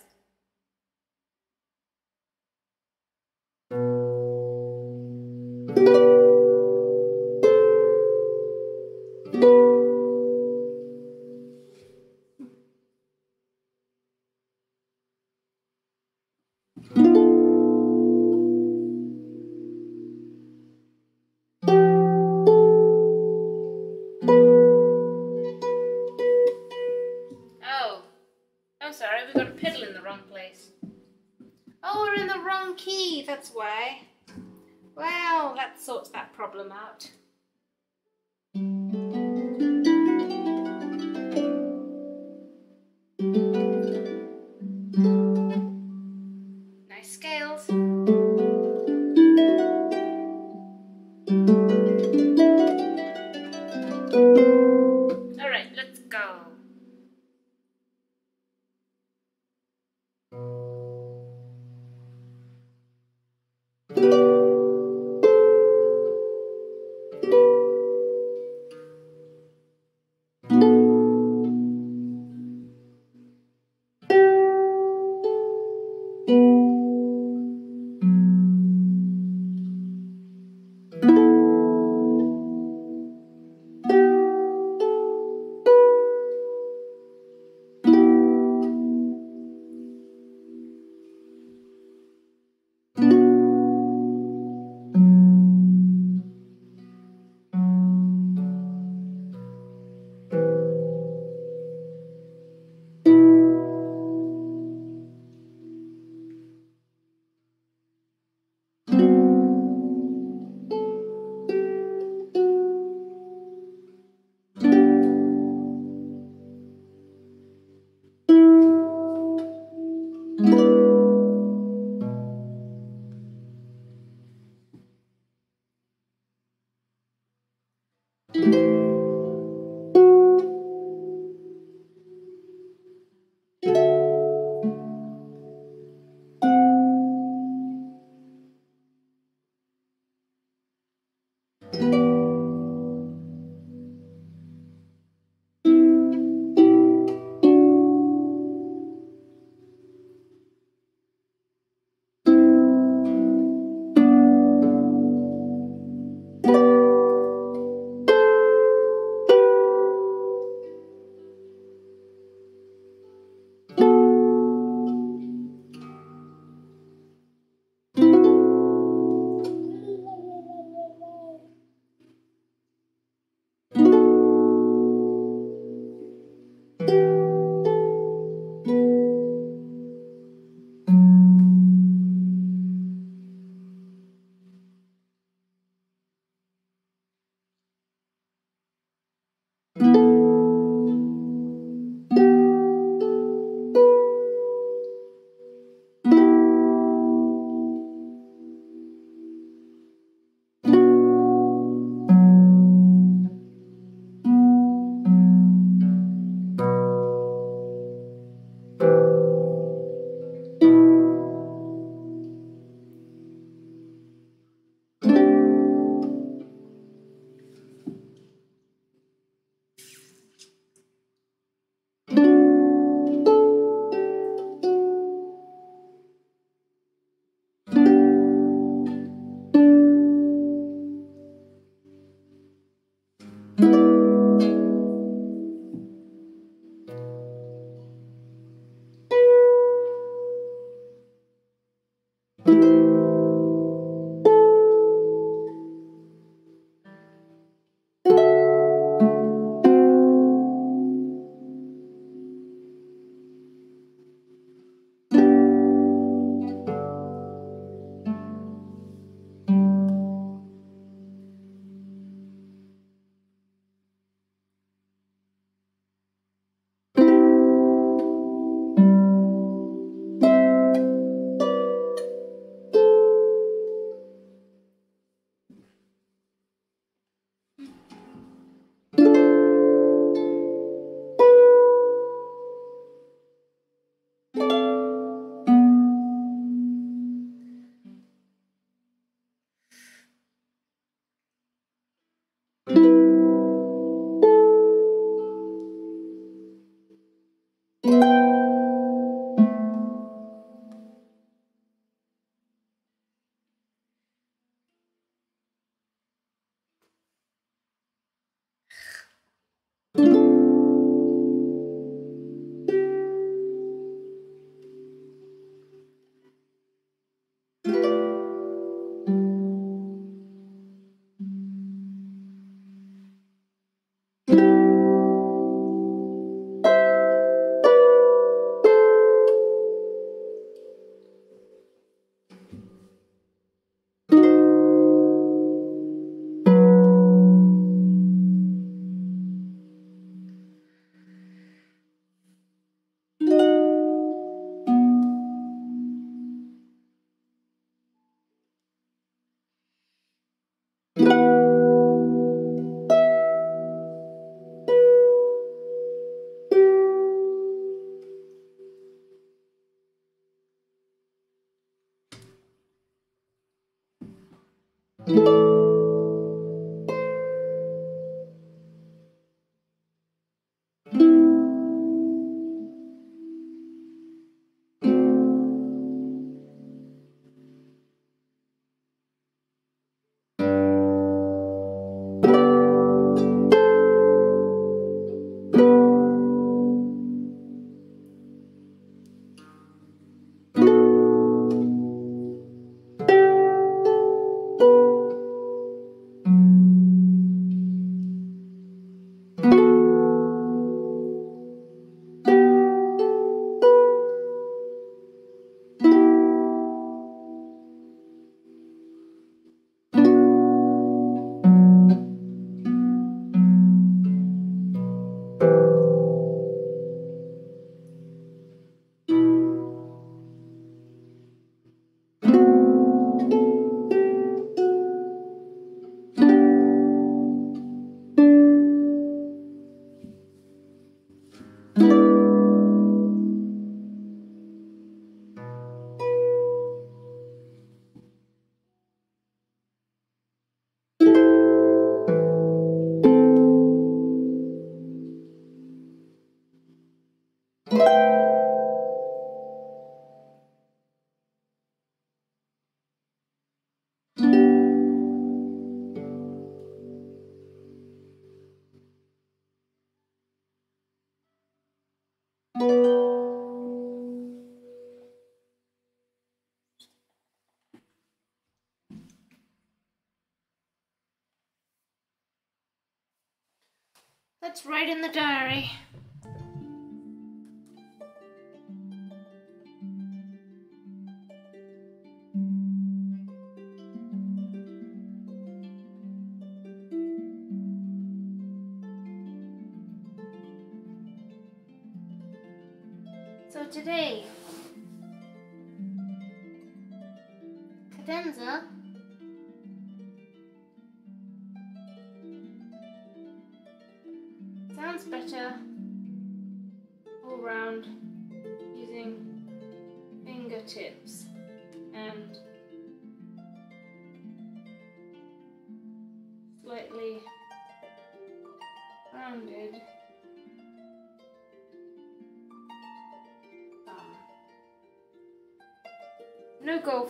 That's right in the diary.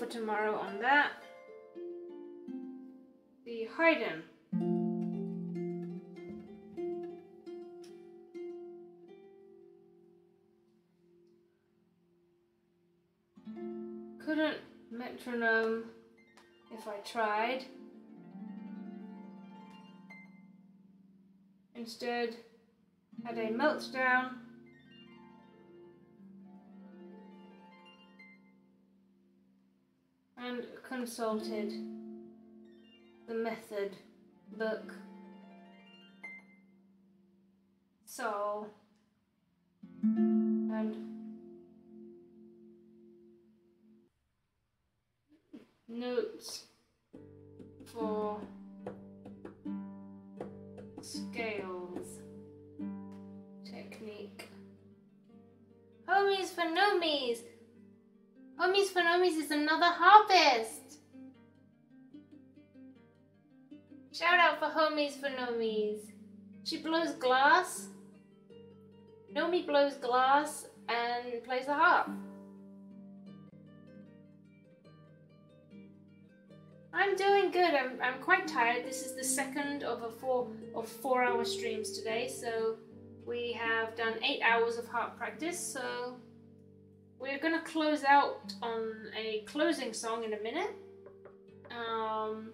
For tomorrow on that. The Haydn. Couldn't metronome if I tried. Instead, had a meltdown. And consulted the method book. So, and notes for scales technique. Homies for nomies. Homies for nomies is another harpist. Shout out for homies for nomies. She blows glass. Nomi blows glass and plays the harp. I'm doing good. I'm, I'm quite tired. This is the second of a four of four hour streams today. So we have done eight hours of harp practice. So we're gonna close out on a closing song in a minute. Um,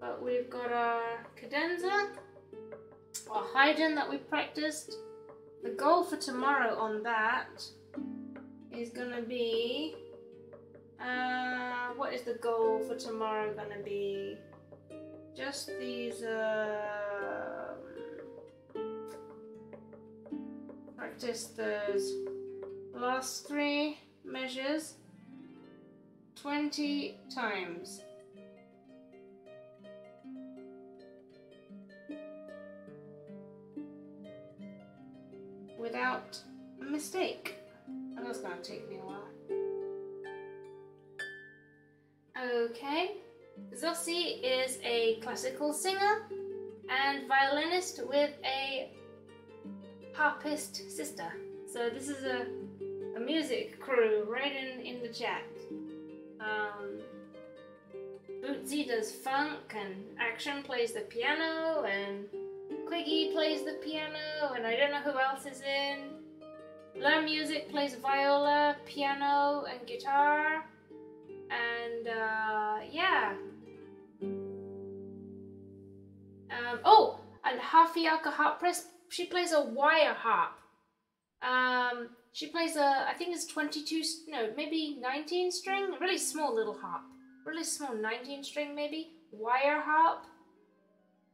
but we've got our cadenza, our Haydn that we practiced. The goal for tomorrow on that is gonna be uh, what is the goal for tomorrow gonna be? Just these, uh, practice those last three measures 20 times. Without a mistake. And that's gonna take me a while. Okay, Zossi is a classical singer and violinist with a harpist sister. So this is a, a music crew right in, in the chat. Um, Bootsy does funk and Action plays the piano and Quiggy plays the piano and I don't know who else is in. Learn Music plays viola, piano and guitar. And uh, yeah. Um, oh, and Hafiaka Harpress, she plays a wire harp. Um, she plays a, I think it's 22, no, maybe 19 string, really small little harp. Really small 19 string maybe, wire harp.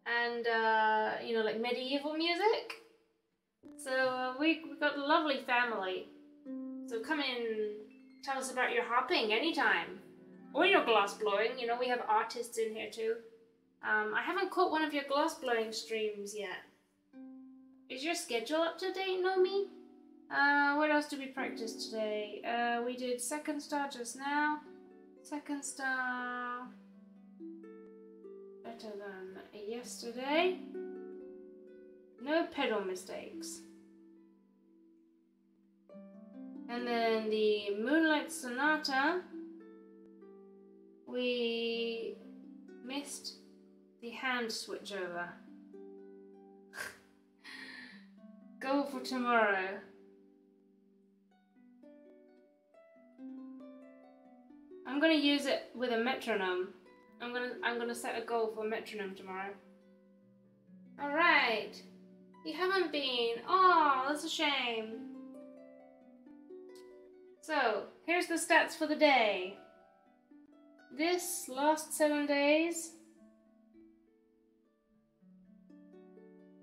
And, uh, you know, like medieval music. So uh, we, we got a lovely family. So come in, tell us about your harping anytime. Or your glass blowing, you know, we have artists in here too. Um, I haven't caught one of your glass blowing streams yet. Is your schedule up to date, Nomi? Uh, what else did we practice today? Uh, we did second star just now. Second star better than yesterday. No pedal mistakes. And then the Moonlight Sonata, we missed the hand switch over. Go for tomorrow. I'm gonna use it with a metronome. I'm gonna I'm gonna set a goal for metronome tomorrow. Alright. You haven't been. Oh, that's a shame. So, here's the stats for the day. This last seven days,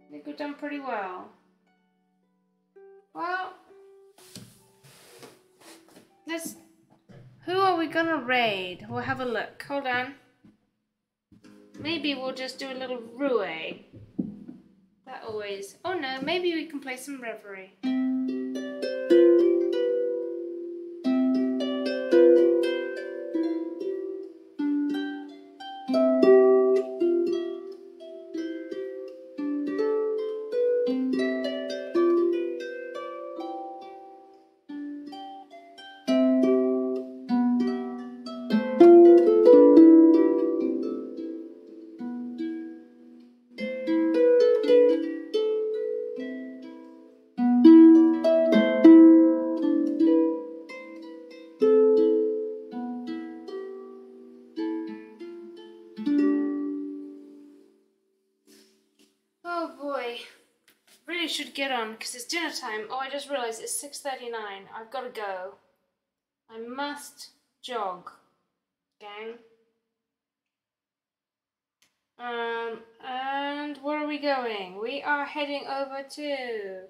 I think we've done pretty well. Well, let's. Who are we gonna raid? We'll have a look. Hold on. Maybe we'll just do a little roue. That always. Oh no, maybe we can play some Reverie. 6.39. I've got to go. I must jog. Gang. Um, and where are we going? We are heading over to...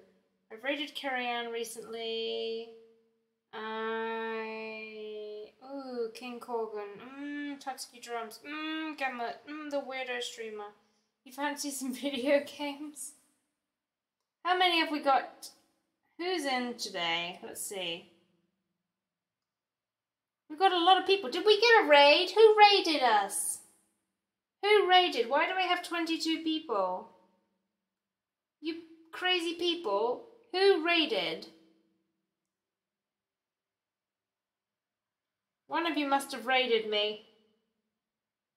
I've raided Carrie Ann recently. I... Ooh, King Corgan. Mmm, Tutski Drums. Mmm, Gamut. Mmm, the Weirdo Streamer. You fancy some video games? How many have we got? Who's in today? Let's see. We've got a lot of people. Did we get a raid? Who raided us? Who raided? Why do we have 22 people? You crazy people. Who raided? One of you must have raided me.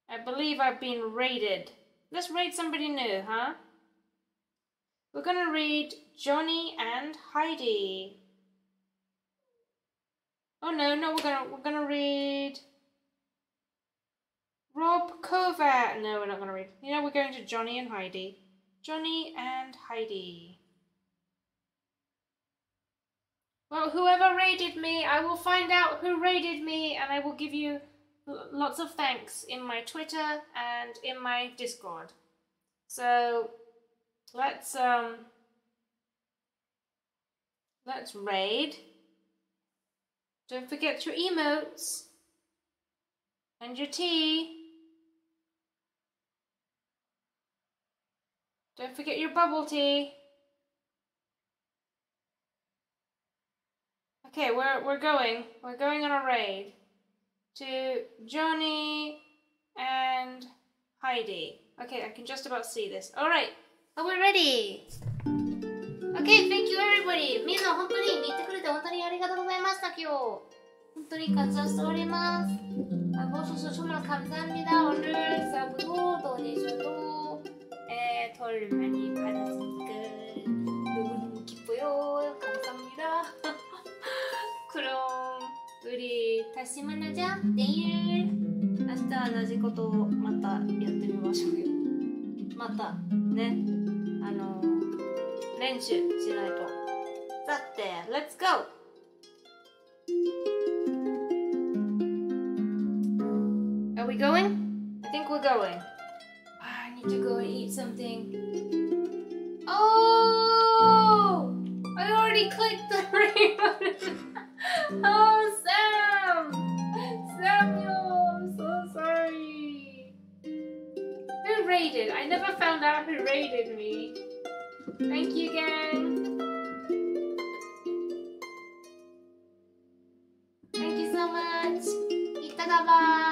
I believe I've been raided. Let's raid somebody new, huh? We're gonna read Johnny and Heidi. Oh no, no, we're gonna we're gonna read Rob Kovac. No, we're not gonna read. You know, we're going to Johnny and Heidi. Johnny and Heidi. Well, whoever raided me, I will find out who raided me, and I will give you lots of thanks in my Twitter and in my Discord. So let's um let's raid. Don't forget your emotes and your tea. Don't forget your bubble tea. Okay, we're we're going. We're going on a raid to Johnny and Heidi. Okay, I can just about see this. All right, are we ready? Okay, thank you everybody. みんな本当に見てくれて本当にありがとうございました今日。本当に感謝しております。아, 와주셔서 정말 감사합니다. 오늘 서브도 도네이션도 에, 덜 많이 받았으니까 너무너무 기뻐요. 감사합니다. 그럼 우리 다시 만나자. 내일 明日同じことをまたやってみましょうよ。またね、あの 練習しないと。だって、Let's go! Are we going? I think we're going. Ah, I need to go and eat something. Oh! I already clicked the ring button. oh, Sam! Samuel, I'm so sorry. Who raided? I never found out who raided me. Thank you, gang. Thank you so much. Itadabai.